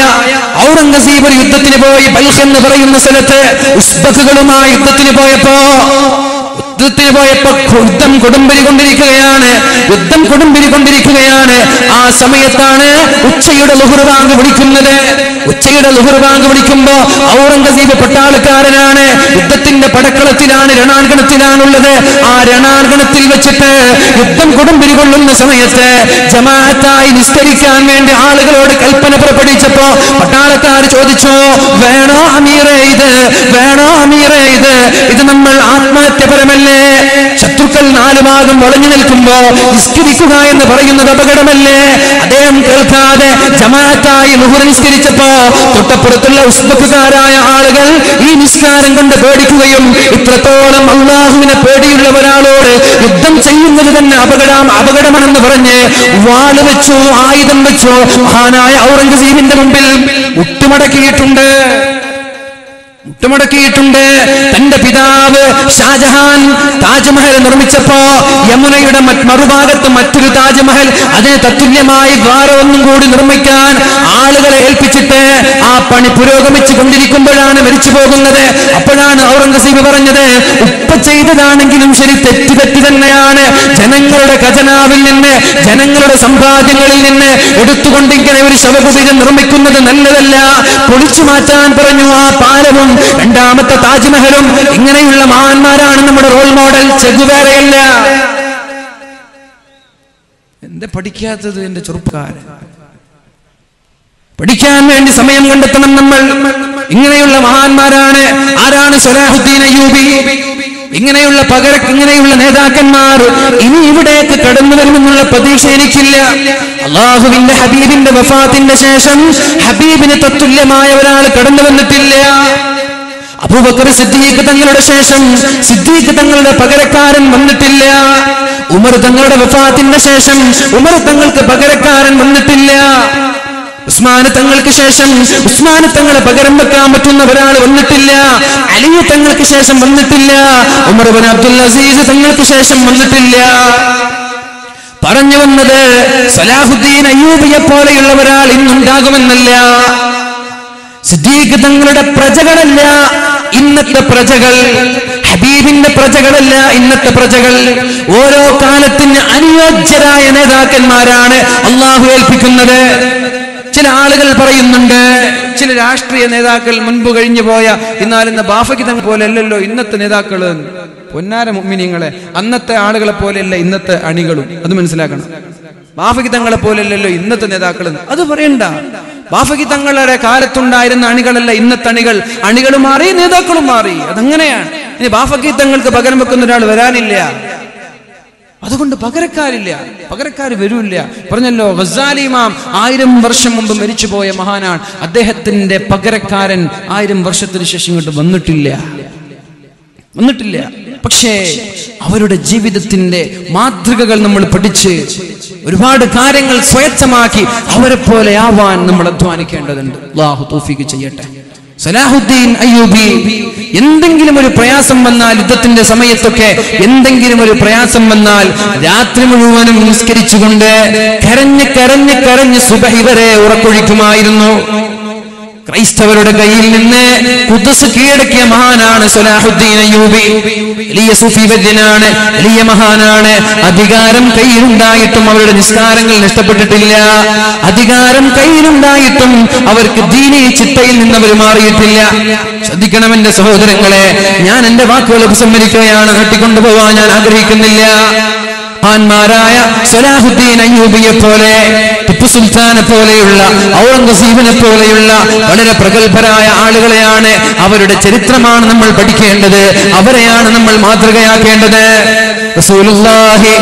ഔറംഗസീബ് യുദ്ധത്തിന് പോയി ബൽഖ് എന്ന് പറയുന്ന സ്ഥലത്ത് ഉസ്ബക്കുകളുമായി യുദ്ധത്തിന് പോയപ്പോ യുദ്ധത്തിന് പോയപ്പോ യുദ്ധം കൊടുമ്പിരി കൊണ്ടിരിക്കുകയാണ്. യുദ്ധം കൊടുമ്പിരി കൊണ്ടിരിക്കുകയാണ്. ആ സമയത്താണ് ഉച്ചയുടെ ലുഹുർവാങ്ക് വിളിക്കുന്നത് ഉച്ചയുടെ ലുഹുർവാങ്ക് വിളിക്കുമ്പോ ഔറംഗസീബ് പട്ടാളക്കാരനാണ്. യുദ്ധത്തിന്റെ പടക്കളത്തിലാണ് രണാങ്കണത്തിലാണുള്ളത്. ആ രണാങ്കണത്തിൽ വെച്ചിട്ട് യുദ്ധം കൊടുമ്പിരി കൊള്ളുന്ന സമയത്ത് ജമാഅത്തായി നിസ്കരിക്കാൻ വേണ്ടി ആളുകളോട് കൽപ്പന പുറപ്പെടുവിച്ചപ്പോ പട്ടാളക്കാർ ചോദിച്ചോ വേണോ അമീറേ ഇത്? വേണോ അമീറേ ഇത്? ഇത് നമ്മൾ ആത്മഹത്യപരമല്ലേ ശത്രുക്കൾ നാലു ഭാഗം വളഞ്ഞു നിൽക്കുമ്പോ നിസ്കരിക്കുക എന്ന് പറയുന്നത് അപകടമല്ലേ? അദ്ദേഹം കേൾക്കാതെ ജമാഅത്തായി മുഹുർ നിസ്കരിച്ചപ്പോ തൊട്ടപ്പുറത്തുള്ള ഉസ്ബക്കുകാരായ ആളുകൾ ഈ നിസ്കാരം കൊണ്ട് പേടിക്കുകയും ഇത്രത്തോളം അള്ളാഹുവിനെ പേടിയുള്ള ഒരാളോട് യുദ്ധം ചെയ്യുന്നത് തന്നെ അപകടം അപകടമാണെന്ന് പറഞ്ഞ് വാൾ വെച്ചോ ആയുധം വെച്ചോ മഹാനായ ഔറംഗസീബിന്റെ മുമ്പിൽ മുട്ടുമടക്കിയിട്ടുണ്ട് മുട്ടുമടക്കിയിട്ടുണ്ട്. തന്റെ പിതാവ് ഷാജഹാൻ താജ്മഹൽ നിർമ്മിച്ചപ്പോ യമുനയുടെ മറുഭാഗത്ത് മറ്റൊരു താജ്മഹൽ അതിന് തത്തുല്യമായി വേറെ ഒന്നും കൂടി നിർമ്മിക്കാൻ ആളുകളെ ഏൽപ്പിച്ചിട്ട് ആ പണി പുരോഗമിച്ചു കൊണ്ടിരിക്കുമ്പോഴാണ് മരിച്ചു പോകുന്നത്. അപ്പോഴാണ് ഔറംഗസീബ് പറഞ്ഞത് ഉപ്പ ചെയ്തതാണെങ്കിലും ശരി തെറ്റ് തന്നെയാണ്. ജനങ്ങളുടെ ഖജനാവിൽ നിന്ന് ജനങ്ങളുടെ സമ്പാദ്യങ്ങളിൽ നിന്ന് എടുത്തുകൊണ്ടിങ്ങനെ ഒരു ശവകുടീരം നിർമ്മിക്കുന്നത് നല്ലതല്ല. പൊളിച്ചു മാറ്റാൻ പറഞ്ഞു ആ പാലവും രണ്ടാമത്തെ താജ്മഹലും ഇങ്ങനെയുള്ള മഹാന്മാരാണ് നമ്മുടെ റോൾ മോഡൽ ചെഗുവേറയല്ല എന്താ പഠിക്കാത്തത് എന്റെ ചെറുപ്പക്കാരൻ? പഠിക്കാൻ വേണ്ടി സമയം കണ്ടെത്തണം നമ്മൾ. ഇങ്ങനെയുള്ള മഹാന്മാരാണ്. ആരാണ് സലാഹുദ്ദീൻ അയ്യൂബി? ഇങ്ങനെയുള്ള പകര ഇങ്ങനെയുള്ള നേതാക്കന്മാർ ഇനി ഇവിടേക്ക് കടന്നു വരുമെന്നുള്ള പ്രതീക്ഷ എനിക്കില്ല. അള്ളാഹുവിന്റെ ഹബീബിന്റെ വഫാത്തിന്റെ ശേഷം ഹബീബിന് തത്തുല്യമായ ഒരാൾ കടന്നു വന്നിട്ടില്ല. അബൂബക്കർ സിദ്ദീഖ് തങ്ങളുടെ ശേഷം സിദ്ദീഖ് തങ്ങളുടെ പകരക്കാരൻ വന്നിട്ടില്ല. ഉമർ തങ്ങളുടെ വഫാത്തിന്റെ ശേഷം ഉമർ തങ്ങൾക്ക് പകരക്കാരൻ വന്നിട്ടില്ല. ഉസ്മാന് തങ്ങൾക്ക് ശേഷം ഉസ്മാന് തങ്ങളെ പകരം വെക്കാൻ പറ്റുന്ന ഒരാൾ വന്നിട്ടില്ല. അലി തങ്ങൾക്ക് ശേഷം വന്നിട്ടില്ല. ഉമർ ബിൻ അബ്ദുൽ അസീസ് തങ്ങൾക്ക് ശേഷം വന്നിട്ടില്ല. പറഞ്ഞു വന്നത് സലാഹുദ്ദീൻ അയ്യൂബിയെ പോലെയുള്ള ഒരാൾ ഇന്നുണ്ടാകുമെന്നല്ല. സിദ്ദീഖ് തങ്ങളുടെ പ്രജകളല്ല. ഇന്നത്തെ പ്രജകൾ ഹബീബിന്റെ പ്രജകളല്ല ഇന്നത്തെ പ്രജകൾ. ഓരോ കാലത്തിന് അനുയോജ്യരായ നേതാക്കന്മാരാണ് അള്ളാഹു ഏൽപ്പിക്കുന്നത്. ചില ആളുകൾ പറയുന്നുണ്ട് ചില രാഷ്ട്രീയ നേതാക്കൾ മുൻപ് കഴിഞ്ഞു പോയ എന്നാൽ ഇന്ന് ബാഫയ്ക്ക് തന്നെ പോലെ അല്ലല്ലോ ഇന്നത്തെ നേതാക്കൾ പൊന്നാര മുമ്മിനിങ്ങളെ അന്നത്തെ ആളുകളെ പോലെയല്ല ഇന്നത്തെ അണികളും. അത് മനസ്സിലാക്കണം. ബാഫയ്ക്ക് തങ്ങളെ പോലെയല്ലല്ലോ ഇന്നത്തെ നേതാക്കൾ അത് പറയണ്ട. ബാഫകി തങ്ങളുടെ കാലത്തുണ്ടായിരുന്ന അണികളല്ല ഇന്നത്തെ അണികൾ. അണികൾ മാറി നേതാക്കളും മാറി. അതങ്ങനെയാണ്. ഇനി ബാഫകി തങ്ങൾക്ക് പകരം വെക്കുന്ന ഒരാൾ വരാനില്ല. അതുകൊണ്ട് പകരക്കാരില്ല. പകരക്കാർ വരൂല്ല. പറഞ്ഞല്ലോ ഗസാലി ഇമാം ആയിരം വർഷം മുമ്പ് മരിച്ചുപോയ മഹാനാണ്. അദ്ദേഹത്തിന്റെ പകരക്കാരൻ ആയിരം വർഷത്തിന് ശേഷം ഇങ്ങോട്ട് വന്നിട്ടില്ല. വന്നിട്ടില്ല. പക്ഷേ അവരുടെ ജീവിതത്തിന്റെ മാതൃകകൾ നമ്മൾ പഠിച്ച് ഒരുപാട് കാര്യങ്ങൾ സ്വയത്തമാക്കി അവരെ പോലെ ആവാൻ നമ്മൾ അധ്വാനിക്കേണ്ടതുണ്ട്. അള്ളാഹു തോഫിക്ക് ചെയ്യട്ടെ. സലാഹുദ്ദീൻ അയ്യൂബി എന്തെങ്കിലും ഒരു പ്രയാസം വന്നാൽ യുദ്ധത്തിന്റെ സമയത്തൊക്കെ എന്തെങ്കിലും ഒരു പ്രയാസം വന്നാൽ രാത്രി മുഴുവനും നിസ്കരിച്ചുകൊണ്ട് കരഞ്ഞ് കരഞ്ഞ് കരഞ്ഞ് സുബഹി വരെ ഉറക്കൊഴിക്കുമായിരുന്നു. ക്രൈസ്തവരുടെ കയ്യിൽ നിന്ന് കുദ്സ് കീഴടക്കിയ മഹാനാണ് സലാഹുദ്ദീൻ അയ്യൂബി. വലിയ സൂഫി വര്യനാണ് വലിയ മഹാനാണ്. അധികാരം കയ്യിലുണ്ടായിട്ടും അവരുടെ നിസ്കാരങ്ങൾ നഷ്ടപ്പെട്ടിട്ടില്ല. അധികാരം കയ്യിലുണ്ടായിട്ടും അവർക്ക് ദീനി ചിത്തയിൽ നിന്ന് അവർ മാറിയിട്ടില്ല. ശ്രദ്ധിക്കണം എന്റെ സഹോദരങ്ങളെ ഞാൻ എന്റെ വാക്കുകൾ ഉപസംഹരിക്കുകയാണ് നീട്ടിക്കൊണ്ടുപോവാൻ ഞാൻ ആഗ്രഹിക്കുന്നില്ല. മഹാന്മാരായ സലാഹുദ്ദീൻ അയ്യൂബിയെ പോലെ ടിപ്പു സുൽത്താനെ പോലെയുള്ള ഔറംഗസീബിനെ പോലെയുള്ള വളരെ പ്രഗത്ഭരായ ആളുകളെയാണ് അവരുടെ ചരിത്രമാണ് നമ്മൾ പഠിക്കേണ്ടത്. അവരെയാണ് നമ്മൾ മാതൃകയാക്കേണ്ടത്. റസൂലുള്ളാഹി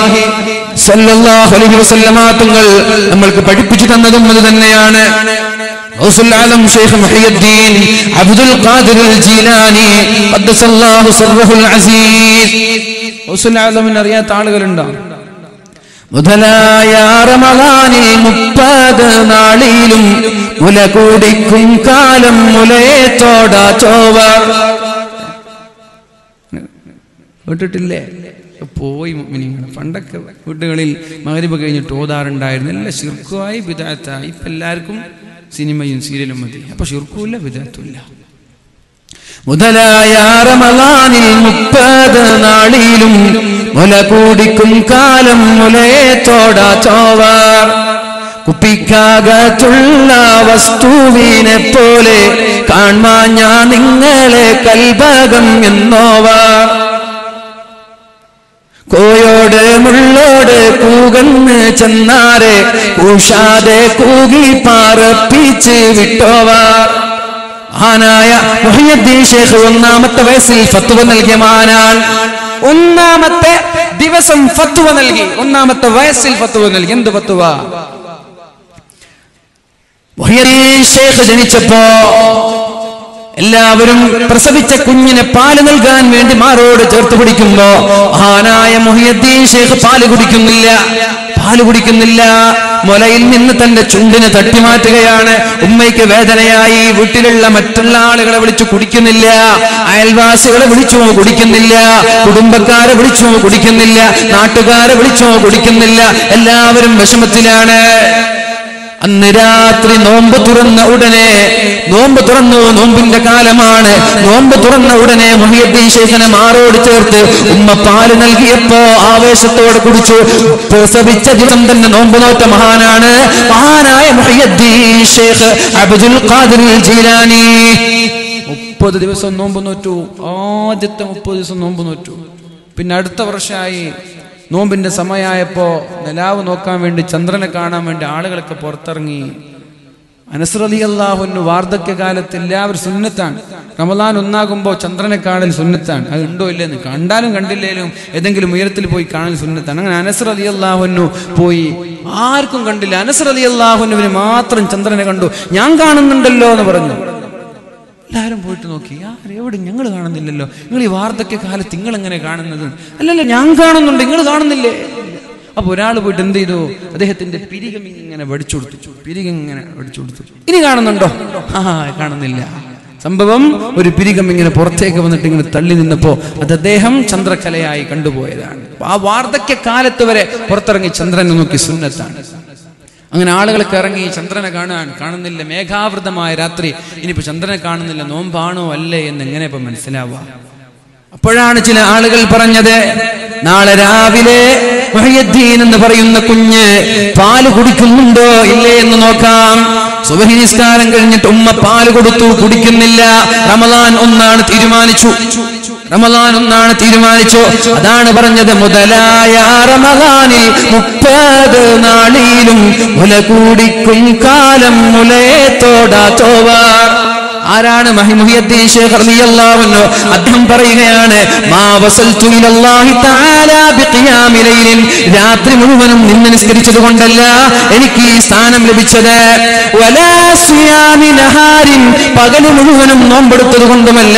അലൈഹി വസല്ലമ തങ്ങൾ നമ്മൾക്ക് പഠിപ്പിച്ചു തന്നതും അത് തന്നെയാണ്. അബ്ദുൽ ജീലാനി അസീസ്. അറിയാത്ത ആളുകളുണ്ടോ? മുതലായ റമദാനിൽ മുപ്പത് നാളിലും മുല കൂടിക്കും കാലം മുലയെ തോടാ ചോവ. കേട്ടിട്ടില്ലേ? പോയി മിനിങ്ങൾ പണ്ടൊക്കെ വീട്ടുകളിൽ മകരിപ്പ് കഴിഞ്ഞിട്ട് ഓതാറുണ്ടായിരുന്നു എല്ലാം ശിർക്കുമായി വിദാത്തായി ഇപ്പൊ എല്ലാവർക്കും സിനിമയും സീരിയലും മതി. അപ്പൊ ശിർക്കുമില്ല വിദാത്തുമില്ല മുതലായ റമദാനിൽ മുപ്പത് നാളിലും മുല കൂടിക്കും കാലം മുലയെ തോടാ ചോവാർ കുപ്പിക്കകത്തുള്ള വസ്തുവിനെ പോലെ കാൺമാ ഞാൻ നിങ്ങളെ കൽഭാഗം എന്നോവാർ കോയോട് മുള്ളോട് കൂകന്ന് ചെന്നാരെ കൂഷാതെ കൂകി പാറപ്പിച്ച് വിട്ടോവാർ ആനായ മുഹിയുദ്ദീൻ ഷേഖ് ഒന്നാമത്തെ വയസ്സിൽ സത്വം നൽകിയ മഹാനാൻ ഒന്നാമത്തെ ദിവസം ഫത്വ നൽകി. ഒന്നാമത്തെ വയസ്സിൽ ഫത്വ നൽകി. എന്ത് ഫത്വ? ഷേഖ് ജനിച്ചപ്പോ എല്ലാവരും പ്രസവിച്ച കുഞ്ഞിനെ പാൽ നൽകാൻ വേണ്ടി മാറോട് ചേർത്ത് പിടിക്കുമ്പോ മഹാനായ മൊഹിയദ്ദീൻ ഷേഖ് പാൽ കുടിക്കുന്നില്ല. പാൽ കുടിക്കുന്നില്ല. മുലയിൽ നിന്ന് തന്റെ ചുണ്ടിനെ തട്ടിമാറ്റുകയാണ്. ഉമ്മയ്ക്ക് വേദനയായി. വീട്ടിലുള്ള മറ്റുള്ള ആളുകളെ വിളിച്ചു കുടിക്കുന്നില്ല. അയൽവാസികളെ വിളിച്ചു കുടിക്കുന്നില്ല. കുടുംബക്കാരെ വിളിച്ചു കുടിക്കുന്നില്ല. നാട്ടുകാരെ വിളിച്ചു കുടിക്കുന്നില്ല. എല്ലാവരും വിഷമത്തിലാണ്. അന്ന് രാത്രി നോമ്പ് തുറന്ന ഉടനെ നോമ്പ് തുറന്നു നോമ്പിന്റെ കാലമാണ്. നോമ്പ് തുറന്ന ഉടനെ മുഹിയദ്ദീൻ ശേഖനെ മാറോട് ചേർത്ത് ഉമ്മ പാൽ നൽകിയപ്പോ ആവേശത്തോടെ കുടിച്ചു. പ്രസവിച്ച ദിവസം തന്നെ നോമ്പ് നോറ്റ മഹാനാണ് മഹാനായ മുഹിയദ്ദീൻ ശേഖ് അബ്ദുൽ ഖാദിർ ജീലാനി. മുപ്പത് ദിവസം നോമ്പ് നോറ്റു. ആദ്യത്തെ മുപ്പത് ദിവസം നോമ്പ് നോറ്റു. പിന്നെ അടുത്ത വർഷമായി നോമ്പിന്റെ സമയമായപ്പോ നിലാവ് നോക്കാൻ വേണ്ടി ചന്ദ്രനെ കാണാൻ വേണ്ടി ആളുകളൊക്കെ പുറത്തിറങ്ങി. അനസ്രലി അള്ളാഹുന് വാർദ്ധക്യകാലത്ത് എല്ലാവരും സുന്നത്താണ്. റമദാൻ ഒന്നാകുമ്പോൾ ചന്ദ്രനെ കാണൽ സുന്നത്താണ്. അത് ഉണ്ടോ ഇല്ലെന്ന് കണ്ടാലും കണ്ടില്ലേലും ഏതെങ്കിലും ഉയരത്തിൽ പോയി കാണൽ സുന്നത്താണ്. അങ്ങനെ അള്ളാഹുനു പോയി. ആർക്കും കണ്ടില്ല. അനസർ അലി അള്ളാഹുനുവിന് മാത്രം ചന്ദ്രനെ കണ്ടു. ഞാൻ കാണുന്നുണ്ടല്ലോ എന്ന് പറഞ്ഞു. എല്ലാവരും പോയിട്ട് നോക്കി ആരും? എവിടെ? ഞങ്ങൾ കാണുന്നില്ലല്ലോ. നിങ്ങൾ ഈ വാർദ്ധക്യ കാലത്ത് നിങ്ങൾ എങ്ങനെ കാണുന്നത്? അല്ലല്ല ഞാൻ കാണുന്നുണ്ട്. നിങ്ങൾ കാണുന്നില്ലേ? അപ്പൊ ഒരാൾ പോയിട്ട് എന്ത് ചെയ്തു? അദ്ദേഹത്തിന്റെ പിരികം ഇങ്ങനെ വടിച്ചു കൊടുത്തു. പിരികം ഇങ്ങനെ വടിച്ചു കൊടുത്തു. ഇനി കാണുന്നുണ്ടോ? ആ കാണുന്നില്ല. സംഭവം ഒരു പിരികം ഇങ്ങനെ പുറത്തേക്ക് വന്നിട്ട് ഇങ്ങനെ തള്ളി നിന്നപ്പോ അത് അദ്ദേഹം ചന്ദ്രകലയായി കണ്ടുപോയതാണ്. ആ വാർദ്ധക്യ കാലത്ത് വരെ പുറത്തിറങ്ങി ചന്ദ്രനെ നോക്കി സുന്നത്താണ്. അങ്ങനെ ആളുകളൊക്കെ ഇറങ്ങി ചന്ദ്രനെ കാണാൻ കാണുന്നില്ല. മേഘാവൃതമായ രാത്രി. ഇനിയിപ്പോ ചന്ദ്രനെ കാണുന്നില്ല. നോമ്പാണോ അല്ലേ എന്ന് എങ്ങനെ ഇപ്പൊ മനസ്സിലാവുക? അപ്പോഴാണ് ചില ആളുകൾ പറഞ്ഞത് നാളെ രാവിലെ എന്ന് പറയുന്ന കുഞ്ഞ് പാൽ കുടിക്കുന്നുണ്ടോ ഇല്ലേ എന്ന് നോക്കാം. സുബഹി നിസ്കാരം കഴിഞ്ഞിട്ട് ഉമ്മ പാൽ കൊടുത്തു കുടിക്കുന്നില്ല. റമദാൻ ഒന്നാണ് തീരുമാനിച്ചു. റമദാൻ ഒന്നാണ് തീരുമാനിച്ചു. അതാണ് പറഞ്ഞത് മുതലായ റമദാനിൽ മുപ്പത് നാളിലും മുല കൂടിക്കും കാലം മുലയെ തോടാത്തോവാർ ആരാണ് അദ്ദേഹം പറയുകയാണ് മാ വസൽതു തആല രാത്രി മുഴുവനും നിന്നനുസ്കരിച്ചത് കൊണ്ടല്ല എനിക്ക് ഈ സ്ഥാനം ലഭിച്ചത്. വലാ സിയാമി പകൽ മുഴുവനും നോമ്പെടുത്തത് കൊണ്ടുമല്ല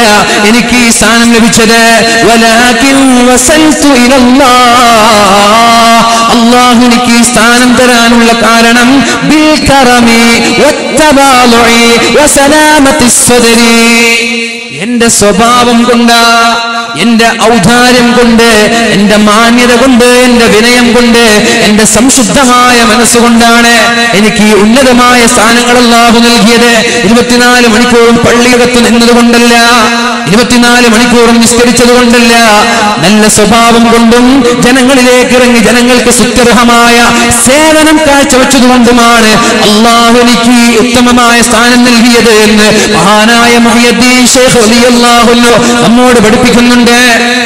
എനിക്ക് ഈ സ്ഥാനം ലഭിച്ചത്. വലാകിൻ വസൽതു ഇലല്ലാഹ്. അള്ളാഹു എനിക്ക് ഈ സ്ഥാനം തരാനുള്ള കാരണം എന്റെ സ്വഭാവം കൊണ്ട് എന്റെ ഔദാര്യം കൊണ്ട് എന്റെ മാന്യത കൊണ്ട് എന്റെ വിനയം കൊണ്ട് എന്റെ സംശുദ്ധമായ മനസ്സുകൊണ്ടാണ് എനിക്ക് ഈ ഉന്നതമായ സ്ഥാനങ്ങൾ അല്ലാഹു നൽകിയത്. ഇരുപത്തിനാല് മണിക്കൂറും പള്ളിയകത്ത് നിന്നത് കൊണ്ടല്ല ഇരുപത്തിനാല് മണിക്കൂറും നിസ്കരിച്ചത് കൊണ്ടല്ല നല്ല സ്വഭാവം കൊണ്ടും ജനങ്ങളിലേക്ക് ഇറങ്ങി ജനങ്ങൾക്ക് സുത്യർഹമായ സേവനം കാഴ്ചവെച്ചത് കൊണ്ടുമാണ് അള്ളാഹു എനിക്ക് ഉത്തമമായ സ്ഥാനം നൽകിയത് എന്ന് മഹാനായ മുഹിയദ്ദീൻ ഷേഖ് റളിയല്ലാഹു നമ്മോട് പഠിപ്പിക്കുന്നുണ്ട്.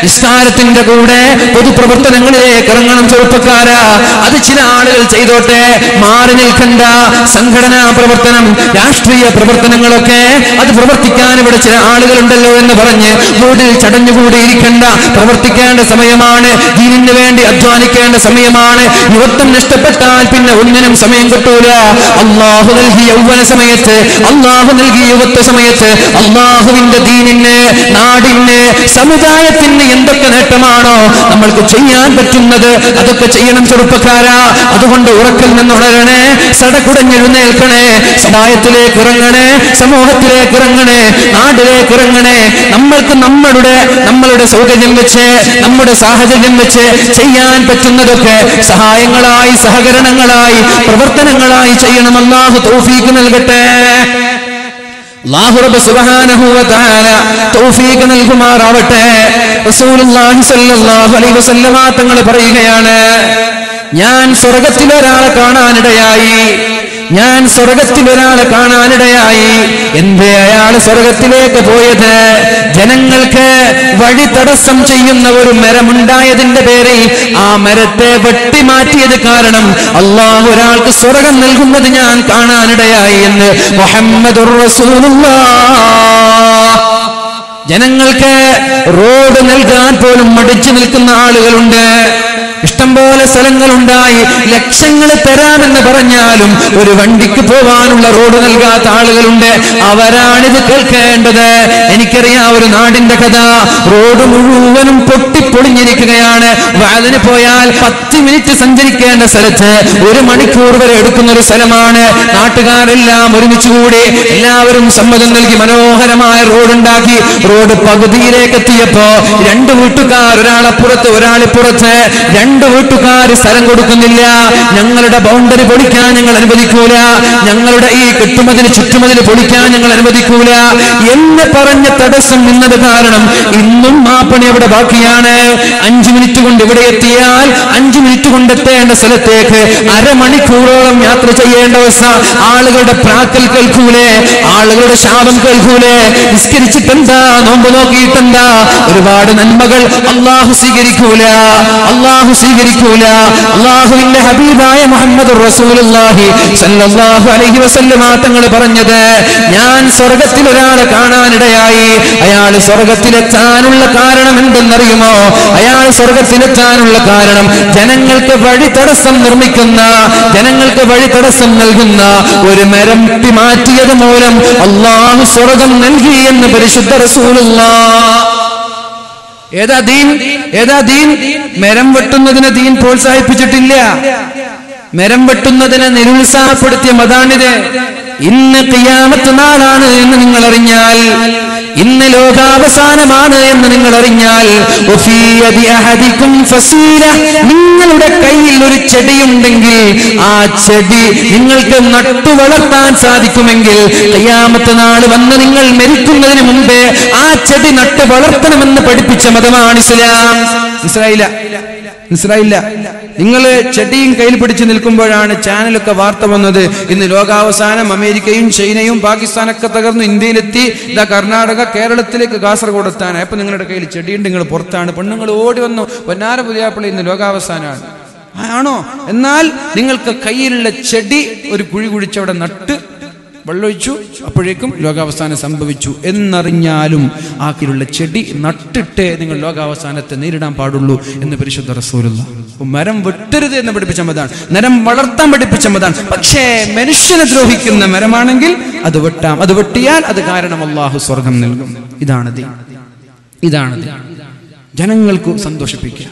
നിസ്കാരത്തിന്റെ കൂടെ പൊതുപ്രവർത്തനങ്ങളിലേക്ക് ഇറങ്ങണം ചെറുപ്പക്കാരാ. അത് ചില ആളുകൾ ചെയ്തോട്ടെ. മാറി നിൽക്കണ്ട. സംഘടനാ പ്രവർത്തനം രാഷ്ട്രീയ പ്രവർത്തനങ്ങളൊക്കെ അത് പ്രവർത്തിക്കാൻ ഇവിടെ ചില ആളുകളുണ്ടല്ലോ എന്ന് പറഞ്ഞ് വീട്ടിൽ ചടഞ്ഞുകൂടി ഇരിക്കണ്ട. പ്രവർത്തിക്കേണ്ട സമയമാണ്. ദീനിന് വേണ്ടി അധ്വാനിക്കേണ്ട സമയമാണ്. യുവത്വം നഷ്ടപ്പെട്ടാൽ പിന്നെ ഒന്നിനും സമയം കിട്ടൂല. അള്ളാഹു നൽകി യൗവന സമയത്ത് അള്ളാഹു നൽകി യുവത്വ സമയത്ത് അള്ളാഹുവിന്റെ ദീനിന് നാടിന് സമുദായത്തിന് എന്തൊക്കെ നേട്ടമാണോ നമ്മൾക്ക് ചെയ്യാൻ പറ്റുന്നത് അതൊക്കെ ചെയ്യണം ചെറുപ്പക്കാരാ. അതുകൊണ്ട് ഉറക്കിൽ നിന്നുണരണേ സടകുടഞ്ഞെഴുന്നേൽക്കണേ സമുദായത്തിലേക്ക് ഇറങ്ങണേ സമൂഹത്തിലേക്ക് ഇറങ്ങണേ നാട്ടിലേക്ക് ഇറങ്ങണേ. നമ്മൾക്ക് നമ്മളുടെ നമ്മളുടെ സൗകര്യം വെച്ച് നമ്മുടെ സാഹചര്യം വെച്ച് ചെയ്യാൻ പറ്റുന്നതൊക്കെ സഹായങ്ങളായി സഹകരണങ്ങളായി പ്രവർത്തനങ്ങളായി ചെയ്യണം. തോഫീക്ക് തൗഫീക്ക് നൽകട്ടെ. റസൂലുള്ളാഹി അലൈഹി തങ്ങൾ പറയുകയാണ് ഞാൻ സ്വർഗത്തിൽ ഒരാളെ കാണാനിടയായി. ഞാൻ സ്വർഗത്തിൽ ഒരാളെ കാണാനിടയായി. എന്തേ അയാൾ സ്വർഗത്തിലേക്ക് പോയത്? ജനങ്ങൾക്ക് വഴി തടസ്സം ചെയ്യുന്ന ഒരു മരമുണ്ടായതിന്റെ പേരിൽ ആ മരത്തെ വെട്ടിമാറ്റിയത് കാരണം അള്ളാഹു ഒരാൾക്ക് സ്വർഗം നൽകുന്നത് ഞാൻ കാണാനിടയായി എന്ന് മുഹമ്മദ് ജനങ്ങൾക്ക് റോഡ് നൽകാൻ പോലും മടിച്ചു നിൽക്കുന്ന ആളുകളുണ്ട്. ഇഷ്ടംപോലെ സ്ഥലങ്ങളുണ്ടായി. ലക്ഷങ്ങൾ തരാമെന്ന് പറഞ്ഞാലും ഒരു വണ്ടിക്ക് പോവാനുള്ള റോഡ് നൽകാത്ത ആളുകളുണ്ട്. അവരാണിത് കേൾക്കേണ്ടത്. എനിക്കറിയാം ഒരു നാടിന്റെ കഥ. റോഡ് മുഴുവനും പൊട്ടിപ്പൊളിഞ്ഞിരിക്കുകയാണ്. വാതിന് പോയാൽ പത്ത് മിനിറ്റ് സഞ്ചരിക്കേണ്ട സ്ഥലത്ത് ഒരു മണിക്കൂർ വരെ എടുക്കുന്ന ഒരു സ്ഥലമാണ്. നാട്ടുകാരെല്ലാം ഒരുമിച്ച് കൂടി എല്ലാവരും സമ്മതം നൽകി മനോഹരമായ റോഡ് ഉണ്ടാക്കി റോഡ് പകുതിയിലേക്ക് എത്തിയപ്പോ രണ്ട് വീട്ടുകാർ ഒരാളെ പുറത്ത് ഒരാളപ്പുറത്ത് ഒരാളിപ്പുറത്ത് രണ്ട് വീട്ടുകാർ സ്ഥലം കൊടുക്കുന്നില്ല. ഞങ്ങളുടെ ബൗണ്ടറി പൊളിക്കാൻ ഞങ്ങൾ അനുവദിക്കൂല. ഞങ്ങളുടെ ഈ കെട്ടുമതിന് ചുറ്റുമതിന് പൊളിക്കാൻ ഞങ്ങൾ അനുവദിക്കൂല. എന്ന് പറഞ്ഞ തടസ്സം നിന്നത് കാരണം ഇന്നും ആ പണി അവിടെ ബാക്കിയാണ്. അഞ്ചു മിനിറ്റ് കൊണ്ട് ഇവിടെ എത്തിയാൽ അഞ്ചു മിനിറ്റ് കൊണ്ട് എത്തേണ്ട സ്ഥലത്തേക്ക് അരമണിക്കൂറോളം യാത്ര ചെയ്യേണ്ട അവസ്ഥ. ആളുകളുടെ പ്രാക്കൽ കേൾക്കൂലേ? ആളുകളുടെ ശാപം കേൾക്കൂലേ? നിസ്കരിച്ചിട്ടെന്താ? നോമ്പ് നോക്കിയിട്ടെന്താ? ഒരുപാട് നന്മകൾ അള്ളാഹു സ്വീകരിക്കൂല. അള്ളാഹു സ്വീകരിക്കൂല. അള്ളാഹുവിന്റെ ഹബീബായ മുഹമ്മദ് റസൂലുള്ളാഹി സല്ലല്ലാഹു അലൈഹി പറഞ്ഞത് ഞാൻ സ്വർഗത്തിൽ ഒരാളെ കാണാനിടയായി. അയാൾ സ്വർഗത്തിലെത്താനുള്ള കാരണം എന്തെന്നറിയുമോ അയാൾ സ്വർഗത്തിലെത്താനുള്ള കാരണം ജനങ്ങൾക്ക് വഴി തടസ്സം നിർമ്മിക്കുന്ന ജനങ്ങൾക്ക് വഴി തടസ്സം നൽകുന്ന ഒരു മരം മാറ്റിയത് മൂലം അള്ളാഹു സ്വർഗം നൽകി എന്ന് പരിശുദ്ധ റസൂലുള്ള ഏതാ ദീൻ? ഏതാ ദീൻ? മരം വെട്ടുന്നതിനെ ദീൻ പ്രോത്സാഹിപ്പിച്ചിട്ടില്ല. മരം വെട്ടുന്നതിനെ നിരുത്സാഹപ്പെടുത്തിയ മതാണിത്. ഇന്ന് കിയാമത്ത് നാളാണ് എന്ന് നിങ്ങൾ അറിഞ്ഞാൽ ഇന്ന് ലോകാവസാനമാണ് എന്ന് നിങ്ങൾ അറിഞ്ഞാൽ നിങ്ങളുടെ കയ്യിൽ ഒരു ചെടിയുണ്ടെങ്കിൽ ആ ചെടി നിങ്ങൾക്ക് നട്ടു വളർത്താൻ സാധിക്കുമെങ്കിൽ കയ്യാമത്തെ നാൾ വന്ന് നിങ്ങൾ മരിക്കുന്നതിന് മുമ്പേ ആ ചെടി നട്ട് വളർത്തണമെന്ന് പഠിപ്പിച്ച മതമാണ് ഇസ്ലാം. മനസ്സിലായില്ല മനസ്സിലായില്ല നിങ്ങൾ ചെടിയും കയ്യിൽ പിടിച്ച് നിൽക്കുമ്പോഴാണ് ചാനലൊക്കെ വാർത്ത വന്നത്. ഇന്ന് ലോകാവസാനം അമേരിക്കയും ചൈനയും പാകിസ്ഥാനൊക്കെ തകർന്നു ഇന്ത്യയിലെത്തി. ഇതാ കർണാടക കേരളത്തിലേക്ക് കാസർഗോഡ് എത്താനായി. അപ്പൊ നിങ്ങളുടെ കയ്യിൽ ചെടിയുണ്ട് നിങ്ങൾ പുറത്താണ്. പെണ്ണുങ്ങൾ ഓടി വന്നു. പൊന്നാര പുതിയാപ്പിളി ഇന്ന് ലോകാവസാനമാണ് ആണോ? എന്നാൽ നിങ്ങൾക്ക് കയ്യിലുള്ള ചെടി ഒരു കുഴി കുഴിച്ചവിടെ നട്ട് വെള്ളമൊഴിച്ചു. അപ്പോഴേക്കും ലോകാവസാനം സംഭവിച്ചു. എന്നറിഞ്ഞാലും ആക്കിലുള്ള ചെടി നട്ടിട്ടേ നിങ്ങൾ ലോകാവസാനത്തെ നേരിടാൻ പാടുള്ളൂ എന്ന് പരിശുദ്ധ റസൂലുള്ള. മരം വെട്ടരുത് എന്ന് പഠിപ്പിച്ച മതാണ് നരം വളർത്താൻ പഠിപ്പിച്ച മതാണ് പക്ഷേ മനുഷ്യനെ ദ്രോഹിക്കുന്ന മരമാണെങ്കിൽ അത് വെട്ടാം. അത് വെട്ടിയാൽ അത് കാരണം അള്ളാഹു സ്വർഗം നൽകും. ഇതാണ് ഇതാണത്. ഇതാണ് ദീൻ. ജനങ്ങൾക്ക് സന്തോഷിപ്പിക്കുക.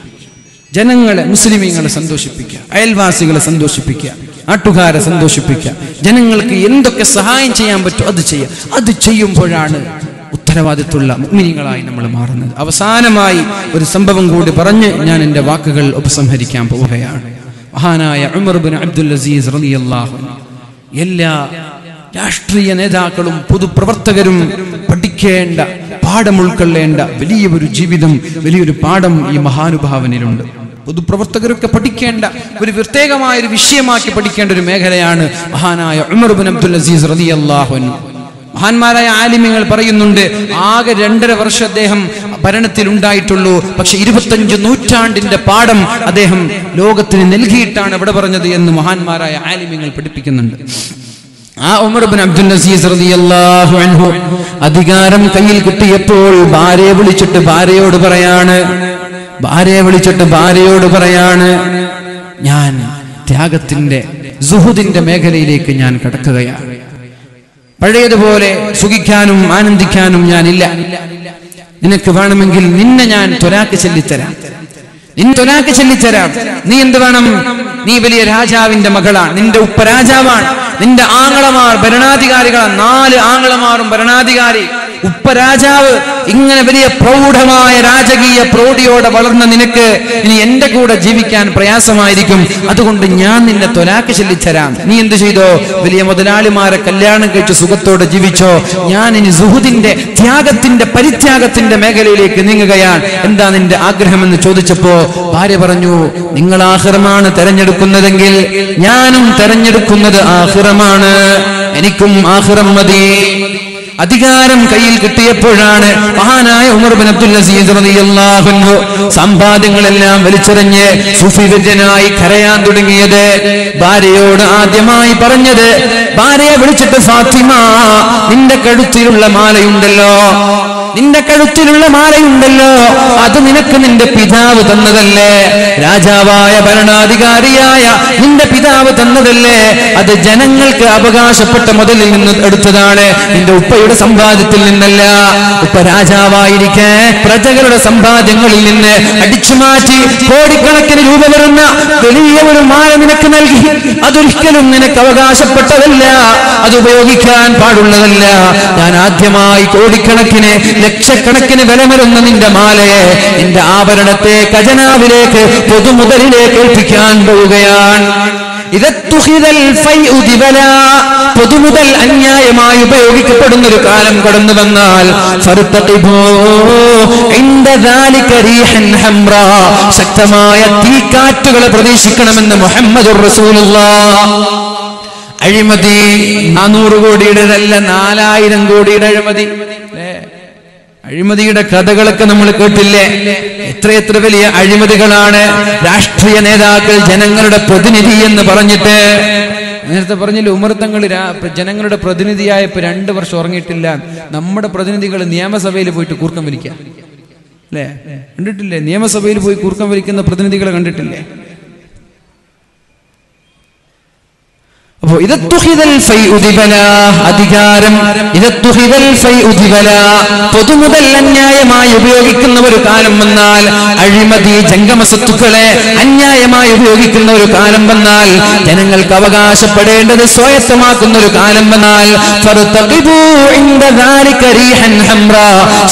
ജനങ്ങളെ മുസ്ലിമീങ്ങളെ സന്തോഷിപ്പിക്കുക. അയൽവാസികളെ സന്തോഷിപ്പിക്കുക. നാട്ടുകാരെ സന്തോഷിപ്പിക്കുക. ജനങ്ങൾക്ക് എന്തൊക്കെ സഹായം ചെയ്യാൻ പറ്റും അത് ചെയ്യുക. അത് ചെയ്യുമ്പോഴാണ് ഉത്തരവാദിത്വമുള്ള മുഗ്മിനികളായി നമ്മൾ മാറുന്നത്. അവസാനമായി ഒരു സംഭവം കൂടി പറഞ്ഞ് ഞാൻ എന്റെ വാക്കുകൾ ഉപസംഹരിക്കാൻ പോവുകയാണ്. മഹാനായ ഉമർ ബിൻ അബ്ദുൽ അസീസ് റളിയല്ലാഹു അൻഹു. എല്ലാ രാഷ്ട്രീയ നേതാക്കളും പൊതുപ്രവർത്തകരും പഠിക്കേണ്ട പാഠം ഉൾക്കൊള്ളേണ്ട വലിയ ഒരു ജീവിതം വലിയൊരു പാഠം ഈ മഹാനുഭാവനിലുണ്ട്. പൊതുപ്രവർത്തകരൊക്കെ പഠിക്കേണ്ട ഒരു പ്രത്യേകമായ ഒരു വിഷയമാക്കി പഠിക്കേണ്ട ഒരു മേഖലയാണ് മഹാനായ ഉമർ ബിൻ അബ്ദുൽ അസീസ് അൻഹു. മഹാന്മാരായ ആലിമ്യങ്ങൾ പറയുന്നുണ്ട് ആകെ രണ്ടര വർഷം അദ്ദേഹം ഭരണത്തിൽ ഉണ്ടായിട്ടുള്ളൂ പക്ഷെ ഇരുപത്തഞ്ച് നൂറ്റാണ്ടിന്റെ പാഠം അദ്ദേഹം ലോകത്തിന് നൽകിയിട്ടാണ് ഇവിടെ പറഞ്ഞത് എന്ന് മഹാന്മാരായ ആലിമ്യങ്ങൾ പഠിപ്പിക്കുന്നുണ്ട്. ആ ഉമർ ബിൻ അബ്ദുൽ നസീസ് റളിയല്ലാഹു അൻഹു അധികാരം കയ്യിൽ കിട്ടിയപ്പോൾ ഭാര്യയെ വിളിച്ചിട്ട് ഭാര്യയോട് പറയാണ് ഭാര്യയെ വിളിച്ചിട്ട് ഭാര്യയോട് പറയാണ് ഞാൻ ത്യാഗത്തിന്റെ സുഹുദിന്റെ മേഖലയിലേക്ക് ഞാൻ കടക്കുകയാണ്. പഴയതുപോലെ സുഖിക്കാനും ആനന്ദിക്കാനും ഞാനില്ല. നിനക്ക് വേണമെങ്കിൽ നിന്നെ ഞാൻ ത്വരാക്ക് ചെല്ലിത്തരാം. നിന്നെ ത്വരാക്ക് ചെല്ലിത്തരാം. നീ എന്ത് വേണം? നീ വലിയ രാജാവിന്റെ മകളാണ്. നിന്റെ ഉപ്പ രാജാവാണ്. നിന്റെ ആങ്ങളമാർ ഭരണാധികാരികളാണ്. നാല് ആങ്ങളമാറും ഭരണാധികാരി. ഉപ്പ രാജാവ് ഇങ്ങനെ വലിയ പ്രൗഢമായ രാജകീയ പ്രൗഢിയോടെ വളർന്ന നിനക്ക് ഇനി എന്റെ കൂടെ ജീവിക്കാൻ പ്രയാസമായിരിക്കും. അതുകൊണ്ട് ഞാൻ നിന്നെ തൊലാക്ക് ചെല്ലിച്ചരാം നീ എന്ത് ചെയ്തോ? വലിയ മുതലാളിമാരെ കല്യാണം കഴിച്ച് സുഖത്തോടെ ജീവിച്ചോ? ഞാൻ ഇനി സുഹുദിന്റെ ത്യാഗത്തിന്റെ പരിത്യാഗത്തിന്റെ മേഖലയിലേക്ക് നീങ്ങുകയാണ്. എന്താ നിന്റെ ആഗ്രഹമെന്ന് ചോദിച്ചപ്പോ ഭാര്യ പറഞ്ഞു നിങ്ങൾ ആഹ്റമാണ് തെരഞ്ഞെടുക്കുന്നതെങ്കിൽ ഞാനും തെരഞ്ഞെടുക്കുന്നത് ആഹ്റമാണ്. എനിക്കും ആഹ്റം മതി. അധികാരം കയ്യിൽ കിട്ടിയപ്പോഴാണ് മഹാനായ ഉമർ ബിൻ അബ്ദുൽ അസീസ് റളിയല്ലാഹു സമ്പാദ്യങ്ങളെല്ലാം വലിച്ചെറിഞ്ഞ് സുഫിവിജനായി കരയാൻ തുടങ്ങിയത്. ഭാര്യയോട് ആദ്യമായി പറഞ്ഞത് ഭാര്യയെ വിളിച്ചിട്ട് ഫാത്തിമ നിന്റെ കഴുത്തിലുള്ള മാലയുണ്ടല്ലോ. നിന്റെ കഴുത്തിലുള്ള മാലയുണ്ടല്ലോ. അത് നിനക്ക് നിന്റെ പിതാവ് തന്നതല്ലേ. രാജാവായ ഭരണാധികാരിയായ നിന്റെ പിതാവ് തന്നതല്ലേ. അത് ജനങ്ങൾക്ക് അവകാശപ്പെട്ട മുതലിൽ നിന്ന് എടുത്തതാണ്. നിന്റെ ഉപ്പയുടെ സമ്പാദ്യത്തിൽ നിന്നല്ല. ഉപ്പ രാജാവായിരിക്കെ പ്രജകളുടെ സമ്പാദ്യങ്ങളിൽ നിന്ന് അടിച്ചു മാറ്റി കോടിക്കണക്കിന് രൂപ വരുന്ന വലിയ ഒരു മാല നിനക്ക് നൽകി. അതൊരിക്കലും നിനക്ക് അവകാശപ്പെട്ടതല്ല. അത് ഉപയോഗിക്കാൻ പാടുള്ളതല്ല. ഞാൻ ആദ്യമായി കോടിക്കണക്കിന് ലക്ഷക്കണക്കിന് വില വരുന്ന നിന്റെ മാലയെ നിന്റെ ആഭരണത്തെ ഖജനാവിലേക്ക് പൊതുമുതലിലേക്ക് ഏൽപ്പിക്കാൻ പോവുകയാണ്. പൊതുമുതൽ അന്യായമായി ഉപയോഗിക്കപ്പെടുന്ന ഒരു കാലം കടന്നു വന്നാൽ. ശക്തമായ തീക്കാറ്റുകളെ പ്രതീക്ഷിക്കണമെന്ന് മുഹമ്മദ് റസൂലുള്ള അഴിമതി നാനൂറ് കോടിയുടേതല്ല നാലായിരം കോടിയുടെ അഴിമതി അഴിമതിയുടെ കഥകളൊക്കെ നമ്മൾ കേട്ടില്ലേ? എത്ര എത്ര വലിയ അഴിമതികളാണ് രാഷ്ട്രീയ നേതാക്കൾ ജനങ്ങളുടെ പ്രതിനിധി എന്ന് പറഞ്ഞിട്ട്. നേരത്തെ പറഞ്ഞില്ല ഉമർത്തങ്ങൾ ജനങ്ങളുടെ പ്രതിനിധിയായപ്പോ രണ്ടു വർഷം ഉറങ്ങിയിട്ടില്ല. നമ്മുടെ പ്രതിനിധികൾ നിയമസഭയിൽ പോയിട്ട് കൂർക്കം വലിക്കുക അല്ലേ? കണ്ടിട്ടില്ലേ? നിയമസഭയിൽ പോയി കൂർക്കം വലിക്കുന്ന പ്രതിനിധികളെ കണ്ടിട്ടില്ലേ? അപ്പോ ഇതത്തുഹിതൽ ഫൈ ഉദിബല അധികാരം. ഇതത്തുഹിതൽ ഫൈ ഉദിബല പൊതുമുതൽ അന്യായമായി ഉപയോഗിക്കുന്ന ഒരു കാലം വന്നാൽ അഴിമതി ജംഗമസത്തുക്കളെ അന്യായമായി ഉപയോഗിക്കുന്ന ഒരു കാലം വന്നാൽ ജനങ്ങൾക്ക് അവകാശപ്പെടേണ്ടത് സ്വയത്തമാക്കുന്ന ഒരു കാലം വന്നാൽ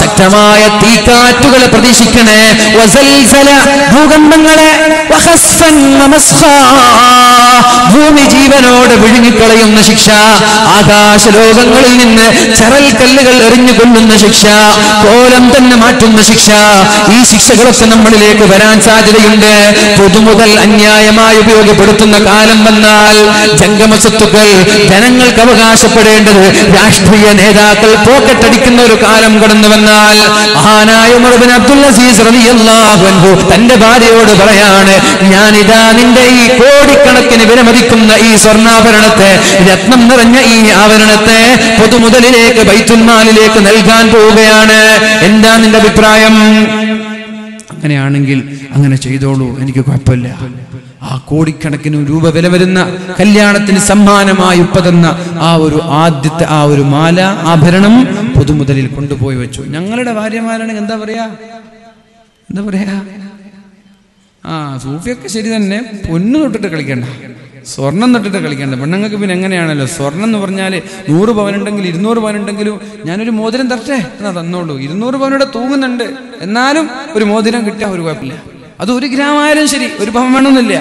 ശക്തമായ തീക്കാറ്റുകളെ പ്രതീക്ഷിക്കണേ. ഭൂകമ്പങ്ങളെ. ഭൂമി ജീവനോട് വിഴുങ്ങിക്കളയുന്ന ശിക്ഷ. ആകാശ ലോകങ്ങളിൽ നിന്ന് ചരൽ കല്ലുകൾ എറിഞ്ഞു കൊല്ലുന്ന ശിക്ഷ. കോലം തന്നെ മാറ്റുന്ന ശിക്ഷ. ഈ ശിക്ഷകളൊക്കെ നമ്മളിലേക്ക് വരാൻ സാധ്യതയുണ്ട്. പുതുമുതൽ അന്യായമായി ഉപയോഗപ്പെടുത്തുന്ന കാലം വന്നാൽ ജംഗമ സ്വത്തുക്കൾ ജനങ്ങൾക്ക് അവകാശപ്പെടേണ്ടത് രാഷ്ട്രീയ നേതാക്കൾ പോക്കറ്റടിക്കുന്ന ഒരു കാലം കടന്നു വന്നാൽ മഹാനായ ഉമർ ബിൻ അബ്ദുൽ അസീസ് റളിയല്ലാഹു തന്റെ ഭാര്യയോട് പറയാണ് ഞാനിതാ നിന്റെ ഈ കോടിക്കണക്കിന് വിലമതിക്കുന്ന ഈ സ്വർണാഭരണത്തെ രത്നം നിറഞ്ഞ ഈ ആവരണത്തെ പൊതുമുതലിലേക്ക് ബൈത്തുൽമാലിലേക്ക് നൽകാൻ പോവുകയാണ്. എന്താ നിന്റെ അഭിപ്രായം? അങ്ങനെയാണെങ്കിൽ അങ്ങനെ ചെയ്തോളൂ എനിക്ക് കുഴപ്പമില്ല. ആ കോടിക്കണക്കിന് രൂപ വില വരുന്ന കല്യാണത്തിന് സമ്മാനമായി ഉപ്പതെന്ന ആ ഒരു ആദ്യത്തെ ആ ഒരു മാല ആഭരണം പൊതുമുതലിൽ കൊണ്ടുപോയി വെച്ചു. ഞങ്ങളുടെ ഭാര്യമാരാണെങ്കിൽ എന്താ പറയാ? എന്താ പറയാ? ആ സൂഫിയൊക്കെ ശരി തന്നെ പൊന്നു തൊട്ടിട്ട് കളിക്കണ്ട. സ്വർണം തൊട്ടിട്ട് കളിക്കണ്ട. പെണ്ണുങ്ങൾക്ക് പിന്നെ എങ്ങനെയാണല്ലോ? സ്വർണം എന്ന് പറഞ്ഞാൽ നൂറ് പവനുണ്ടെങ്കിൽ ഇരുന്നൂറ് പവനുണ്ടെങ്കിലും ഞാനൊരു മോതിരം തരട്ടെ? എന്നാ തന്നോളൂ. ഇരുന്നൂറ് പവനോടെ തൂങ്ങുന്നുണ്ട്. എന്നാലും ഒരു മോതിരം കിട്ടിയാൽ ഒരു കുഴപ്പമില്ല. അത് ഒരു ഗ്രാം ആയാലും ശരി ഒരു പവൻ വേണമെന്നില്ല.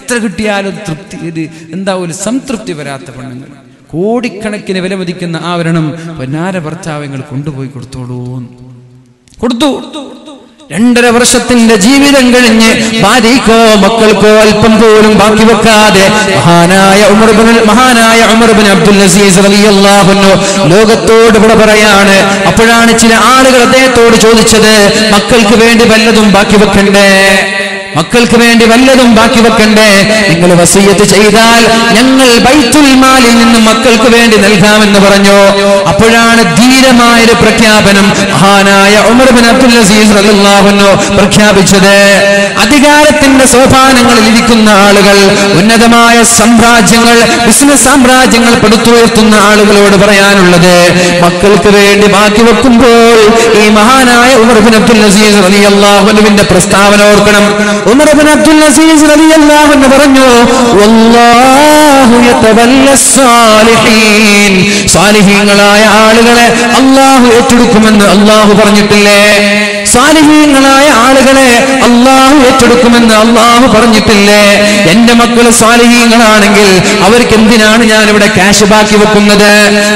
എത്ര കിട്ടിയാലും തൃപ്തി ഇത് എന്താ ഒരു സംതൃപ്തി വരാത്ത പെണ്ണുങ്ങൾ. കോടിക്കണക്കിന് വില മതിക്കുന്ന ആവരണം പൊന്നാര ഭർത്താവങ്ങൾ കൊണ്ടുപോയി കൊടുത്തോളൂ കൊടുത്തു. രണ്ടര വർഷത്തിന്റെ ജീവിതം കഴിഞ്ഞ് ഭാര്യക്കോ മക്കൾക്കോ അല്പം പോലും ബാക്കി വെക്കാതെ മഹാനായ ഉമർ ബിൻ മഹാനായ ഉമർ ബിൻ അബ്ദുൽ അസീസ് റളിയല്ലാഹു അൻഹു ലോകത്തോട് ഇവിടെ പറയാണ്. അപ്പോഴാണ് ചില ആളുകൾ അദ്ദേഹത്തോട് ചോദിച്ചത് മക്കൾക്ക് വേണ്ടി വല്ലതും ബാക്കി വെക്കണ്ടേ? മക്കൾക്ക് വേണ്ടി വല്ലതും ബാക്കി വെക്കണ്ടേ? നിങ്ങൾ വസീയത്ത് ചെയ്താൽ ഞങ്ങൾ ബൈത്തുൽ മാലിൽ നിന്ന് മക്കൾക്ക് വേണ്ടി നൽകാമെന്ന് പറഞ്ഞു? അപ്പോഴാണ് ധീരമായൊരു പ്രഖ്യാപനം മഹാനായ ഉമർ ബിൻ അബ്ദുൽ അസീസ് റളിയല്ലാഹു അൻഹു പ്രഖ്യാപിച്ചത്. അധികാരത്തിന്റെ സോപാനങ്ങളിൽ ഇരിക്കുന്ന ആളുകൾ ഉന്നതമായ സാമ്രാജ്യങ്ങൾ ബിസിനസ് സാമ്രാജ്യങ്ങൾ പെടുത്തുയർത്തുന്ന ആളുകളോട് പറയാനുള്ളത് മക്കൾക്ക് വേണ്ടി ബാക്കി വെക്കുമ്പോൾ ഈ മഹാനായ ഉമർ ബിൻ അബ്ദുൽ നസീസ് റളിയല്ലാഹു അള്ളാഹുവിന്റെ പ്രസ്താവന ഓർക്കണം. ഉമർ ബിൻ അബ്ദുൽ അസീസ് അള്ളാഹു എന്ന് പറഞ്ഞു സ്വാലിഹീങ്ങളായ ആളുകളെ അള്ളാഹു ഏറ്റെടുക്കുമെന്ന് അള്ളാഹു പറഞ്ഞിട്ടില്ലേ? സാലിഹീങ്ങളായ ആളുകളെ അള്ളാഹു ഏറ്റെടുക്കുമെന്ന് അള്ളാഹു പറഞ്ഞിട്ടില്ലേ? എന്റെ മക്കൾ സാലിഹീങ്ങളാണെങ്കിൽ അവർക്ക് എന്തിനാണ് ഞാൻ ഇവിടെ ക്യാഷ് ബാക്കി വെക്കുന്നത്?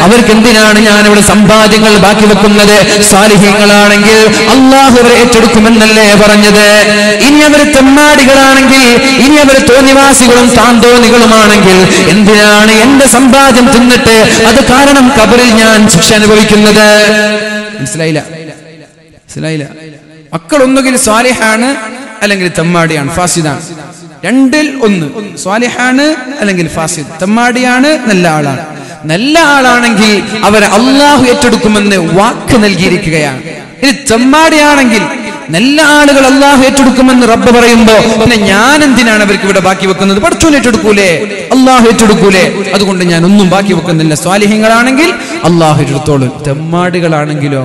അവർക്ക് എന്തിനാണ് ഞാൻ ഇവിടെ സമ്പാദ്യങ്ങൾ ബാക്കി വെക്കുന്നത്? സാലിഹീങ്ങളാണെങ്കിൽ അള്ളാഹു അവരെ ഏറ്റെടുക്കുമെന്നല്ലേ പറഞ്ഞത്. ഇനി അവർ തെമ്മാടികളാണെങ്കിൽ ഇനി അവർ തോന്നിവാസികളും താന്തോന്നികളുമാണെങ്കിൽ എന്തിനാണ് എന്റെ സമ്പാദ്യം തിന്നിട്ട് അത് കാരണം കബറിൽ ഞാൻ ശിക്ഷ അനുഭവിക്കുന്നത്? മനസ്സിലായില്ല? മനസ്സിലായില്ല? മക്കൾ ഒന്നുകിൽ സ്വാലിഹാണ് അല്ലെങ്കിൽ തെമ്മാടിയാണ് ഫാസിദാണ്. രണ്ടിൽ ഒന്ന് സ്വാലിഹാണ് അല്ലെങ്കിൽ ഫാസിദ്. തെമ്മാടിയാണ് നല്ല ആളാണ്. നല്ല ആളാണെങ്കിൽ അവരെ അള്ളാഹു ഏറ്റെടുക്കുമെന്ന് വാക്ക് നൽകിയിരിക്കുകയാണ്. ഇനി ചെമ്മാടിയാണെങ്കിൽ നല്ല ആളുകൾ അള്ളാഹു ഏറ്റെടുക്കുമെന്ന് റബ്ബ് പറയുമ്പോ പിന്നെ ഞാൻ എന്തിനാണ് അവർക്ക് ഇവിടെ ബാക്കി വെക്കുന്നത്? പഠിച്ചോൻ ഏറ്റെടുക്കൂലേ? അള്ളാഹു ഏറ്റെടുക്കൂലേ? അതുകൊണ്ട് ഞാൻ ഒന്നും ബാക്കി വെക്കുന്നില്ല. സ്വാലിഹ്യങ്ങളാണെങ്കിൽ അള്ളാഹു ഏറ്റെടുത്തോളും. തെമ്മാടികളാണെങ്കിലോ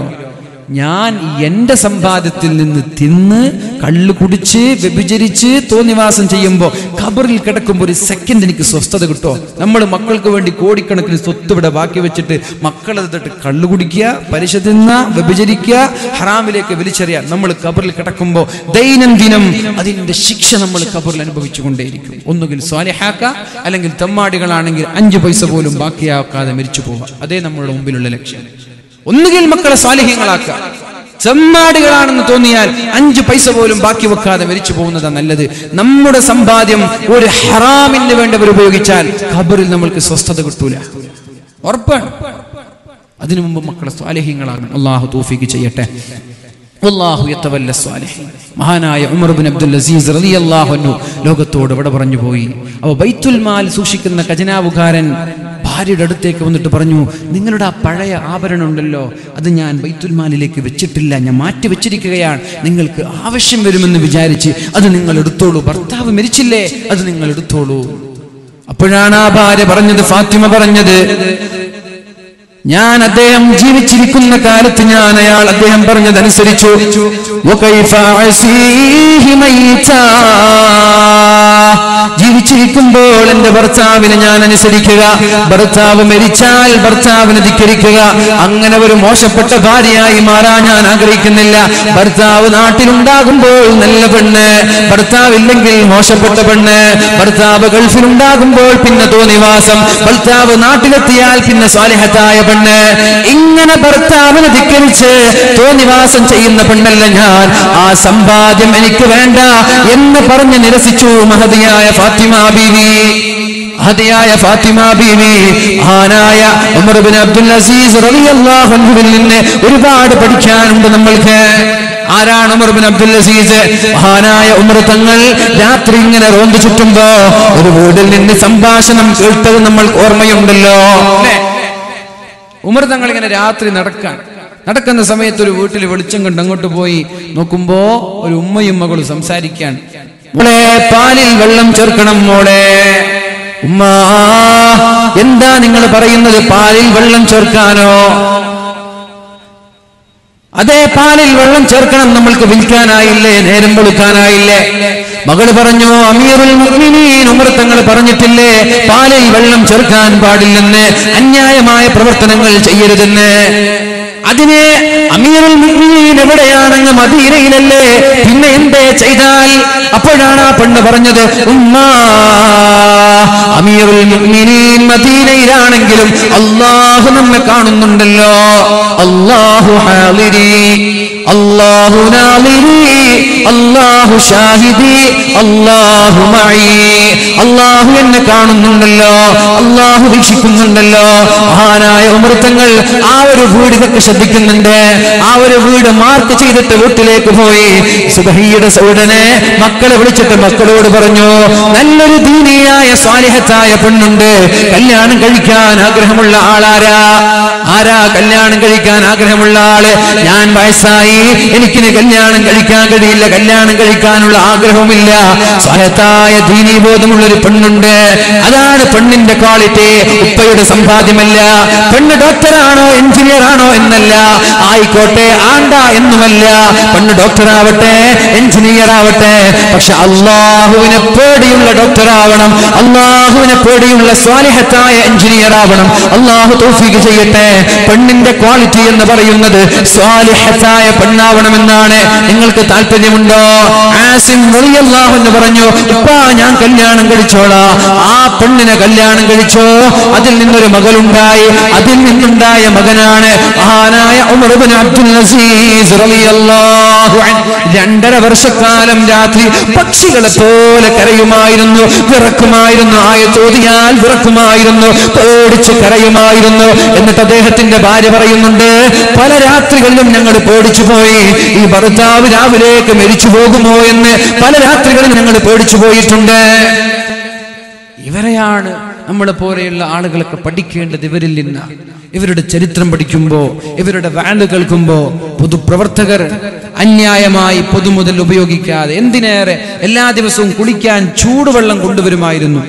ഞാൻ എന്റെ സമ്പാദ്യത്തിൽ നിന്ന് തിന്ന് കള്ളു കുടിച്ച് വ്യഭിചരിച്ച് തോന്നിവാസം ചെയ്യുമ്പോൾ ഖബറിൽ കിടക്കുമ്പോൾ ഒരു സെക്കൻഡ് എനിക്ക് സ്വസ്ഥത കിട്ടോ? നമ്മൾ മക്കൾക്ക് വേണ്ടി കോടിക്കണക്കിന് സ്വത്ത് ഇവിടെ ബാക്കി വെച്ചിട്ട് മക്കളെ തട്ട് കള്ളു കുടിക്കുക പലിശ തിന്ന വ്യഭിചരിക്കുക ഹറാമിലേക്ക് വലിച്ചെറിയാൻ നമ്മൾ ഖബറിൽ കിടക്കുമ്പോൾ ദൈനംദിനം അതിന്റെ ശിക്ഷ നമ്മൾ ഖബറിൽ അനുഭവിച്ചുകൊണ്ടേയിരിക്കും. ഒന്നുകിൽ സ്വാലിഹാക്ക അല്ലെങ്കിൽ തമ്മാടികളാണെങ്കിൽ അഞ്ച് പൈസ പോലും ബാക്കിയാക്കാതെ മരിച്ചു പോവുക അതേ നമ്മളുടെ മുമ്പിലുള്ള ലക്ഷ്യം. ഒന്നുകിൽ മക്കളെ സ്വാലിഹ്യങ്ങളാക്കുക ചെമ്മാടുകളാണെന്ന് തോന്നിയാൽ അഞ്ച് പൈസ പോലും ബാക്കി വെക്കാതെ മരിച്ചു പോകുന്നതാണ് നല്ലത്. നമ്മുടെ സമ്പാദ്യം ഒരു ഹറാമിന് വേണ്ടവർ ഉപയോഗിച്ചാൽ ഖബറിൽ നമ്മൾക്ക് സ്വസ്ഥത കിട്ടൂല. ഉറപ്പാണ്. അതിനു മുമ്പ് മക്കളെ സ്വാലിഹ്യങ്ങളാകണം അള്ളാഹു തോഫിക്ക് ചെയ്യട്ടെ. അള്ളാഹു യതവല്ല സ്വാലിഹീൻ മഹാനായ ഉമർ ബിൻ അബ്ദുൽ അസീസ് റളിയല്ലാഹു അൻഹു ലോകത്തോട് ഇവിടെ പറഞ്ഞു പോയി. അവ ബൈത്തുൽ മാൽ സൂക്ഷിക്കുന്ന ഖജനാവുകാരൻ ഭാര്യയുടെ അടുത്തേക്ക് വന്നിട്ട് പറഞ്ഞു നിങ്ങളുടെ ആ പഴയ ആഭരണം ഉണ്ടല്ലോ അത് ഞാൻ ബൈത്തുൽ മാലിലേക്ക് വെച്ചിട്ടില്ല ഞാൻ മാറ്റി വെച്ചിരിക്കുകയാണ്. നിങ്ങൾക്ക് ആവശ്യം വരുമെന്ന് വിചാരിച്ച് അത് നിങ്ങൾ എടുത്തോളൂ. ഭർത്താവ് മരിച്ചില്ലേ? അത് നിങ്ങൾ എടുത്തോളൂ. അപ്പോഴാണ് ആ ഭാര്യ പറഞ്ഞത് ഫാത്തിമ പറഞ്ഞത് ഞാൻ അദ്ദേഹം ജീവിച്ചിരിക്കുന്ന കാലത്ത് ഞാൻ അയാൾ അദ്ദേഹം പറഞ്ഞതനുസരിച്ചു. وكيف أعصيه ميتا ജീവിച്ചിരിക്കുമ്പോൾ എന്റെ ഭർത്താവിനെ ഞാൻ അനുസരിക്കുക ഭർത്താവ് മരിച്ചാൽ ഭർത്താവിനെ ധിക്കരിക്കുക അങ്ങനെ ഒരു മോശപ്പെട്ട ഭാര്യയായി മാറാൻ ഞാൻ ആഗ്രഹിക്കുന്നില്ല ഭർത്താവ് നാട്ടിലുണ്ടാകുമ്പോൾ നല്ല പെണ്ണ് ഭർത്താവില്ലെങ്കിൽ മോശപ്പെട്ട പെണ്ണ് ഭർത്താവ് ഗൾഫിലുണ്ടാകുമ്പോൾ പിന്നെ തോന്നിവാസം ഭർത്താവ് നാട്ടിലെത്തിയാൽ പിന്നെ സ്വാലിഹത്തായ പെണ്ണ് ഇങ്ങനെ ഭർത്താവിനെ ധിക്കരിച്ച് തോന്നിവാസം ചെയ്യുന്ന പെണ്ണല്ല ഞാൻ ആ സമ്പാദ്യം എനിക്ക് വേണ്ട എന്ന് പറഞ്ഞ് നിരസിച്ചു മഹതിയായ ഫാത്തിമ ബീവി. മഹതിയായ ഫാത്തിമ ബീവി മഹാനായ ഉമർ അബ്ദുൽ അസീസ് റളിയല്ലാഹു അൻഹുവിൽ നിന്ന് ഒരുപാട് പഠിക്കാനുണ്ട് നമ്മൾക്ക്. ആരാണ് ഉമർ ബിൻ അബ്ദുൽ അസീസ്? മഹാനായ ഉമർ തങ്ങൾ രാത്രി ഇങ്ങനെ റോന്ത് ചുറ്റുമ്പോ ഒരു വീടിൽ നിന്ന് സംഭാഷണം കേട്ടത് നമ്മൾ ഓർമ്മയുണ്ടല്ലോ. ഉമർ തങ്ങൾ ഇങ്ങനെ രാത്രി നടക്കാൻ നടക്കുന്ന സമയത്ത് ഒരു വീട്ടിൽ വെളിച്ചം കണ്ട് അങ്ങോട്ട് പോയി നോക്കുമ്പോ ഒരു ഉമ്മയും മകളും സംസാരിക്കാൻ. മോളെ പാലിൽ വെള്ളം ചേർക്കണം മോളെ. ഉമ്മ എന്താ നിങ്ങൾ പറയുന്നത്? പാലിൽ വെള്ളം ചേർക്കാനോ? അതേ പാലിൽ വെള്ളം ചേർക്കണം നമ്മൾക്ക് വിൽക്കാനായില്ലേ നേരം വെളുക്കാനായില്ലേ? മകൾ പറഞ്ഞു അമീറുൽ ഉമർ തങ്ങൾ പറഞ്ഞിട്ടില്ലേ പാലിൽ വെള്ളം ചേർക്കാൻ പാടില്ലെന്ന് അന്യായമായ പ്രവർത്തനങ്ങൾ ചെയ്യരുതെന്ന്. അതിനെ അമീറുൽ മുഅ്മിനീൻ എവിടെയാണെന്ന് മദീനയിലല്ലേ? പിന്നെ എന്തേ ചെയ്താൽ? അപ്പോഴാണ് ആ പെണ്ണ് പറഞ്ഞത് ഉമ്മ അമീറുൽ മുഅ്മിനീൻ മദീനയിലാണെങ്കിലും അള്ളാഹു നമ്മെ കാണുന്നുണ്ടല്ലോ. അള്ളാഹു അള്ളാഹു അള്ളാഹു ഷാഹിദി അള്ളാഹു മഈ. അള്ളാഹു എന്നെ കാണുന്നുണ്ടല്ലോ അള്ളാഹു വീക്ഷിക്കുന്നുണ്ടല്ലോ. മഹാനായ ഉമൃത്തങ്ങൾ ആ ഒരു വീട് ഇതൊക്കെ ശ്രദ്ധിക്കുന്നുണ്ട്. ആ ഒരു വീട് മാർക്ക് ചെയ്തിട്ട് വീട്ടിലേക്ക് പോയി. സുബഹിയുടെ ഉടനെ മക്കളെ വിളിച്ചിട്ട് മക്കളോട് പറഞ്ഞു നല്ലൊരു ദീനിയായ സ്വാലിഹത്തായ പെണ്ണുണ്ട്. കല്യാണം കഴിക്കാൻ ആഗ്രഹമുള്ള ആളാരാ? ആരാ കല്യാണം കഴിക്കാൻ ആഗ്രഹമുള്ള ആൾ? ഞാൻ വയസ്സായി. എനിക്കിന് കല്യാണം കഴിക്കാൻ കഴിയില്ല. കല്യാണം കഴിക്കാനുള്ള ആഗ്രഹവുമില്ല. സ്വാലത്തായ ദീനീബോധമുള്ള ഒരു പെണ്ണുണ്ട്. അതാണ് പെണ്ണിന്റെ ക്വാളിറ്റി. ഉപ്പയുടെ സമ്പാദ്യമല്ല. പെണ്ണ് ഡോക്ടറാണോ എഞ്ചിനീയർ ആണോ എന്നല്ല. ആയിക്കോട്ടെ ആണ്ട എന്നുമല്ല. പെണ്ണ് ഡോക്ടറാവട്ടെ എഞ്ചിനീയർ ആവട്ടെ പക്ഷെ അള്ളാഹുവിനെ പേടിയുള്ള ഡോക്ടറാവണം. അള്ളാഹുവിനെ പേടിയുള്ള സ്വാലിഹത്തായ എഞ്ചിനീയർ ആവണം അള്ളാഹു തൗഫീഖ് ചെയ്യട്ടെ. പെണ്ണിന്റെ ക്വാളിറ്റി എന്ന് പറയുന്നത് സ്വാലിഹത്തായ പെണ്ണാവണമെന്നാണ്. നിങ്ങൾക്ക് എന്ന് പറഞ്ഞു ഇപ്പാ ഞാൻ കല്യാണം കഴിച്ചോളാ. ആ പെണ്ണിനെ കല്യാണം കഴിച്ചോ? അതിൽ നിന്നൊരു മകളുണ്ടായി. അതിൽ നിന്നുണ്ടായ മകനാണ് മഹാനായ അബ്ദുൽ രണ്ടര വർഷക്കാലം രാത്രി പക്ഷികളെ പോലെ കരയുമായിരുന്നു വിറക്കുമായിരുന്നു ആയ ചോദിയാൽ വിറക്കുമായിരുന്നു പേടിച്ച് കരയുമായിരുന്നു. എന്നിട്ട് അദ്ദേഹത്തിന്റെ ഭാര്യ പറയുന്നുണ്ട് പല രാത്രികളിലും ഞങ്ങൾ പേടിച്ചു പോയി ഈ ഭർത്താവ് രാവിലേക്ക് മരിച്ചു പോകുമോ എന്ന് പല രാത്രികളിൽ ഞങ്ങൾ പേടിച്ചു പോയിട്ടുണ്ട്. ഇവരെയാണ് നമ്മളെ പോലെയുള്ള ആളുകളൊക്കെ പഠിക്കേണ്ടത് ഇവരിൽ നിന്ന്. ഇവരുടെ ചരിത്രം പഠിക്കുമ്പോൾ ഇവരുടെ വാൽ കേൾക്കുമ്പോൾ പൊതുപ്രവർത്തകർ അന്യായമായി പൊതുമുതൽ ഉപയോഗിക്കാതെ എന്തിനേറെ എല്ലാ ദിവസവും കുളിക്കാൻ ചൂടുവെള്ളം കൊണ്ടുവരുമായിരുന്നു.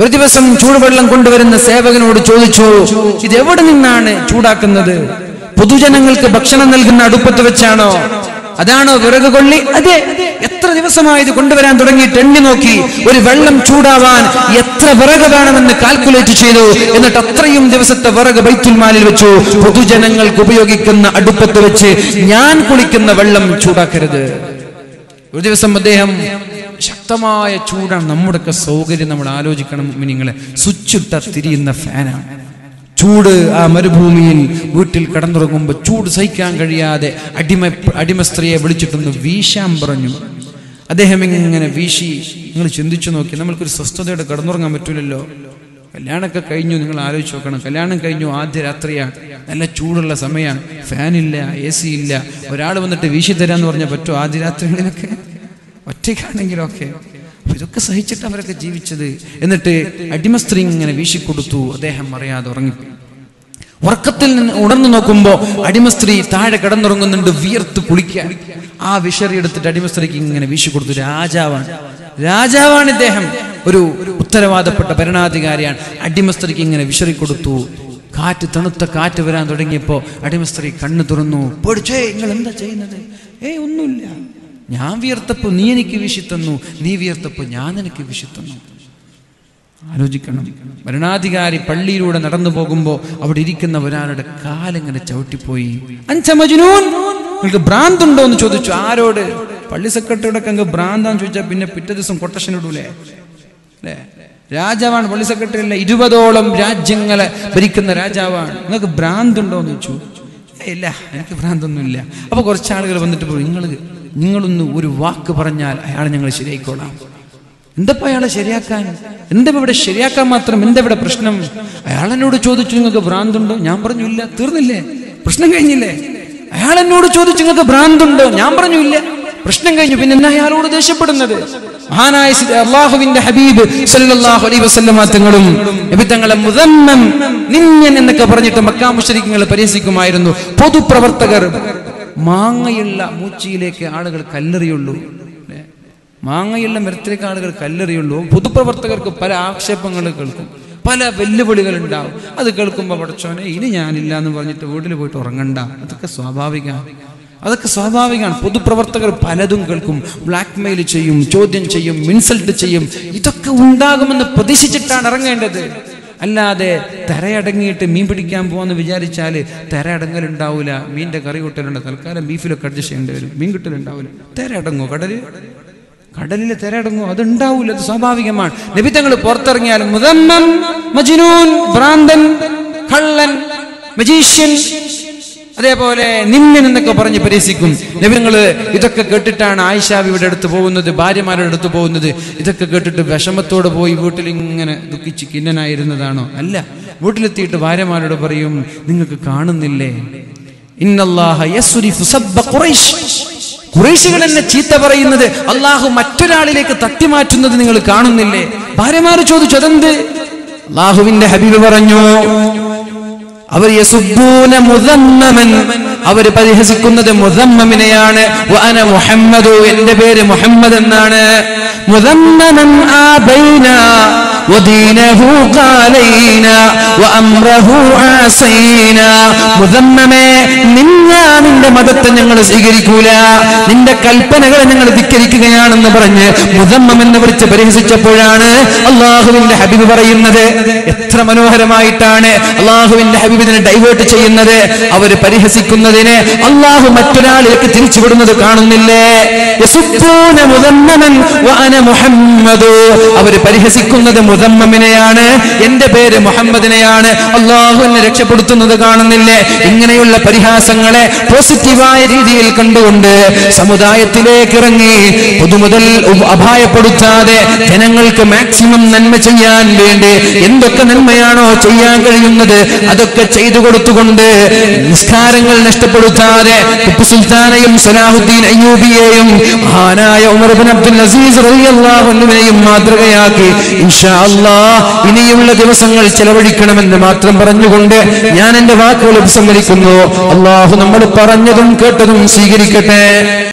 ഒരു ദിവസം ചൂടുവെള്ളം കൊണ്ടുവരുന്ന സേവകനോട് ചോദിച്ചു ഇത് എവിടെ നിന്നാണ് ചൂടാക്കുന്നത്? പൊതുജനങ്ങൾക്ക് ഭക്ഷണം നൽകുന്ന അടുപ്പത്ത് വെച്ചാണോ? അതാണോ വിറക് കൊള്ളി? അതെ. എത്ര ദിവസമായി ഇത് കൊണ്ടുവരാൻ തുടങ്ങി? എണ്ണി നോക്കി. ഒരു വെള്ളം ചൂടാവാൻ എത്ര വിറക് വേണമെന്ന് കാൽക്കുലേറ്റ് ചെയ്തു. എന്നിട്ട് അത്രയും ദിവസത്തെ വിറക് ബൈത്തുൽമാലിൽ വെച്ചു. പൊതുജനങ്ങൾക്ക് ഉപയോഗിക്കുന്ന അടുപ്പത്ത് വെച്ച് ഞാൻ കുളിക്കുന്ന വെള്ളം ചൂടാക്കരുത്. ഒരു ദിവസം അദ്ദേഹം ശക്തമായ ചൂടാണ്. നമ്മുടെയൊക്കെ സൗകര്യം നമ്മൾ ആലോചിക്കണം നിങ്ങളെ സ്വിച്ചിട്ട തിരിയുന്ന ഫാനാണ്. ചൂട് ആ മരുഭൂമിയിൽ വീട്ടിൽ കടന്നുറങ്ങുമ്പോൾ ചൂട് സഹിക്കാൻ കഴിയാതെ അടിമ അടിമ സ്ത്രീയെ വിളിച്ചിട്ടൊന്ന് വീശാൻ പറഞ്ഞു. അദ്ദേഹം ഇങ്ങനെ വീശി. നിങ്ങൾ ചിന്തിച്ചു നോക്കി. നമ്മൾക്കൊരു സ്വസ്ഥതയോടെ കടന്നുറങ്ങാൻ പറ്റൂലല്ലോ. കല്യാണമൊക്കെ കഴിഞ്ഞു. നിങ്ങൾ ആലോചിച്ച് നോക്കണം. കല്യാണം കഴിഞ്ഞു. ആദ്യ രാത്രിയാണ് നല്ല ചൂടുള്ള സമയമാണ് ഫാനില്ല എ സി ഇല്ല ഒരാൾ വന്നിട്ട് വീശി തരാന്ന് പറഞ്ഞാൽ പറ്റുമോ ആദ്യ രാത്രികളിലൊക്കെ? ഒറ്റയ്ക്കാണെങ്കിലൊക്കെ. ഇതൊക്കെ സഹിച്ചിട്ട് അവരൊക്കെ ജീവിച്ചത്. എന്നിട്ട് അടിമസ്ത്രീ ഇങ്ങനെ വീശിക്കൊടുത്തു. അദ്ദേഹം അറിയാതെ ഉറങ്ങി ഉറക്കത്തിൽ നിന്ന് ഉണർന്നു നോക്കുമ്പോ അടിമസ്ത്രീ താഴെ കിടന്നുറങ്ങുന്നുണ്ട് വിയർത്ത് കുളിക്കാൻ ആ വിഷറി എടുത്തിട്ട് അടിമസ്ത്രീക്ക് ഇങ്ങനെ വീശിക്കൊടുത്തു. രാജാവാണ്. രാജാവാണ് ഇദ്ദേഹം. ഒരു ഉത്തരവാദപ്പെട്ട ഭരണാധികാരിയാണ്. അടിമസ്ത്രീക്ക് ഇങ്ങനെ വിഷറി കൊടുത്തു കാറ്റ് തണുത്ത കാറ്റ് വരാൻ തുടങ്ങിയപ്പോ അടിമസ്ത്രീ കണ്ണു തുറന്നു. പേടിച്ചേ നിങ്ങൾ എന്താ ചെയ്യുന്നത്? ഏയ് ഒന്നുമില്ല. ഞാൻ വിയർത്തപ്പോ നീ എനിക്ക് വിശുത്തുന്നു നീ വിയർത്തപ്പോ ഞാൻ എനിക്ക് വിശുത്തുന്നു ആലോചിക്കണം. ഭരണാധികാരി പള്ളിയിലൂടെ നടന്നു പോകുമ്പോൾ അവിടെ ഇരിക്കുന്ന ഒരാളുടെ കാലിങ്ങനെ ചവിട്ടിപ്പോയി. അഞ്ച നിങ്ങൾക്ക് ഭ്രാന്തുണ്ടോ? എന്ന് ചോദിച്ചു. ആരോട്? പള്ളി സെക്രട്ടറിയുടെ അങ്ങ് ഭ്രാന്താന്ന് ചോദിച്ചാൽ പിന്നെ പിറ്റേ ദിവസം കൊട്ടേഷൻ ഇടൂലേ? അല്ലേ? രാജാവാണ് പള്ളി സെക്രട്ടറി അല്ല. ഇരുപതോളം രാജ്യങ്ങളെ ഭരിക്കുന്ന രാജാവാണ്. നിങ്ങൾക്ക് ഭ്രാന്തുണ്ടോ? എന്ന് ചോദിച്ചു. ഇല്ല എനിക്ക് ഭ്രാന്തൊന്നുമില്ല. അപ്പൊ കുറച്ച് ആളുകൾ വന്നിട്ട് പോയി നിങ്ങൾ നിങ്ങളൊന്ന് ഒരു വാക്ക് പറഞ്ഞാൽ അയാളെ ഞങ്ങൾ ശരിയായിക്കോളാം. എന്തപ്പോ അയാളെ ശരിയാക്കാൻ? എന്താ ഇവിടെ ശരിയാക്കാൻ മാത്രം? എന്താ ഇവിടെ പ്രശ്നം? അയാൾ എന്നോട് ചോദിച്ചു നിങ്ങൾക്ക് ഭ്രാന്തുണ്ടോ? ഞാൻ പറഞ്ഞു ഇല്ല. തീർന്നില്ലേ? പ്രശ്നം കഴിഞ്ഞില്ലേ? അയാൾ എന്നോട് ചോദിച്ചു നിങ്ങൾക്ക് ഭ്രാന്തുണ്ടോ? ഞാൻ പറഞ്ഞു ഇല്ല. പ്രശ്നം കഴിഞ്ഞു. പിന്നെ എന്നാ അയാളോട് ദേഷ്യപ്പെടുന്നത്? മഹാനായ അള്ളാഹുവിന്റെ ഹബീബ് സല്ലല്ലാഹു അലൈഹി വസല്ലമ തങ്ങളും നബി തങ്ങളെ നിന്യൻ എന്നൊക്കെ പറഞ്ഞിട്ട് മക്കാ പരിഹസിക്കുമായിരുന്നു പൊതുപ്രവർത്തകർ. മാങ്ങയുള്ള മൂച്ചിയിലേക്ക് ആളുകൾ കല്ലെറിയുള്ളൂ. മാങ്ങയുള്ള മരത്തിലേക്ക് ആളുകൾ കല്ലെറിയുള്ളൂ. പൊതുപ്രവർത്തകർക്ക് പല ആക്ഷേപങ്ങൾ കേൾക്കും. പല വെല്ലുവിളികൾ ഉണ്ടാവും. അത് കേൾക്കുമ്പോൾ പടച്ചോനെ ഇനി ഞാനില്ല എന്ന് പറഞ്ഞിട്ട് വീട്ടിൽ പോയിട്ട് ഉറങ്ങണ്ട. അതൊക്കെ സ്വാഭാവികമാണ് അതൊക്കെ സ്വാഭാവികമാണ്. പൊതുപ്രവർത്തകർ പലതും കേൾക്കും. ബ്ലാക്ക് മെയിൽ ചെയ്യും ചോദ്യം ചെയ്യും ഇൻസൾട്ട് ചെയ്യും. ഇതൊക്കെ ഉണ്ടാകുമെന്ന് പ്രതീക്ഷിച്ചിട്ടാണ് ഇറങ്ങേണ്ടത്. അല്ലാതെ തരയടങ്ങിയിട്ട് മീൻ പിടിക്കാൻ പോവാന്ന് വിചാരിച്ചാൽ തരയടങ്ങലുണ്ടാവില്ല മീന്റെ കറി കൂട്ടലുണ്ട്. തൽക്കാലം ബീഫിലൊക്കെ അഡ്ജസ്റ്റ് ചെയ്യേണ്ടി വരും. മീൻ കിട്ടലുണ്ടാവില്ല തരയടങ്ങോ കടൽ? കടലിൽ തിരയടങ്ങോ? അത് ഉണ്ടാവില്ല അത് സ്വാഭാവികമാണ്. നബിത്തങ്ങൾ പുറത്തിറങ്ങിയാൽ മുതമ്മം മജ്നൂൻ ഭ്രാന്തൻ കള്ളൻ മജീഷ്യൻ അതേപോലെ നിന്നൻ എന്നൊക്കെ പറഞ്ഞ് പരിഹസിക്കും നബിങ്ങൾ ഇതൊക്കെ കേട്ടിട്ടാണ് ആയിഷാബിയുടെ അടുത്ത് പോകുന്നത് ഭാര്യമാരുടെ അടുത്ത് പോകുന്നത്. ഇതൊക്കെ കേട്ടിട്ട് വിഷമത്തോടെ പോയി വീട്ടിൽ ഇങ്ങനെ ദുഃഖിച്ച് കിന്നനായിരുന്നതാണോ? അല്ല. വീട്ടിലെത്തിയിട്ട് ഭാര്യമാരോട് പറയും നിങ്ങൾക്ക് കാണുന്നില്ലേ? ഇന്നല്ലാഹ യസ്രിഫു സബ്ബ ഖുറൈശ് കുറേശികൾ എന്നെ ചീത്ത പറയുന്നത് അള്ളാഹു മറ്റൊരാളിലേക്ക് തട്ടിമാറ്റുന്നത് നിങ്ങൾ കാണുന്നില്ലേ? ഭാര്യമാർ ചോദിച്ചു അതെന്ത്? അള്ളാഹുവിന്റെ ഹബീബ് പറഞ്ഞു അവർ അവർ പരിഹസിക്കുന്നത് മുദമ്മമിനെയാണ് വഅന മുഹമ്മദു എന്റെ പേര് മുഹമ്മദ് എന്നാണ്. മുദമ്മമൻ ആബൈന ودينه قالينا وأمره عاصينا മുദമ്മമേ നിന്നെ നിന്റെ മതത്തെ ഞങ്ങൾ സ്വീകരിക്കൂല നിന്റെ കൽപ്പനകളെ ഞങ്ങൾ ധിക്കരിക്കുകയാണെന്ന് പറഞ്ഞ് മുദമ്മം എന്ന് വിളിച്ച് പരിഹസിച്ചപ്പോഴാണ് അള്ളാഹുവിന്റെ ഹബീബ് പറയുന്നത് എത്ര മനോഹരമായിട്ടാണ് അള്ളാഹുവിന്റെ ഹബീബിനെ ഡൈവേർട്ട് ചെയ്യുന്നത് അവര് പരിഹസിക്കുന്നതിന് അള്ളാഹു മറ്റൊരാളിലേക്ക് തിരിച്ചുവിടുന്നത് കാണുന്നില്ലേ യസുബ്ബൂന മുദമ്മമൻ വഅന മുഹമ്മദു അവര് പരിഹസിക്കുന്നത് മുദമ്മമിനെയാണ് എന്റെ പേര് മുഹമ്മദിനെയാണ്. അള്ളാഹു എന്നെ രക്ഷപ്പെടുത്തുന്നത് കാണുന്നില്ലേ? ഇങ്ങനെയുള്ള പരിഹാസങ്ങളെ പോസിറ്റീവായ രീതിയിൽ കണ്ടുകൊണ്ട് സമുദായത്തിലേക്ക് ഇറങ്ങി പുതുമുതൽ അപായപ്പെടുത്താതെ ജനങ്ങൾക്ക് മാക്സിമം നന്മ ചെയ്യാൻ വേണ്ടി എന്തൊക്കെ നന്മയാണോ ചെയ്യാൻ കഴിയുന്നത് അതൊക്കെ ചെയ്തു കൊടുത്തുകൊണ്ട് നിസ്കാരങ്ങൾ നഷ്ടപ്പെടുത്താതെ ടിപ്പു സുൽത്താനെയും സലാഹുദ്ദീൻ അയ്യൂബിയെയും മഹാനായ ഉമർ ബിൻ അബ്ദുൽ അസീസ് റളിയല്ലാഹു അൻഹുവിനെയും മാതൃകയാക്കി ഇൻഷാ ഇനിയുള്ള ദിവസങ്ങൾ ചെലവഴിക്കണമെന്ന് മാത്രം പറഞ്ഞുകൊണ്ട് ഞാൻ എന്റെ വാക്കുകൾ ഉപസംഹരിക്കുന്നു. അള്ളാഹു നമ്മൾ പറഞ്ഞതും കേട്ടതും സ്വീകരിക്കട്ടെ.